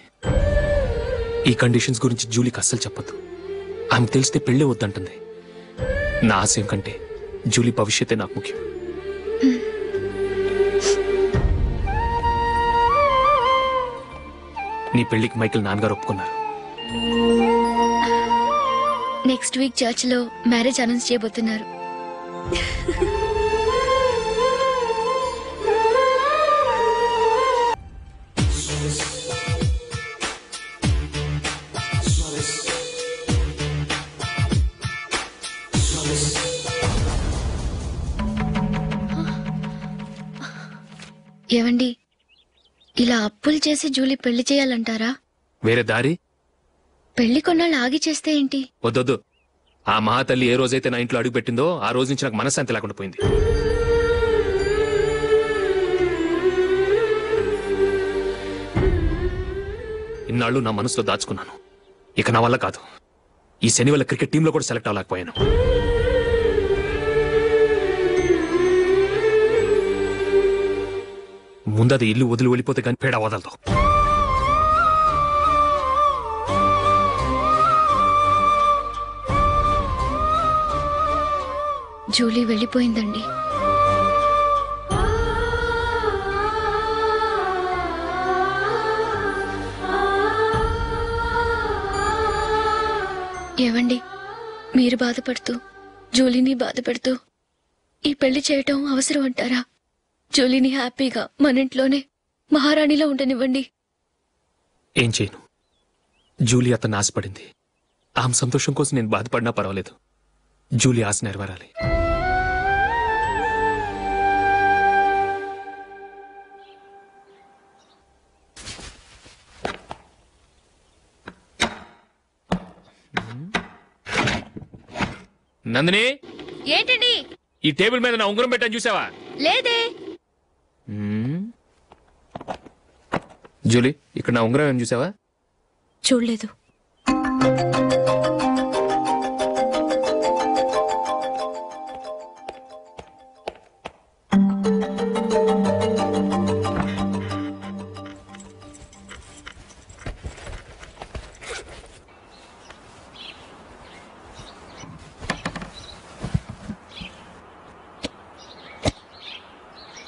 ఈ కండిషన్స్ గురించి జూలీకి అస్సలు చెప్పొద్దు. ఆమెకు తెలిస్తే పెళ్ళే వద్దంటుంది. నా ఆశయం కంటే జూలీ భవిష్యత్తే నాకు ముఖ్యం. నీ పెళ్ళికి మైకిల్ నాన్నగారు ఒప్పుకున్నారు. నెక్స్ట్ వీక్ చర్చ్లో మ్యారేజ్ అనౌన్స్ చేయబోతున్నారు. ఏవండి ఇలా అప్పులు చేసి జూలీ పెళ్ళి చేయాలంటారా? వేరే దారి? పెళ్ళి కొన్నాళ్ళు ఆగి చేస్తే ఏంటి? వద్దొద్దు. ఆ మహాతల్లి ఏ రోజైతే నా ఇంట్లో అడుగు పెట్టిందో ఆ రోజు నుంచి నాకు మనశ్శాంతి లేకుండా పోయింది. ఇన్నాళ్ళు నా మనసులో దాచుకున్నాను. ఇక నా వల్ల కాదు. ఈ శని వల్ల క్రికెట్ టీంలో కూడా సెలెక్ట్ అవ్వలేకపోయాను. ముందది ఇల్లు వదిలి వెళ్ళిపోతే కానీ పేడ వదలదు. జూలీ వెళ్ళిపోయిందండి. ఏవండి? మీరు బాధపడుతూ జూలీని బాధపడుతూ ఈ పెళ్ళి చేయటం అవసరం అంటారా? జూలీని హ్యాపీగా మన ఇంట్లోనే మహారాణిలో ఉండనివ్వండి. ఏం చేయను? జూలీ అతన్ని ఆశపడింది. ఆమె సంతోషం కోసం నేను బాధపడినా పర్వాలేదు. జూలీ ఆశ నెరవేరాలి. నందిని? ఏంటండి? ఈ టేబుల్ మీద నా ఉంగరం పెట్టాను చూసావా? లేదే. జూలీ ఇక్కడ నా ఉంగరం ఏం చూసావా? చూడలేదు.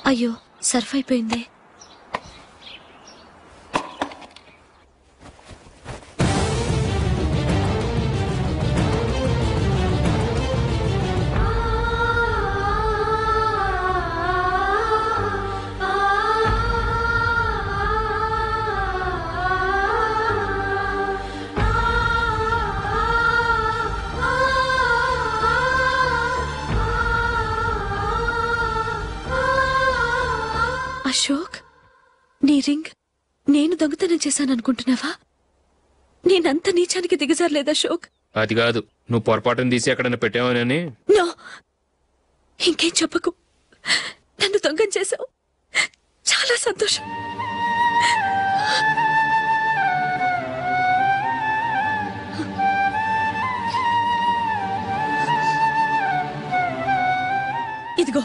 అయ్యో సర్ఫ్ అయిపోయింది. చేశాననుకుంటున్నావా నేనంత నీచానికి దిగజారలేదు అశోక్? అది కాదు. నువ్వు పొరపాటును తీసి ఎక్కడైనా పెట్టావని నో. ఇంకేం చెప్పకు. నన్ను దొంగం చేశావు. చాలా సంతోషం. ఇదిగో.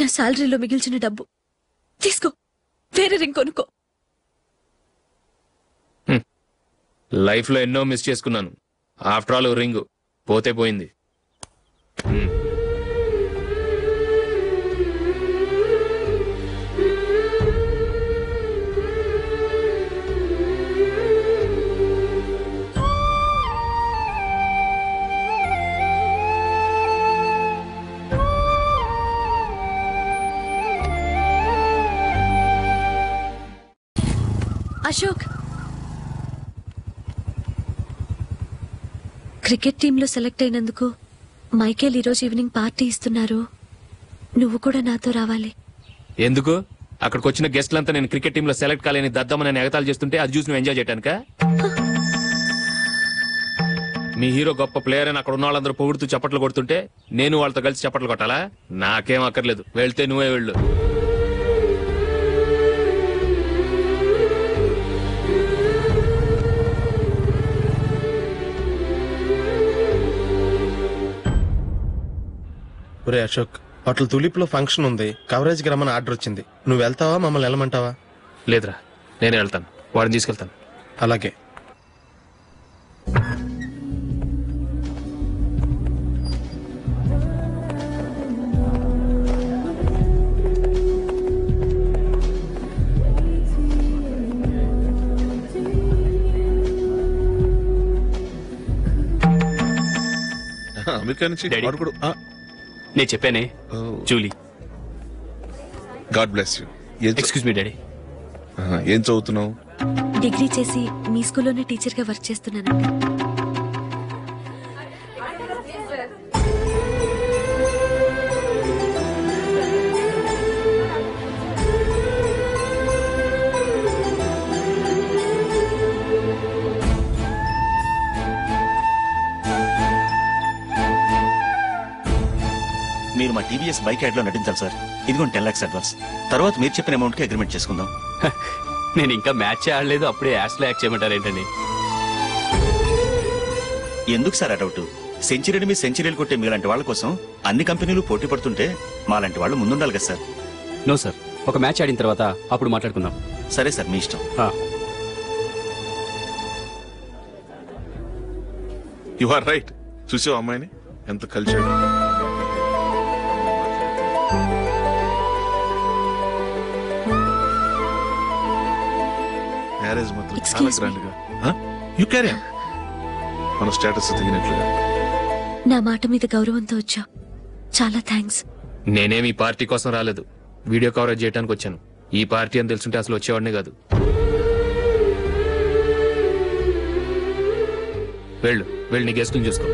నా శాలరీలో మిగిల్చిన డబ్బు. తీసుకో. వేరే రింగ్ కొనుక్కో. లైఫ్లో ఎన్నో మిస్ చేసుకున్నాను. ఆఫ్టర్ ఆల్ రింగ్ పోతే పోయింది. అశోక్. క్రికెట్ టీంలో సెలెక్ట్ అయినందుకు మైకేల్ ఈరోజు ఈవినింగ్ పార్టీ ఇస్తున్నారు. నువ్వు కూడా నాతో రావాలి. ఎందుకు? అక్కడికి వచ్చిన గెస్ట్లంతా నేను క్రికెట్ టీంలో సెలెక్ట్ కాలేని దద్దమని ఎగతాలు చేస్తుంటే అది చూసి నువ్వు ఎంజాయ్ చేయటానిక? మీ హీరో గొప్ప ప్లేయర్ అని అక్కడ ఉన్న వాళ్ళందరూ పొగుడుతూ చప్పట్లు కొడుతుంటే నేను వాళ్ళతో కలిసి చప్పట్లు కొట్టాలా? నాకేం అక్కర్లేదు. వెళ్తే నువ్వే వెళ్ళు. ఒరే అశోక్ హోటల్ తులిప్లో ఫంక్షన్ ఉంది. కవరేజ్కి రమ్మని ఆర్డర్ వచ్చింది. నువ్వు వెళ్తావా? మమ్మల్ని వెళ్ళమంటావా? లేదురా నేనే వెళ్తాను. వాడిని తీసుకెళ్తాను. అలాగే. అమెరికా నుంచి వాడు కూడా ఆ, నేను చెప్పానే Julie. God bless you. Excuse me daddy. ఏం చదువుతున్నావు? డిగ్రీ చేసి మీ స్కూల్లోనే టీచర్గా వర్క్ చేస్తున్నానండి మీరు మా టీవీఎస్ బైక్ యాడ్లో నటించాలి సార్. ఇదిగోండి టెన్ లాక్స్ అడ్వాన్స్. తర్వాత మీరు చెప్పిన అమౌంట్కి అగ్రిమెంట్ చేసుకుందాం. [LAUGHS] నేను ఇంకా మ్యాచ్ ఆడలేదు అప్పుడే యాష్లో యాక్ట్ చేయమంటారు ఏంటండి? ఎందుకు సార్ ఆ డౌట్ సెంచరీని మీ సెంచరీలు కొట్టే మీలాంటి వాళ్ళ కోసం అన్ని కంపెనీలు పోటీ పడుతుంటే మాలాంటి వాళ్ళు ముందుండాలి కదా సార్. నో సార్ ఒక మ్యాచ్ ఆడిన తర్వాత అప్పుడు మాట్లాడుకుందాం. సరే సార్ మీ ఇష్టం. యు ఆర్ రైట్ చూసావు అమ్మాయిని? ఎంత కలిసాడు మ్యారేజ్ మాత్రం చాలా. గ్రాండ్గా యు క్యారీ మన స్టేటస్ దిగినట్లుగా నా మాట మీద గౌరవంతో వచ్చావు. చాలా థ్యాంక్స్ నేనేం ఈ పార్టీ కోసం రాలేదు. వీడియో కవరేజ్ చేయడానికి వచ్చాను. ఈ పార్టీ అని తెలుసుంటే అసలు వచ్చేవాడినే కాదు. వెళ్ళు. వెళ్ళి నీ గెస్ట్ని చూసుకో.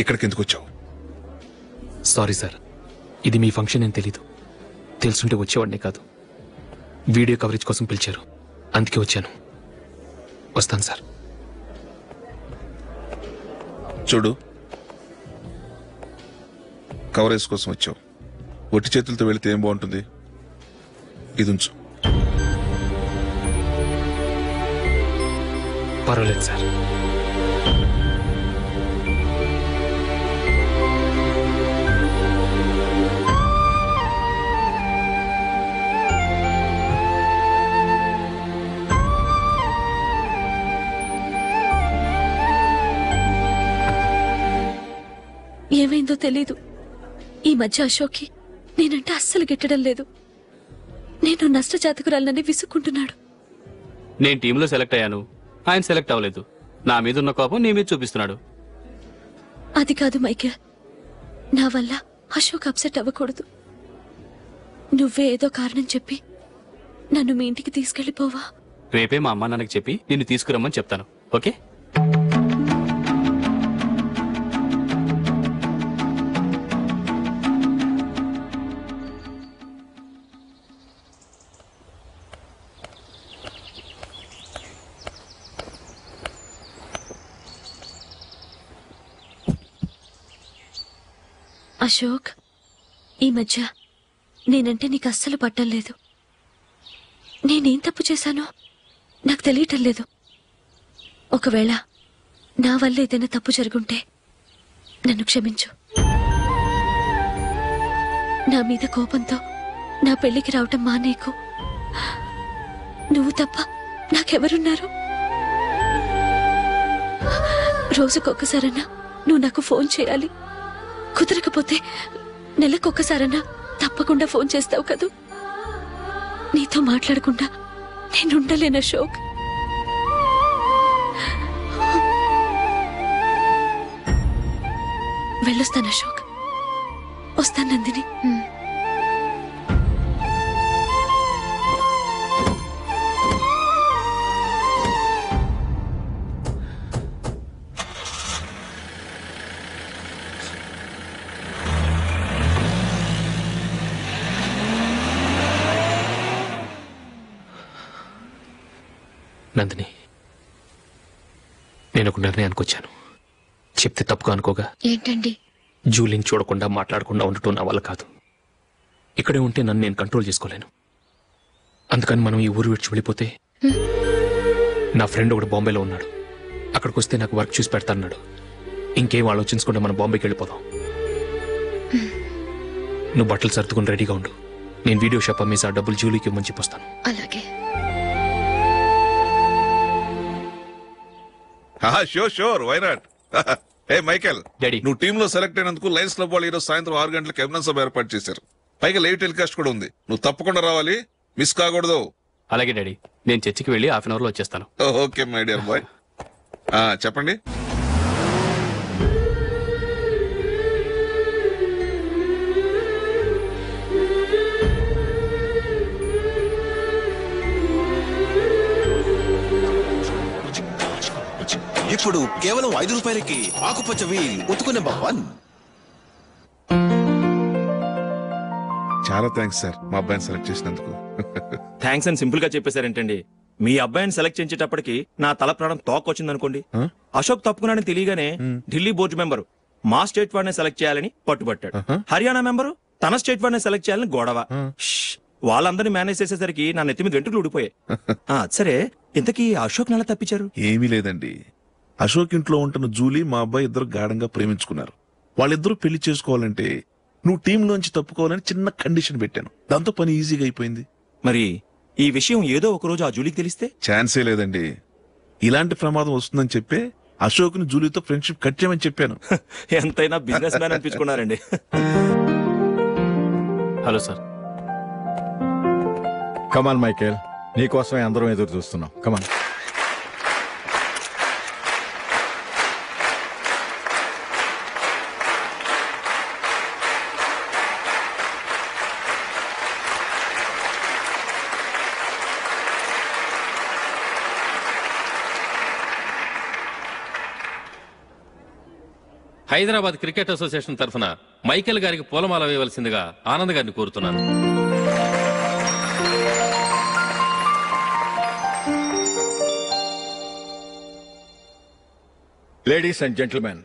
ఇక్కడికి ఎందుకు వచ్చావు సారీ సార్ ఇది మీ ఫంక్షన్ అని తెలీదు. తెలుసుంటే వచ్చేవాడినే కాదు. వీడియో కవరేజ్ కోసం పిలిచారు. అందుకే వచ్చాను. వస్తాను సార్ చూడు. కవరేజ్ కోసం వచ్చావు. ఒట్టి చేతులతో వెళితే ఏం బాగుంటుంది? ఇది ఉంచు. పర్వాలేదు సార్ ఏమైందో తెలీదు. ఈ మధ్య అశోక్కి నేనంటే అస్సలు గిట్టడం లేదు. నేను నష్ట జాతకురాలనని విసుక్కుంటున్నాడు. నేను టీంలో సెలెక్ట్ అయ్యాను. ఆయన సెలెక్ట్ అవ్వలేదు. నా మీద ఉన్న కోపం నీ మీద చూపిస్తున్నాడు. అది కాదు మైకేల్. నా వల్ల అశోక్ అప్సెట్ అవ్వకూడదు. నువ్వే ఏదో కారణం చెప్పి నన్ను మీ ఇంటికి తీసుకెళ్ళిపోవా రేపే మా అమ్మ నాన్నకి చెప్పి నిన్ను తీసుకురమ్మని చెప్తాను. ఓకే? అశోక్ ఈ మధ్య నేనంటే నీకు అస్సలు పట్టం లేదు. నేనేం తప్పు చేశానో నాకు తెలియటం లేదు. ఒకవేళ నా వల్ల ఏదైనా తప్పు జరుగుంటే నన్ను క్షమించు. నా మీద కోపంతో నా పెళ్ళికి రావటం మానేకు. నువ్వు తప్ప నాకెవరున్నారు? రోజుకొకసారన్నా నువ్వు నాకు ఫోన్ చేయాలి. కుదరకపోతే నెలకొకసారన్నా తప్పకుండా ఫోన్ చేస్తావు కదూ? నీతో మాట్లాడకుండా నేనుండలేన అశోక్. వెళ్ళొస్తాను అశోక్. వస్తాను నందిని. నందిని నేను ఒక నిర్ణయానికి వచ్చాను. చెప్తే తప్పుగా అనుకోగా ఏంటండి? జూలిని చూడకుండా మాట్లాడకుండా ఉండటం నా వల్ల కాదు. ఇక్కడే ఉంటే నన్ను నేను కంట్రోల్ చేసుకోలేను. అందుకని మనం ఈ ఊరు విడిచి వెళ్ళిపోతే నా ఫ్రెండ్ ఒకడు బాంబేలో ఉన్నాడు. అక్కడికి వస్తే నాకు వర్క్ చూసి పెడతాన్నాడు. ఇంకేం ఆలోచించకుండా మనం బాంబేకి వెళ్ళిపోదాం. నువ్వు బట్టలు సర్దుకుని రెడీగా ఉండు. నేను వీడియో షాప్ అమ్మేసి ఆ డబ్బులు జూలీకి ఇమ్మని చెప్పొస్తాను. అలాగే. షూర్ షూర్ వై నాట్ ఏ మైకేల్ డాడీ నువ్వు టీమ్లో సెలెక్ట్ అయినందుకు లయన్స్ క్లబ్ వాళ్ళు ఈరోజు సాయంత్రం ఆరు గంటలకు ఎవిడెన్స్ సభ ఏర్పాటు చేశారు. పైగా లైవ్ టెలికాస్ట్ కూడా ఉంది. నువ్వు తప్పకుండా రావాలి మిస్ కాకూడదు అలాగే డాడీ. నేను చర్చికి వెళ్ళి హాఫ్ అన్ అవర్లో వచ్చేస్తాను. [LAUGHS] Okay my dear bye. చెప్పండి. ఇప్పుడు కేవలం ఐదు రూపాయలకి ఆకుపచ్చ వీల్ ఉతుకు నెంబర్ వన్ చాలా థ్యాంక్స్ సార్ మా అబ్బాయిని సెలెక్ట్ చేసినందుకు. [LAUGHS] థ్యాంక్స్ అని సింపుల్గా చెప్పేశారేంటండి? మీ అబ్బాయిని సెలెక్ట్ చేయించేటప్పటికి నా తల ప్రాణం తోక వచ్చిందనుకోండి అశోక్ తప్పుకున్నాడని తెలియగానే ఢిల్లీ బోర్డు మెంబరు మా స్టేట్ వాడిని సెలెక్ట్ చేయాలని పట్టుబట్టాడు. హర్యానా మెంబరు తన స్టేట్ వాడిని సెలెక్ట్ చేయాలని గొడవ. వాళ్ళందరినీ మేనేజ్ చేసేసరికి నా నెత్తి మీద వెంట్రుకలు ఊడిపోయాయి. [LAUGHS] ఆ, సరే ఇంతకీ అశోక్ నెల తప్పించారు? ఏమీ లేదండి. అశోక్ ఇంట్లో ఉంటున్న జూలీ మా అబ్బాయి ఇద్దరు గాఢంగా ప్రేమించుకున్నారు. వాళ్ళిద్దరూ పెళ్ళి చేసుకోవాలంటే నువ్వు టీం లోంచి తప్పుకోవాలని చిన్న కండిషన్ పెట్టాను. దాంతో పని ఈజీగా అయిపోయింది. మరి ఈ విషయం ఏదో ఒక రోజు ఆ జూలీకి తెలిస్తే? ఛాన్సే లేదండి. ఇలాంటి ప్రమాదం వస్తుందని చెప్పే అశోక్ని జూలీతో ఫ్రెండ్షిప్ కట్ చేయమని చెప్పాను. [LAUGHS] ఎంతైనా business man అనిపించుకున్నారండి. Hello sir. Come on Michael నీకోసమే అందరం ఎదురు చూస్తున్నాం. Come on Hyderabad cricket association తరఫున మైకేల్ గారికి పూలమాల వేయవలసిందిగా ఆనంద్ గారిని కోరుతున్నాను. లేడీస్ అండ్ జెంటిల్మెన్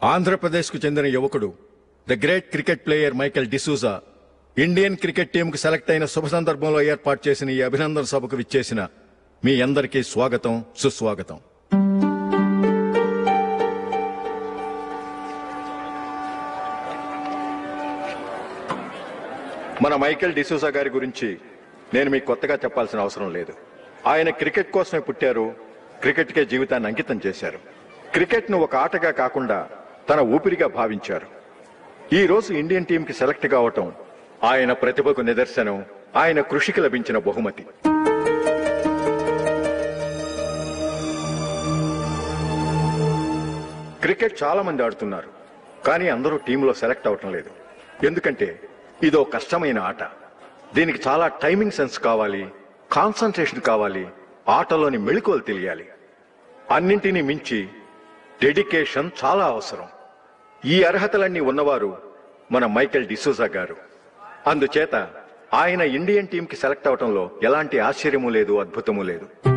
ఆంధ్రప్రదేశ్కు చెందిన యువకుడు the great cricket player Michael D'Souza Indian cricket టీంకు select అయిన శుభ సందర్భంలో ఏర్పాటు చేసిన ఈ అభినందన సభకు విచ్చేసిన మీ అందరికీ స్వాగతం సుస్వాగతం. మన మైకేల్ డిసూజా గారి గురించి నేను మీకు కొత్తగా చెప్పాల్సిన అవసరం లేదు. ఆయన క్రికెట్ కోసమే పుట్టారు క్రికెట్కే జీవితాన్ని అంకితం చేశారు. క్రికెట్ను ఒక ఆటగా కాకుండా తన ఊపిరిగా భావించారు. ఈ రోజు ఇండియన్ టీంకి సెలెక్ట్ కావటం ఆయన ప్రతిభకు నిదర్శనం ఆయన కృషికి లభించిన బహుమతి. క్రికెట్ చాలా మంది ఆడుతున్నారు కానీ అందరూ టీంలో సెలెక్ట్ అవటం లేదు. ఎందుకంటే ఇదో కష్టమైన ఆట. దీనికి చాలా టైమింగ్ సెన్స్ కావాలి కాన్సన్ట్రేషన్ కావాలి ఆటలోని మెళుకువలు తెలియాలి. అన్నింటినీ మించి డెడికేషన్ చాలా అవసరం. ఈ అర్హతలన్నీ ఉన్నవారు మన మైకెల్ డిసూజా గారు. అందుచేత ఆయన ఇండియన్ టీంకి సెలెక్ట్ అవటంలో ఎలాంటి ఆశ్చర్యము లేదు అద్భుతము లేదు.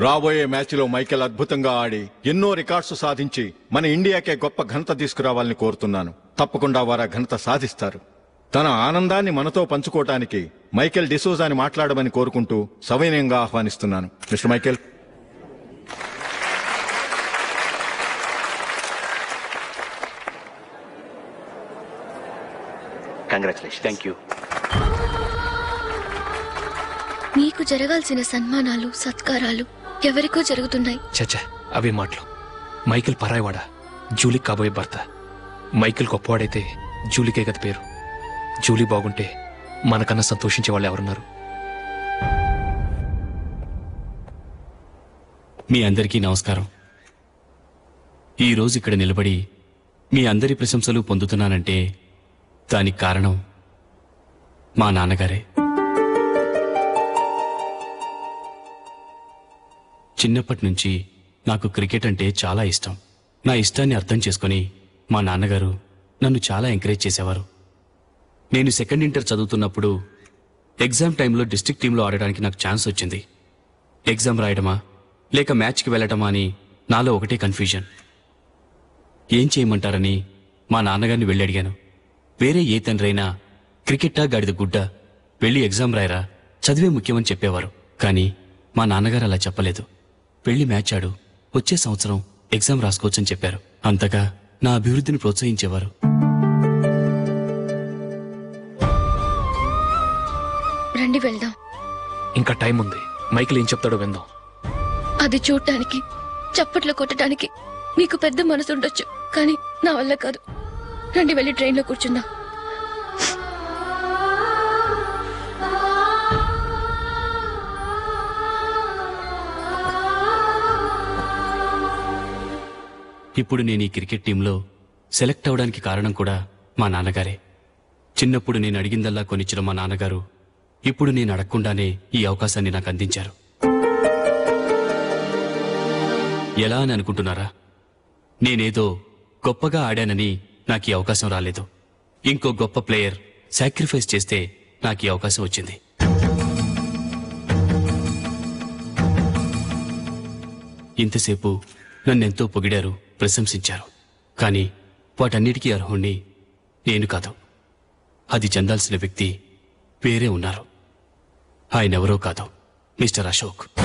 రాబోయే మ్యాచ్లో మైకేల్ అద్భుతంగా ఆడి ఎన్నో రికార్డ్స్ సాధించి మన ఇండియాకే గొప్ప ఘనత తీసుకురావాలని కోరుతున్నాను. తప్పకుండా వారు ఆ ఘనత సాధిస్తారు. తన ఆనందాన్ని మనతో పంచుకోవటానికి మైకేల్ డిసోజాని మాట్లాడమని కోరుకుంటూ సవినయంగా ఆహ్వానిస్తున్నాను. Mister Michael. Congratulation thank you. మీకు జరగాల్సిన సన్మానాలు సత్కారాలు ఎవరికో జరుగుతున్నాయి. చచ్చా అవే మాటలు. మైకిల్ పరాయవాడా జూలీకి కాబోయే భర్త. మైకిల్ గొప్పవాడైతే జూలీకే గత పేరు. జూలీ బాగుంటే మనకన్నా సంతోషించే వాళ్ళు ఎవరున్నారు? మీ అందరికీ నమస్కారం. ఈ రోజు ఇక్కడ నిలబడి మీ అందరి ప్రశంసలు పొందుతున్నానంటే దానికి కారణం మా నాన్నగారే. చిన్నప్పటి నుంచి నాకు క్రికెట్ అంటే చాలా ఇష్టం. నా ఇష్టాన్ని అర్థం చేసుకొని మా నాన్నగారు నన్ను చాలా ఎంకరేజ్ చేసేవారు. నేను సెకండ్ ఇంటర్ చదువుతున్నప్పుడు ఎగ్జామ్ టైంలో డిస్ట్రిక్ట్ టీంలో ఆడడానికి నాకు ఛాన్స్ వచ్చింది. ఎగ్జామ్ రాయడమా లేక మ్యాచ్కి వెళ్ళటమా అని నాలో ఒకటే కన్ఫ్యూజన్. ఏం చేయమంటారని మా నాన్నగారిని వెళ్ళి అడిగాను. వేరే ఏ తండ్రైనా క్రికెట్టా గాడిద గుడ్డ వెళ్ళి ఎగ్జామ్ రాయరా చదివే ముఖ్యమని చెప్పేవారు. కానీ మా నాన్నగారు అలా చెప్పలేదు. వెళ్ళి మ్యాచ్ ఆడు. వచ్చే సంవత్సరం ఎగ్జామ్ రాసుకోవచ్చని చెప్పారు. అంతగా నా అభివృద్ధిని ప్రోత్సహించేవారు. రండి వెళ్దాం. ఇంకా టైం ఉంది. మైకిల్ ఏం చెప్తాడో విందాం. అది చూడటానికి చప్పట్లు కొట్టడానికి మీకు పెద్ద మనసు ఉండొచ్చు కానీ నా వల్ల కాదు. రండి వెళ్ళి ట్రైన్లో కూర్చుందాం. ఇప్పుడు నేను ఈ క్రికెట్ టీంలో సెలెక్ట్ అవడానికి కారణం కూడా మా నాన్నగారే. చిన్నప్పుడు నేను అడిగిందల్లా కొనిచ్చిన మా నాన్నగారు ఇప్పుడు నేను అడగకుండానే ఈ అవకాశాన్ని నాకు అందించారు. ఎలా అని అనుకుంటున్నారా? నేనేదో గొప్పగా ఆడానని నాకు ఈ అవకాశం రాలేదు. ఇంకో గొప్ప ప్లేయర్ సాక్రిఫైస్ చేస్తే నాకు ఈ అవకాశం వచ్చింది. ఇంతసేపు నన్నెంతో పొగిడారు ప్రశంసించారు. కానీ వాటన్నిటికీ అర్హుణ్ణి నేను కాదు. అది చెందాల్సిన వ్యక్తి వేరే ఉన్నారు. ఆయనెవరో కాదు మిస్టర్ అశోక్.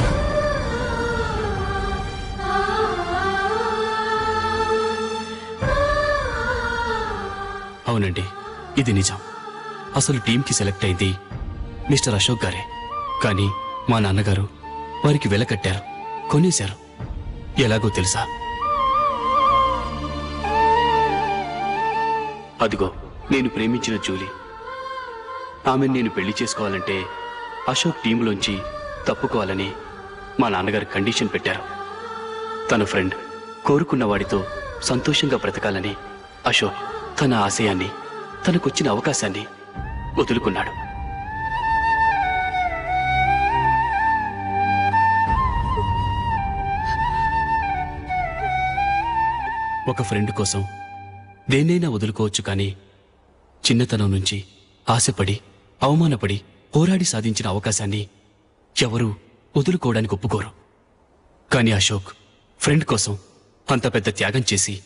అవునండి ఇది నిజం. అసలు టీంకి సెలెక్ట్ అయింది మిస్టర్ అశోక్ గారే. కానీ మా నాన్నగారు వారికి వెలకట్టారు కొనేశారు. ఎలాగో తెలుసా? అదిగో నేను ప్రేమించిన జూలీ. ఆమెను నేను పెళ్ళి చేసుకోవాలంటే అశోక్ టీంలోంచి తప్పుకోవాలని మా నాన్నగారు కండిషన్ పెట్టారు. తన ఫ్రెండ్ కోరుకున్న వాడితో సంతోషంగా బ్రతకాలని అశోక్ తన ఆశయాన్ని తనకొచ్చిన అవకాశాన్ని వదులుకున్నాడు. ఒక ఫ్రెండ్ కోసం దేన్నైనా వదులుకోవచ్చు కానీ చిన్నతనం నుంచి ఆశపడి అవమానపడి పోరాడి సాధించిన అవకాశాన్ని ఎవరూ వదులుకోవడానికి ఒప్పుకోరు. కానీ అశోక్ ఫ్రెండ్ కోసం అంత పెద్ద త్యాగం చేసి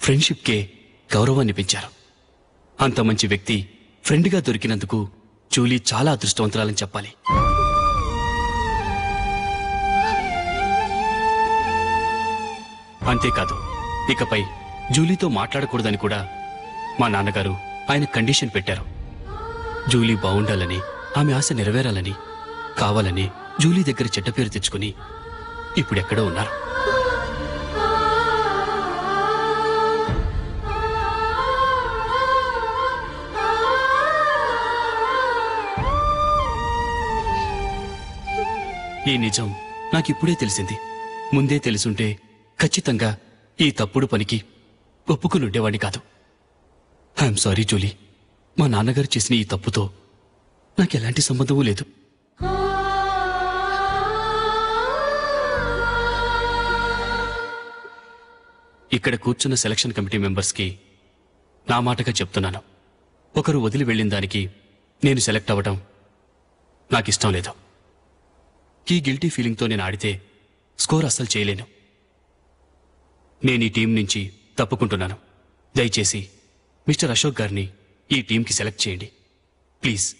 ఫ్రెండ్షిప్కే గౌరవాన్ని పెంచారు. అంత మంచి వ్యక్తి ఫ్రెండ్గా దొరికినందుకు జూలీ చాలా అదృష్టవంతురాలని చెప్పాలి. అంతేకాదు ఇకపై జూలీతో మాట్లాడకూడదని కూడా మా నాన్నగారు ఆయన కండిషన్ పెట్టారు. జూలీ బాగుండాలని ఆమె ఆశ నెరవేరాలని కావాలని జూలీ దగ్గర చెడ్డ పేరు తెచ్చుకుని ఇప్పుడెక్కడో ఉన్నారు. ఈ నిజం నాకిప్పుడే తెలిసింది. ముందే తెలుసుంటే ఖచ్చితంగా ఈ తప్పుడు పనికి ఒప్పుకుని ఉండేవాడిని కాదు. ఐఎమ్ సారీ జూలీ మా నాన్నగారు చేసిన ఈ తప్పుతో నాకు ఎలాంటి సంబంధమూ లేదు. ఇక్కడ కూర్చున్న సెలక్షన్ కమిటీ మెంబర్స్కి నా మాటగా చెప్తున్నాను. ఒకరు వదిలి వెళ్ళిన దానికి నేను సెలెక్ట్ అవ్వడం నాకిష్టం లేదు. ఈ గిల్టీ ఫీలింగ్తో నేను ఆడితే స్కోర్ అస్సలు చేయలేను. నేను ఈ టీం నుంచి తప్పుకుంటున్నాను. దయచేసి మిస్టర్ అశోక్ గారిని ఈ టీంకి సెలెక్ట్ చేయండి. ప్లీజ్.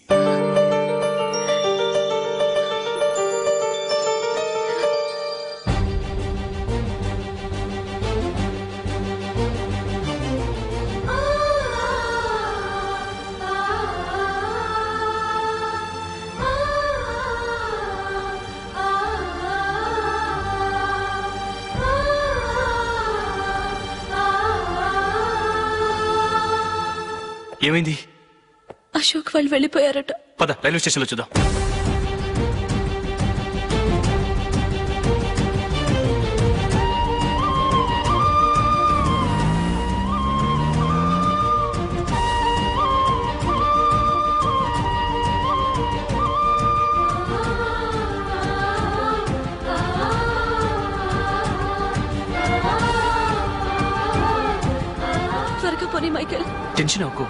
వాళ్ళు వెళ్ళిపోయారట. పద రైల్వే స్టేషన్లో చూద్దాం. త్వరగా పోనీ మైకేల్. టెన్షన్ అవ్వకు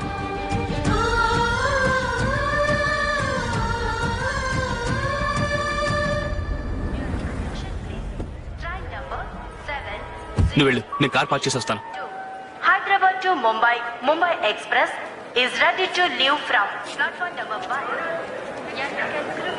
నువ్వు వెళ్ళు నేను కార్ పార్క్ చేసి వస్తాను Hyderabad to Mumbai, Mumbai Express is ready to leave from platform number 5.